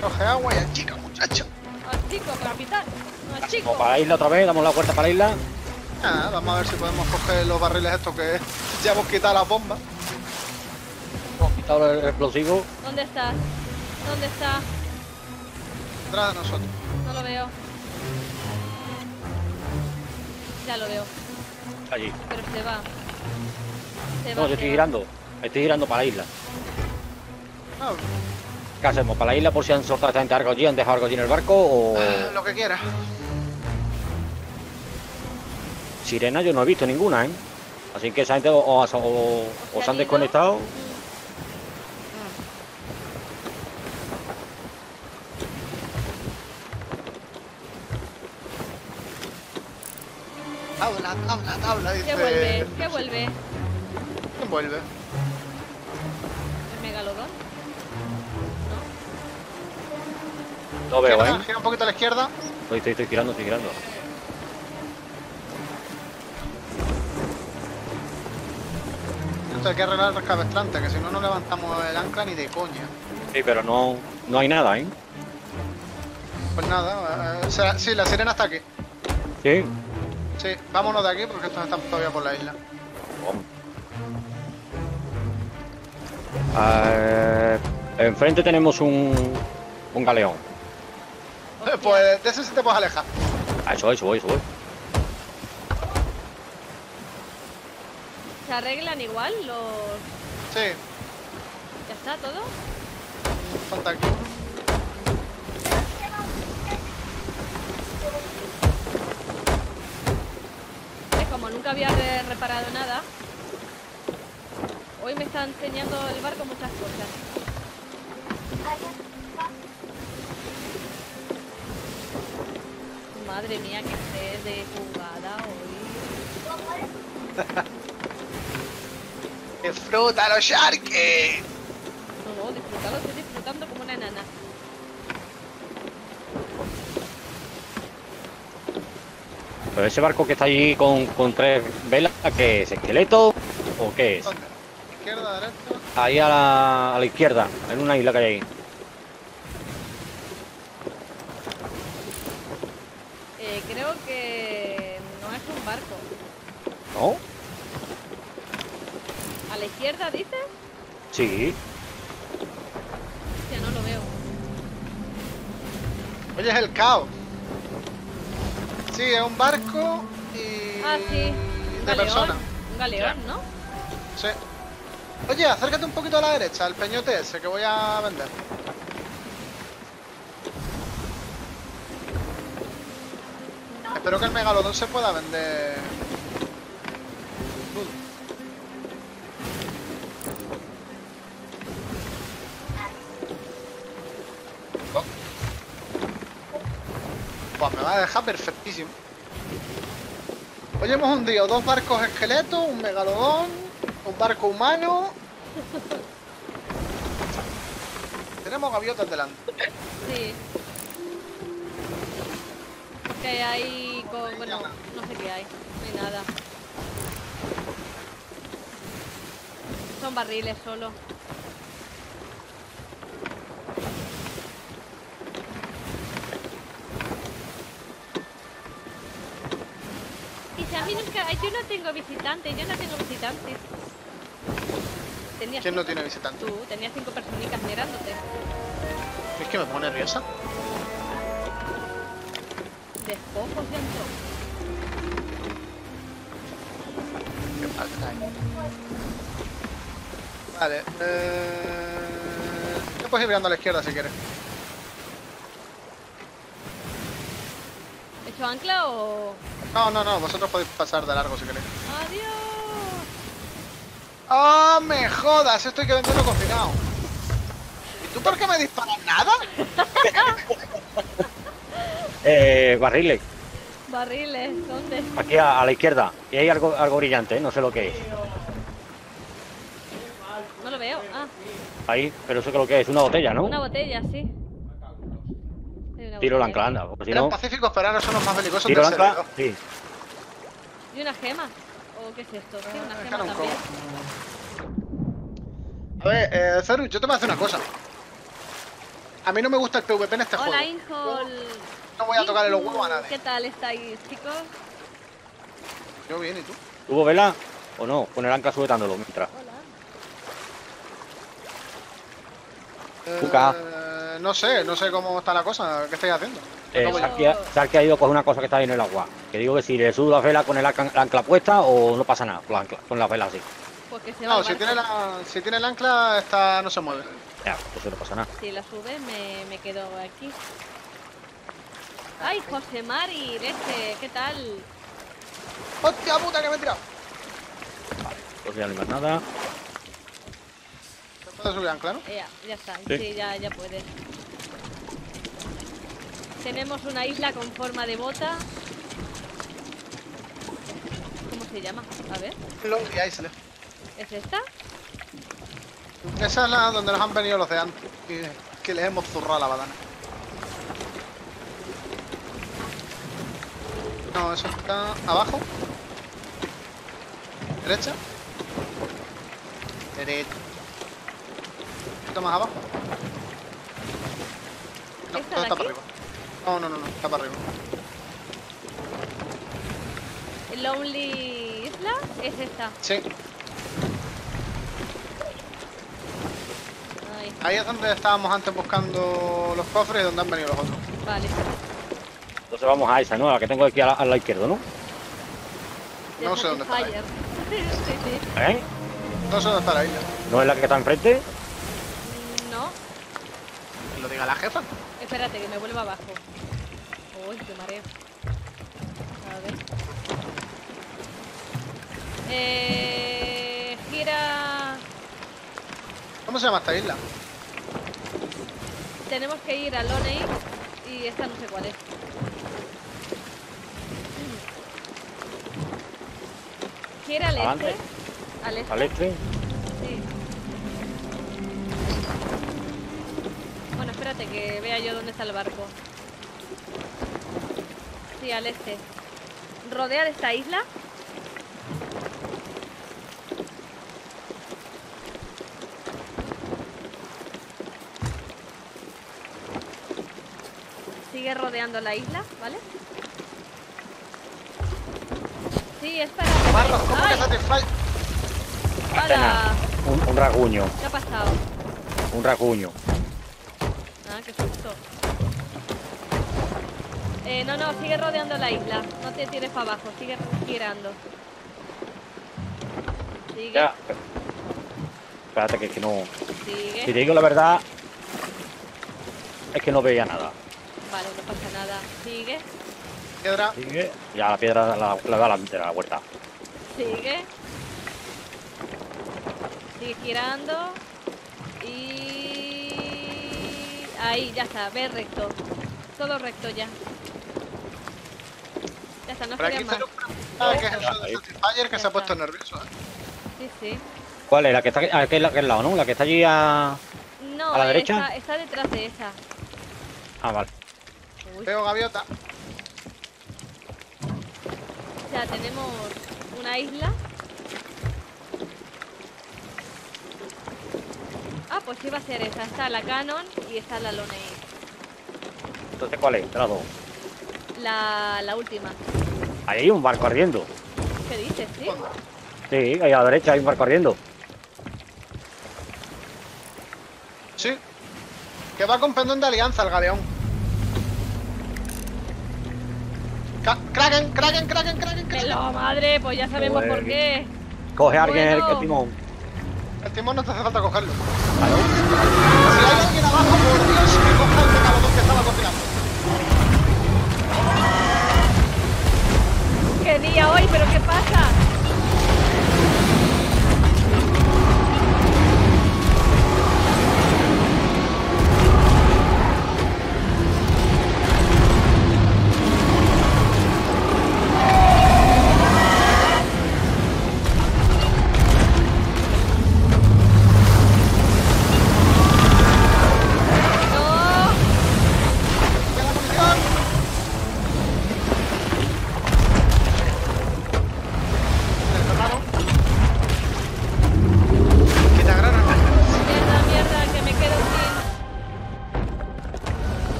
[SPEAKER 2] Coge agua y chica, muchacho.
[SPEAKER 1] ¡Al chico, capitán! ¡Al chico!
[SPEAKER 3] Vamos para la isla otra vez, damos la vuelta para la isla.
[SPEAKER 2] Vamos a ver si podemos coger los barriles estos que *laughs* ya hemos quitado las bombas.
[SPEAKER 3] Hemos quitado el explosivo.
[SPEAKER 1] ¿Dónde estás? ¿Dónde está?
[SPEAKER 2] Detrás de nosotros.
[SPEAKER 1] No lo veo. Ya lo veo,
[SPEAKER 3] Allí.
[SPEAKER 1] pero se va. Se
[SPEAKER 3] No,
[SPEAKER 1] va,
[SPEAKER 3] yo
[SPEAKER 1] se
[SPEAKER 3] estoy
[SPEAKER 1] va.
[SPEAKER 3] girando. Estoy girando para la isla.
[SPEAKER 2] Ah,
[SPEAKER 3] ¿Qué hacemos? ¿Para la isla por si han soltado esta gente algo allí? ¿Han dejado algo allí en el barco? ¿O
[SPEAKER 2] lo que quieras.
[SPEAKER 3] sirena? Yo no he visto ninguna, ¿eh? Así que esa gente o, o- o- o se han desconectado.
[SPEAKER 2] Tabla, tabla, tabla, dice.
[SPEAKER 1] ¿Qué vuelve? ¿Qué vuelve?
[SPEAKER 2] ¿Quién vuelve?
[SPEAKER 3] No veo,
[SPEAKER 2] Gira,
[SPEAKER 3] ¿eh?
[SPEAKER 2] gira un poquito a la izquierda.
[SPEAKER 3] Estoy, estoy, estoy girando, estoy girando.
[SPEAKER 2] Esto hay que arreglar el cabestrante, que si no, no levantamos el ancla ni de coña.
[SPEAKER 3] Sí, pero no, no hay nada, ¿eh?
[SPEAKER 2] Pues nada, eh, o sea, sí, la sirena está aquí.
[SPEAKER 3] Sí.
[SPEAKER 2] Sí, vámonos de aquí porque estos están todavía por la isla.
[SPEAKER 3] Eh, enfrente tenemos un, un galeón. *laughs*
[SPEAKER 2] Pues de ese sí te puedes alejar.
[SPEAKER 3] Ah, eso voy, eso voy, eso voy.
[SPEAKER 1] ¿Se arreglan igual los...?
[SPEAKER 2] Sí,
[SPEAKER 1] ¿Ya está todo?
[SPEAKER 2] falta aquí.
[SPEAKER 1] Es como nunca había re- reparado nada. Hoy me está enseñando el barco muchas cosas. Madre mía, que estés de jugada hoy. *laughs*
[SPEAKER 2] ¡Disfrútalo, Sharky!
[SPEAKER 1] No, no, disfrutalo, estoy disfrutando como una enana.
[SPEAKER 3] Pero ese barco que está allí con, con tres velas, ¿qué es? ¿Esqueleto o qué es?
[SPEAKER 2] ¿Dónde? Izquierda, derecha.
[SPEAKER 3] Ahí a la, a la izquierda, en una isla que hay ahí.
[SPEAKER 1] Eh, creo que no es un barco.
[SPEAKER 3] ¿No?
[SPEAKER 1] ¿A la izquierda dices?
[SPEAKER 3] Sí.
[SPEAKER 1] Ya no lo veo.
[SPEAKER 2] Oye, es el caos. Sí, es un barco y.
[SPEAKER 1] Ah, sí. Un
[SPEAKER 2] De
[SPEAKER 1] galeón.
[SPEAKER 2] persona.
[SPEAKER 1] Un galeón, ¿no?
[SPEAKER 2] Sí. Oye, acércate un poquito a la derecha, al peñote ese que voy a vender. Espero que el megalodón se pueda vender. Dejar perfectísimo. Hoy hemos hundido dos barcos esqueletos, un megalodón, un barco humano. Tenemos gaviotas delante.
[SPEAKER 1] Sí. Que hay con... Bueno, no sé qué hay. No hay nada. Son barriles solo. Yo no tengo visitantes, yo no tengo visitantes. Tenías
[SPEAKER 2] ¿Quién no tiene visitante?
[SPEAKER 1] Tú, tenías cinco personicas mirándote.
[SPEAKER 2] Es que me pongo nerviosa.
[SPEAKER 1] Despojos antojos.
[SPEAKER 2] Qué falta hay. Vale. Eh... Te puedes ir mirando a la izquierda si quieres.
[SPEAKER 1] ¿Hecho ancla o...?
[SPEAKER 2] No, no, no. Vosotros podéis pasar de largo si queréis.
[SPEAKER 1] ¡Adiós!
[SPEAKER 2] ¡Ah, me jodas! Esto hay que venderlo cocinado. ¿Y tú por qué me disparas nada? *laughs*
[SPEAKER 3] Eh, barriles,
[SPEAKER 1] Barriles, ¿dónde?
[SPEAKER 3] aquí a, a la izquierda. Y hay algo, algo brillante, ¿eh? no sé lo que es.
[SPEAKER 1] No lo veo. Ah,
[SPEAKER 3] Ahí, pero eso que lo que es, una botella, ¿no?
[SPEAKER 1] una botella, sí.
[SPEAKER 3] Tiro
[SPEAKER 1] botella.
[SPEAKER 3] ancla, anda, porque si no...
[SPEAKER 2] pacíficos, pero ahora son los más belicosos
[SPEAKER 3] Tiro
[SPEAKER 2] del
[SPEAKER 3] ancla, sí.
[SPEAKER 1] ¿Y una gema? ¿O qué es esto? Sí, una
[SPEAKER 2] Ah,
[SPEAKER 1] gema
[SPEAKER 2] un
[SPEAKER 1] también.
[SPEAKER 2] A ver, eh, Zeru, yo te voy a hacer una cosa. A mí no me gusta el PvP en este
[SPEAKER 1] Hola,
[SPEAKER 2] juego.
[SPEAKER 1] Injol.
[SPEAKER 2] No voy a tocarle los huevos a nadie.
[SPEAKER 1] ¿Qué tal estáis, chicos?
[SPEAKER 2] Yo bien, ¿y tú?
[SPEAKER 3] ¿Tuvo vela o no? Con el ancla sujetándolo mientras.
[SPEAKER 1] Hola.
[SPEAKER 3] Cuca.
[SPEAKER 2] Eh, no sé, no sé cómo está la cosa. ¿Qué estáis haciendo?
[SPEAKER 3] Eh, se,
[SPEAKER 1] ya.
[SPEAKER 3] ha, caído con una cosa que está ahí en el agua. Que digo que si le subo la vela con el ancla, la ancla puesta o no pasa nada con la, ancla- con la vela así.
[SPEAKER 1] Pues que se va
[SPEAKER 2] No, si tiene, la, si tiene el ancla, esta no se mueve.
[SPEAKER 3] Ya, eso no pasa nada.
[SPEAKER 1] Si la sube, me, me quedo aquí. Ay, José Mari, este, ¿qué tal?
[SPEAKER 2] ¡Hostia puta que me he tirado!
[SPEAKER 3] Pues ya no hay más nada.
[SPEAKER 2] ¿Se puede subir ancla, no?
[SPEAKER 1] Ya, ya está,
[SPEAKER 3] Sí.
[SPEAKER 1] sí, ya, ya puedes. Tenemos una isla con forma de bota. ¿Cómo se llama? A ver,
[SPEAKER 2] Lonely Isle.
[SPEAKER 1] ¿es esta?
[SPEAKER 2] Esa es la donde nos han venido los de antes. Que, que les hemos zurrado la badana. No, eso está abajo. Derecha. Derecha. Poquito más abajo. No,
[SPEAKER 1] ¿Esta
[SPEAKER 2] todo
[SPEAKER 1] de
[SPEAKER 2] está
[SPEAKER 1] aquí?
[SPEAKER 2] para arriba. No, no, no, no, está para arriba.
[SPEAKER 1] Lonely Isla es esta.
[SPEAKER 2] Sí,
[SPEAKER 1] Ahí.
[SPEAKER 2] ahí es donde estábamos antes buscando los cofres y donde han venido los otros.
[SPEAKER 1] Vale.
[SPEAKER 3] Entonces vamos a esa, ¿no? A la que tengo aquí al, lado izquierdo, ¿no?
[SPEAKER 2] No sé dónde está la. *laughs*
[SPEAKER 3] ¿Eh?
[SPEAKER 2] No sé dónde está la isla.
[SPEAKER 3] ¿No es la que está enfrente?
[SPEAKER 1] Mm, No,
[SPEAKER 2] Que lo diga la jefa.
[SPEAKER 1] Espérate, que me vuelva abajo. Uy, qué mareo. A ver. Eh, gira.
[SPEAKER 2] ¿Cómo se llama esta isla?
[SPEAKER 1] Tenemos que ir a Loney y esta no sé cuál es. Gira al este. Al este.
[SPEAKER 3] ¿Al este?
[SPEAKER 1] Que vea yo dónde está el barco. Sí, al este. Rodear esta isla. Sigue rodeando la isla, ¿vale? Sí, es para...
[SPEAKER 2] Barro, ¿cómo que.
[SPEAKER 1] ¡Hala!
[SPEAKER 3] Un, un raguño,
[SPEAKER 1] ¿Qué ha pasado?
[SPEAKER 3] un raguño.
[SPEAKER 1] Eh, no, no, sigue rodeando la isla. No te tires para abajo, sigue girando. Sigue,
[SPEAKER 3] Ya. Espérate que, es que no... Si
[SPEAKER 1] sigue.
[SPEAKER 3] te digo la verdad, es que no veía nada.
[SPEAKER 1] Vale, no pasa nada. Sigue,
[SPEAKER 2] Piedra.
[SPEAKER 3] Sigue. Ya la piedra la, la da la, de la vuelta.
[SPEAKER 1] sigue. Sigue girando. Y... Ahí, ya está, ve recto. Todo recto ya.
[SPEAKER 2] Por aquí. Ah, que es eso de Satisfyer que se ha puesto nervioso, ¿eh?
[SPEAKER 1] Sí, sí.
[SPEAKER 3] ¿Cuál es? La que está aquí, aquel, aquel lado, ¿no? La que está allí a...
[SPEAKER 1] No,
[SPEAKER 3] ¿A la derecha?
[SPEAKER 1] Está, está detrás de esa.
[SPEAKER 3] Ah, vale.
[SPEAKER 1] Uy.
[SPEAKER 2] Veo gaviota.
[SPEAKER 1] O sea, tenemos una isla. Ah, pues sí va a ser esa. Está la Canon y está la Loney.
[SPEAKER 3] Entonces, ¿cuál es? De las dos.
[SPEAKER 1] La, la última.
[SPEAKER 3] Ahí hay un barco ardiendo.
[SPEAKER 1] ¿Qué dices, sí?
[SPEAKER 3] Sí, ahí a la derecha hay un barco ardiendo.
[SPEAKER 2] Sí. Que va con pendón de alianza el galeón. Kraken, Kraken, Kraken, Kraken, Kraken.
[SPEAKER 1] ¡Pelo, madre! Pues ya sabemos
[SPEAKER 3] Joder.
[SPEAKER 1] por qué.
[SPEAKER 3] Coge a alguien el-
[SPEAKER 1] Bueno.
[SPEAKER 3] el timón.
[SPEAKER 2] El timón no te hace falta cogerlo.
[SPEAKER 3] Claro.
[SPEAKER 2] Si hay alguien abajo, por Dios, que coja el megalodón que estaba cocinando.
[SPEAKER 1] ¡Qué día hoy! ¿Pero qué pasa?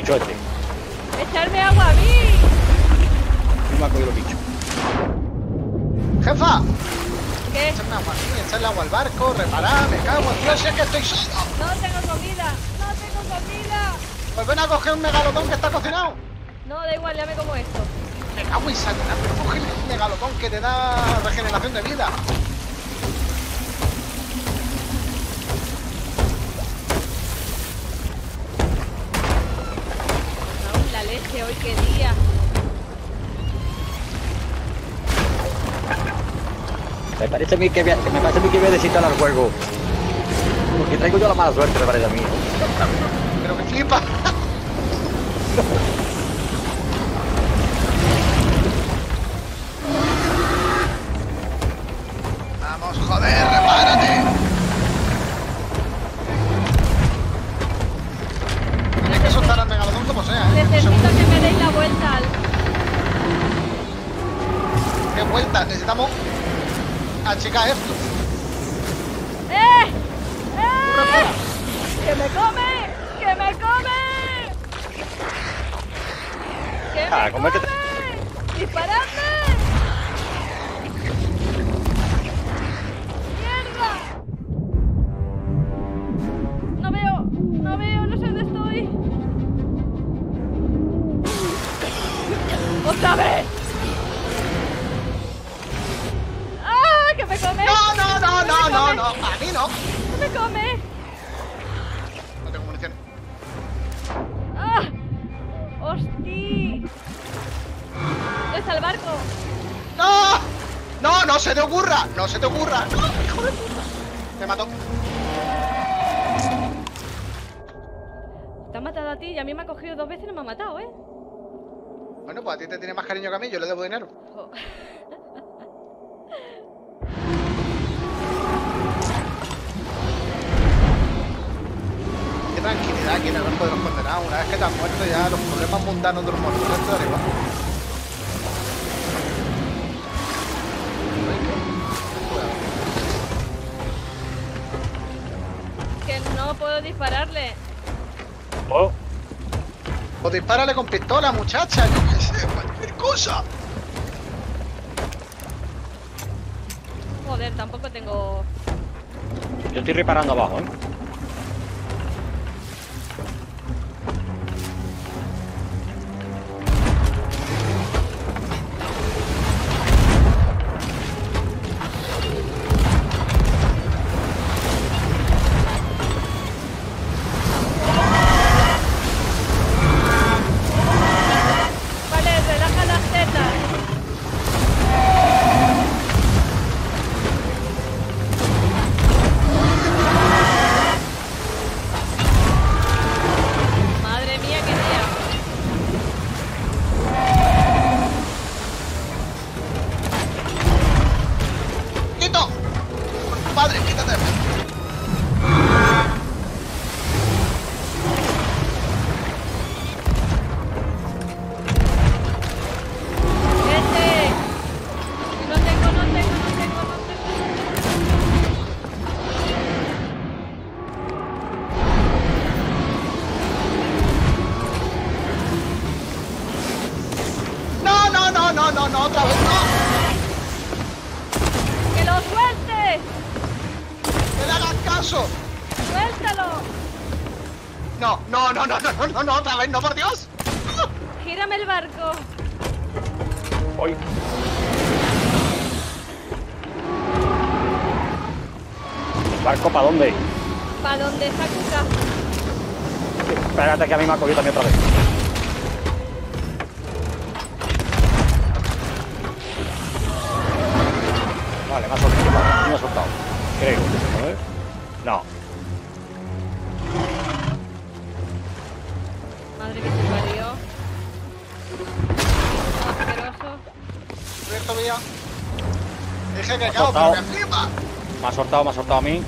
[SPEAKER 3] El este.
[SPEAKER 1] ¡Echarme agua a mí!
[SPEAKER 3] A mí me ha cogido el bicho.
[SPEAKER 2] Jefa,
[SPEAKER 1] ¿Qué?
[SPEAKER 2] echarme agua aquí, echarle agua al barco, reparar, me cago en Dios, si es que estoy solo.
[SPEAKER 1] No tengo comida, no tengo comida.
[SPEAKER 2] Pues ven a coger un megalodón que está cocinado.
[SPEAKER 1] No, da igual, ya me como esto.
[SPEAKER 2] Me cago en Satanás, pero coge un megalodón que te da regeneración de vida.
[SPEAKER 3] Parece a mí que a, me parece a mí que voy a desinstalar el juego. Porque traigo yo la mala suerte, me parece a mí.
[SPEAKER 2] Pero que flipa. Tiene más cariño que a mí, yo le debo dinero. Qué tranquilidad aquí en el barco de los condenados. Una vez que te has muerto ya los problemas mundanos de los muertos te igual.
[SPEAKER 1] Que no puedo dispararle.
[SPEAKER 3] Oh,
[SPEAKER 2] Pues dispárale con pistola, muchacha. *laughs* Yo qué sé, cualquier cosa.
[SPEAKER 1] Joder, tampoco tengo...
[SPEAKER 3] yo estoy reparando abajo, ¿eh?
[SPEAKER 1] Que
[SPEAKER 3] a mí me ha cogido también otra vez. Vale, me ha soltado. Me ha soltado. Creo. A ver. No.
[SPEAKER 1] Madre que se parió. Asqueroso.
[SPEAKER 2] Cierto mía. Dije que. Me
[SPEAKER 3] ha soltado, me ha soltado a mí.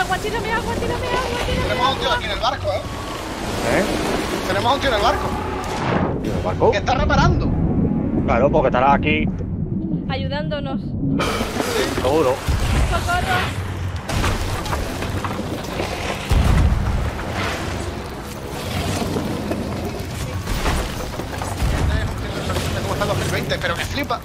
[SPEAKER 1] Agua, tírame agua, tírame agua, tírame
[SPEAKER 2] Tenemos a un tío aquí en el barco, ¿eh?
[SPEAKER 3] ¿Eh?
[SPEAKER 2] Tenemos a un tío en el barco.
[SPEAKER 3] ¿Y el barco?
[SPEAKER 2] Que está reparando.
[SPEAKER 3] Claro, porque estará aquí
[SPEAKER 1] ayudándonos.
[SPEAKER 3] seguro.
[SPEAKER 1] ¡Socorro!
[SPEAKER 2] Cómo está el 2020, pero me flipa.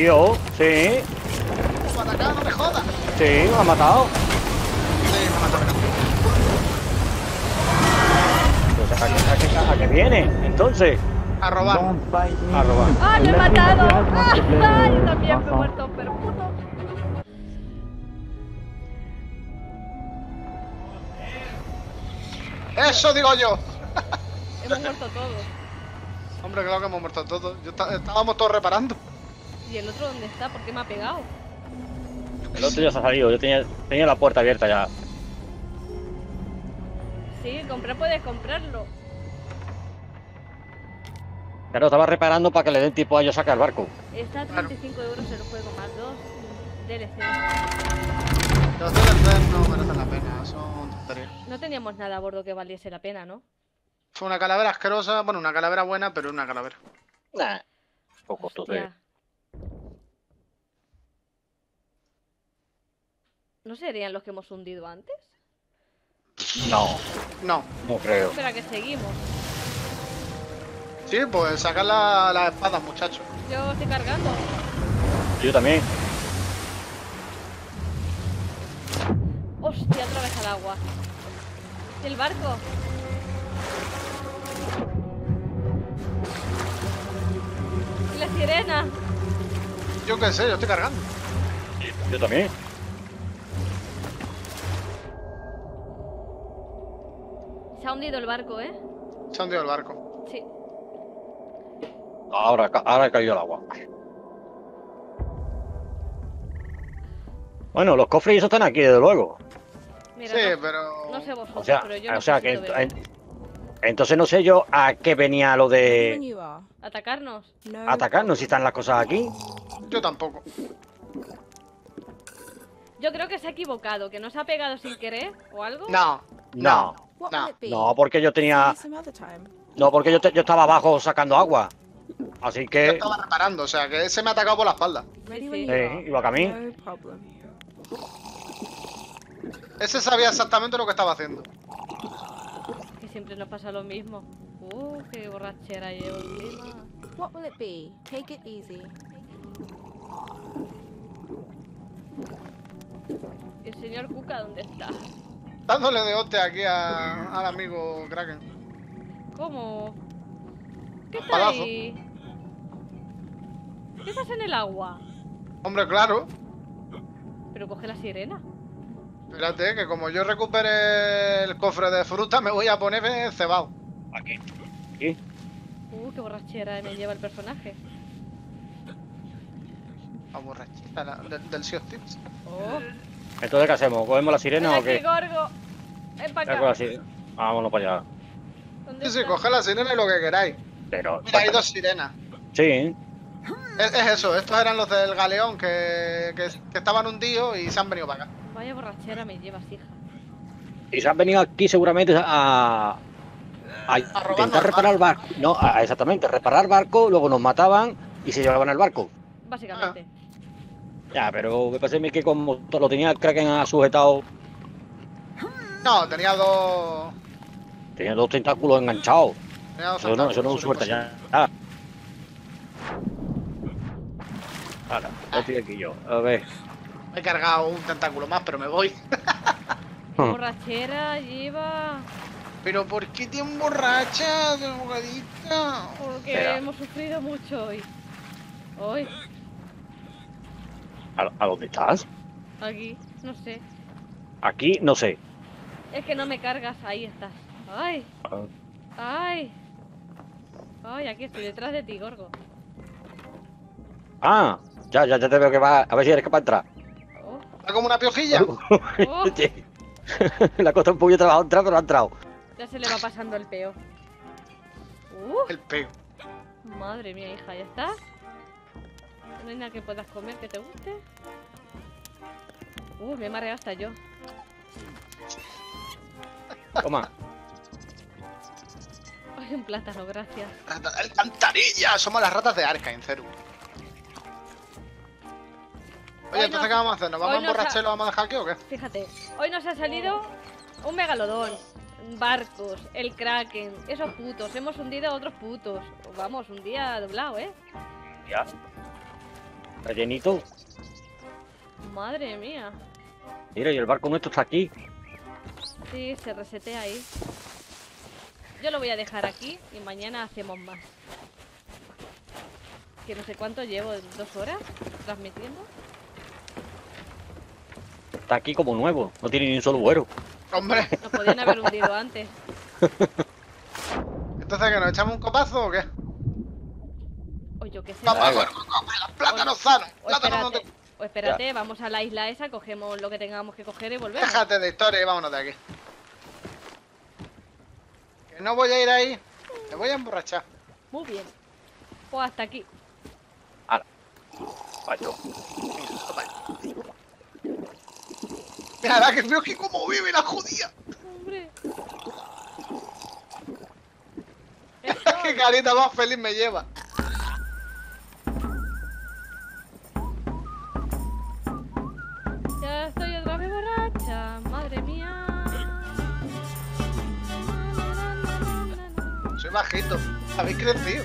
[SPEAKER 2] Tío,
[SPEAKER 3] sí,
[SPEAKER 2] me jodas.
[SPEAKER 3] sí, lo ha matado.
[SPEAKER 2] Sí, me ha matado.
[SPEAKER 3] Pues a qué, a qué- a qué viene, entonces.
[SPEAKER 2] A robar.
[SPEAKER 4] Me.
[SPEAKER 3] A robar.
[SPEAKER 1] ¡Ah, lo he
[SPEAKER 4] me
[SPEAKER 1] matado! *laughs* ¡Ah! Yo también me he muerto, pero puto.
[SPEAKER 2] Eso digo yo.
[SPEAKER 1] Hemos muerto todos.
[SPEAKER 2] Hombre, claro que hemos muerto todos. Yo está- estábamos todos reparando.
[SPEAKER 1] ¿Y el otro dónde está? ¿Por qué me ha pegado?
[SPEAKER 3] El otro ya se ha salido, yo tenía, tenía la puerta abierta ya.
[SPEAKER 1] Sí, comprar puedes comprarlo.
[SPEAKER 3] Claro, estaba reparando para que le den tiempo a ellos a sacar el barco.
[SPEAKER 1] Está a
[SPEAKER 2] Claro.
[SPEAKER 1] 35 euros el juego, más dos DLC.
[SPEAKER 2] Los DLCs no merecen la pena, son tonterías.
[SPEAKER 1] No teníamos nada a bordo que valiese la pena, ¿no?
[SPEAKER 2] Fue una calavera asquerosa, bueno, una calavera buena, pero una calavera.
[SPEAKER 3] Nah. Poco entonces.
[SPEAKER 1] ¿No serían los que hemos hundido antes?
[SPEAKER 3] No,
[SPEAKER 2] No.
[SPEAKER 3] no creo.
[SPEAKER 1] Espera, que seguimos.
[SPEAKER 2] Sí, pues sacar la- las espadas, muchachos.
[SPEAKER 1] Yo estoy cargando.
[SPEAKER 3] Yo también.
[SPEAKER 1] Hostia, otra vez al agua. ¿Y el barco? ¿Y la sirena?
[SPEAKER 2] Yo qué sé, yo estoy cargando.
[SPEAKER 3] Yo también.
[SPEAKER 1] Se ha hundido el barco, ¿eh?
[SPEAKER 2] Se ha hundido el barco.
[SPEAKER 1] Sí.
[SPEAKER 3] Ahora, ahora ha caído el agua. Bueno, los cofres y eso están aquí, desde luego.
[SPEAKER 1] Mira,
[SPEAKER 2] sí,
[SPEAKER 1] no,
[SPEAKER 2] pero.
[SPEAKER 1] no sé vosotros,
[SPEAKER 3] O sea,
[SPEAKER 1] pero yo
[SPEAKER 3] o sea que entonces no sé yo a qué venía lo de
[SPEAKER 5] are.
[SPEAKER 1] ¿Atacarnos?
[SPEAKER 5] No.
[SPEAKER 3] atacarnos si están las cosas aquí.
[SPEAKER 2] Yo tampoco.
[SPEAKER 1] Yo creo que se ha equivocado, que nos ha pegado sin querer o algo.
[SPEAKER 2] No.
[SPEAKER 3] No,
[SPEAKER 2] No.
[SPEAKER 3] porque yo tenía, no, porque yo, te- yo estaba abajo sacando agua. Así
[SPEAKER 2] Yo
[SPEAKER 3] que
[SPEAKER 2] estaba reparando, o sea, que ese me ha atacado por la espalda.
[SPEAKER 1] Sí.
[SPEAKER 3] Eh, a mí.
[SPEAKER 2] Ese sabía exactamente lo que estaba haciendo.
[SPEAKER 1] Que siempre nos pasa lo mismo. Uh, qué borrachera llevo encima.
[SPEAKER 5] What will it be? Take it easy.
[SPEAKER 1] ¿Y el señor Cuca dónde está?
[SPEAKER 2] Dándole de hostia aquí a- al amigo Kraken.
[SPEAKER 1] ¿Cómo? ¿Qué está ahí? ¿Qué estás en el agua?
[SPEAKER 2] Hombre, claro.
[SPEAKER 1] Pero coge la sirena.
[SPEAKER 2] Espérate, que como yo recupere el cofre de fruta, me voy a poner cebado.
[SPEAKER 3] aquí. Aquí.
[SPEAKER 1] Uh, qué borrachera me lleva el personaje.
[SPEAKER 2] La borrachita la- del, del Sea of Thieves.
[SPEAKER 1] Oh,
[SPEAKER 3] Entonces, ¿qué hacemos? ¿Cogemos la sirena o qué?
[SPEAKER 1] Gorgo. Ven para
[SPEAKER 3] la
[SPEAKER 1] acá.
[SPEAKER 3] sirena. Vámonos para allá.
[SPEAKER 1] ¿Dónde
[SPEAKER 2] Sí, sí,
[SPEAKER 1] está?
[SPEAKER 2] coge la sirena y lo que queráis.
[SPEAKER 3] Pero.
[SPEAKER 2] Mira, hay dos sirenas.
[SPEAKER 3] Sí,
[SPEAKER 2] Es, es eso, estos eran los del galeón que, que, que estaban hundidos y se han venido para acá.
[SPEAKER 1] Vaya borrachera me llevas, hija.
[SPEAKER 3] y se han venido aquí seguramente a. A, intentar reparar el barco. No, a- exactamente, reparar el barco, luego nos mataban y se llevaban el barco.
[SPEAKER 1] Básicamente.
[SPEAKER 3] Ya, pero me parece a mí que como lo tenía el Kraken sujetado,
[SPEAKER 2] No, tenía dos.
[SPEAKER 3] tenía dos tentáculos enganchados.
[SPEAKER 2] Tenía dos
[SPEAKER 3] Eso no, eso no es suerte ya. Ah. Ahora, estoy aquí yo. A ver.
[SPEAKER 2] Me he cargado un tentáculo más, pero me voy. *laughs*
[SPEAKER 1] Borrachera lleva.
[SPEAKER 2] Pero ¿por qué te emborrachas, desbogadita?
[SPEAKER 1] Porque
[SPEAKER 3] Espera.
[SPEAKER 1] hemos sufrido mucho hoy. Hoy,
[SPEAKER 3] ¿A, a dónde estás?
[SPEAKER 1] aquí, no sé.
[SPEAKER 3] Aquí, no sé.
[SPEAKER 1] Es que no me cargas, ahí estás. Ay,
[SPEAKER 3] Ah,
[SPEAKER 1] ay. Ay, aquí estoy detrás de ti, Gorgo.
[SPEAKER 3] Ah, ya, ya, ya te veo que va. A ver si eres capaz de entrar.
[SPEAKER 1] Oh,
[SPEAKER 2] ¿Va como una piojilla?
[SPEAKER 1] oh. *laughs* *laughs*
[SPEAKER 3] Le ha costado un poquito de trabajo entrar, pero ha entrado.
[SPEAKER 1] ya se le va pasando el peo. Uh,
[SPEAKER 2] El pego.
[SPEAKER 1] madre mía, hija, ¿ya estás? ¿No hay nada que puedas comer que te guste? Uh, me he mareado hasta yo.
[SPEAKER 3] Toma.
[SPEAKER 1] Ay, un plátano, gracias.
[SPEAKER 2] ¡Rata de alcantarilla! Somos las ratas de Arkane, Ceru. Oye,
[SPEAKER 1] Hoy
[SPEAKER 2] entonces,
[SPEAKER 1] nos-
[SPEAKER 2] ¿qué vamos a hacer? ¿Nos vamos a
[SPEAKER 1] ha-
[SPEAKER 2] emborrachar y lo vamos a dejar aquí o qué?
[SPEAKER 1] Fíjate, hoy nos ha salido un megalodón, barcos, el kraken, esos putos. Hemos hundido a otros putos. Vamos, un día doblado, ¿eh?
[SPEAKER 3] Ya. Está llenito.
[SPEAKER 1] Madre mía.
[SPEAKER 3] Mira, y el barco nuestro está aquí.
[SPEAKER 1] Sí, se resetea ahí. Yo lo voy a dejar aquí y mañana hacemos más. Que no sé cuánto llevo, dos horas transmitiendo.
[SPEAKER 3] Está aquí como nuevo. No tiene ni un solo güero.
[SPEAKER 2] Hombre,
[SPEAKER 1] Nos podían haber hundido antes. *laughs*
[SPEAKER 2] entonces, ¿que nos echamos un copazo o qué?
[SPEAKER 1] O yo qué sé.
[SPEAKER 2] Vamos,
[SPEAKER 3] Vale.
[SPEAKER 2] vamos, vamos, plátanos sanos.
[SPEAKER 1] O
[SPEAKER 2] Plátanos no
[SPEAKER 1] espérate,
[SPEAKER 2] te...
[SPEAKER 1] o espérate, vamos a la isla esa, cogemos lo que tengamos que coger y volvemos.
[SPEAKER 2] Déjate de historia y vámonos de aquí. Que no voy a ir ahí. Me voy a emborrachar.
[SPEAKER 1] Muy bien. Pues hasta aquí.
[SPEAKER 3] Vaya.
[SPEAKER 2] Mira, la que veo que cómo vive la judía.
[SPEAKER 1] Hombre. *laughs*
[SPEAKER 2] Qué carita más feliz me lleva. Soy bajito. Habéis crecido.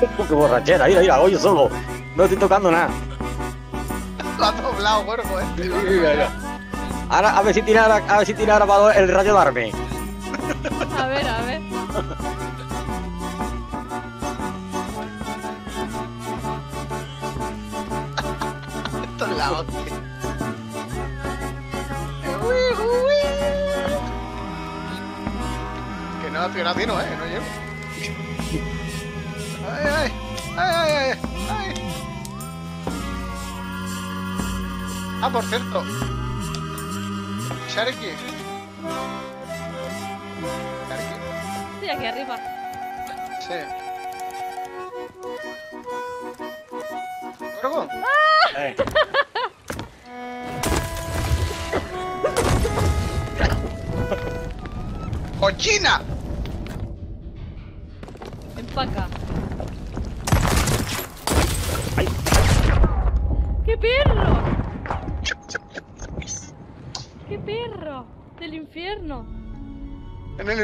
[SPEAKER 3] Qué borrachera. Mira, mira, oye solo. No estoy tocando nada.
[SPEAKER 2] Lo ha doblado, cuerpo, eh. *laughs*
[SPEAKER 3] Ahora, a ver si tira, a ver si tira grabador el radio alarme.
[SPEAKER 1] A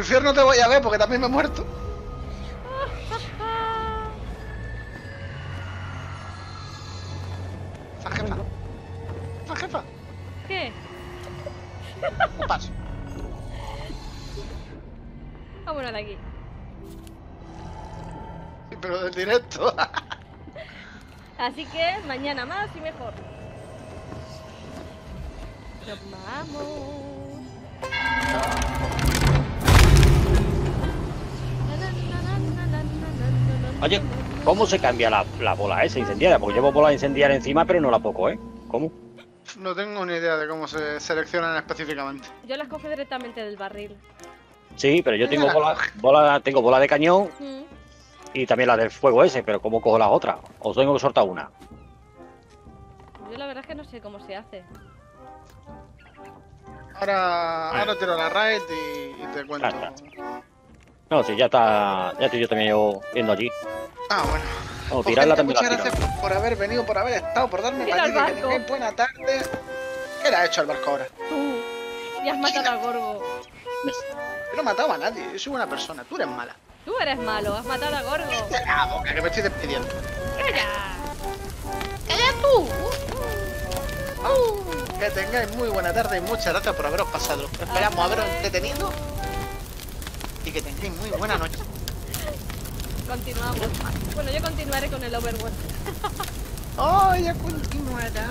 [SPEAKER 1] infierno
[SPEAKER 2] te voy a ver porque también me he muerto. Esa jefa. Esa jefa.
[SPEAKER 1] ¿Qué?
[SPEAKER 2] Un paso.
[SPEAKER 1] Vámonos de aquí.
[SPEAKER 2] Sí, pero del directo.
[SPEAKER 1] Así que mañana más
[SPEAKER 3] se cambia la, la bola esa incendiaria? Porque llevo bola incendiaria encima, pero no la poco, ¿eh? ¿Cómo?
[SPEAKER 2] No tengo ni idea de cómo se seleccionan específicamente.
[SPEAKER 1] Yo las cojo directamente del barril.
[SPEAKER 3] Sí, pero yo tengo bola, bola, tengo bola de cañón
[SPEAKER 1] Mm.
[SPEAKER 3] y también la del fuego ese, pero ¿cómo cojo las otras? ¿O tengo que soltar una?
[SPEAKER 1] Yo la verdad es que no sé cómo se hace.
[SPEAKER 2] Ahora, ahora tiro la raid y, y te cuento.
[SPEAKER 3] Ah, No, sí, ya está, ya estoy yo también yo viendo allí.
[SPEAKER 2] Ah, bueno. Pues,
[SPEAKER 3] tirarla
[SPEAKER 2] gente,
[SPEAKER 3] también
[SPEAKER 2] muchas gracias por haber venido, por haber estado, por darme palique, que tengáis buena tarde. ¿Qué le ha hecho al barco ahora?
[SPEAKER 1] Tú. Y has matado a Gorgo.
[SPEAKER 2] Yo no he matado a nadie, yo soy buena persona, tú eres mala.
[SPEAKER 1] Tú eres malo, has matado a Gorgo.
[SPEAKER 2] ¡Calla la boca, que me estoy despidiendo!
[SPEAKER 1] ¡Calla!
[SPEAKER 2] Que tengáis muy buena tarde y muchas gracias por haberos pasado. Esperamos haberos entretenido y que tengáis muy buena noche.
[SPEAKER 1] Continuamos. Bueno, yo continuaré con el Overwatch. *laughs*
[SPEAKER 2] ¡Oh, ya continuará!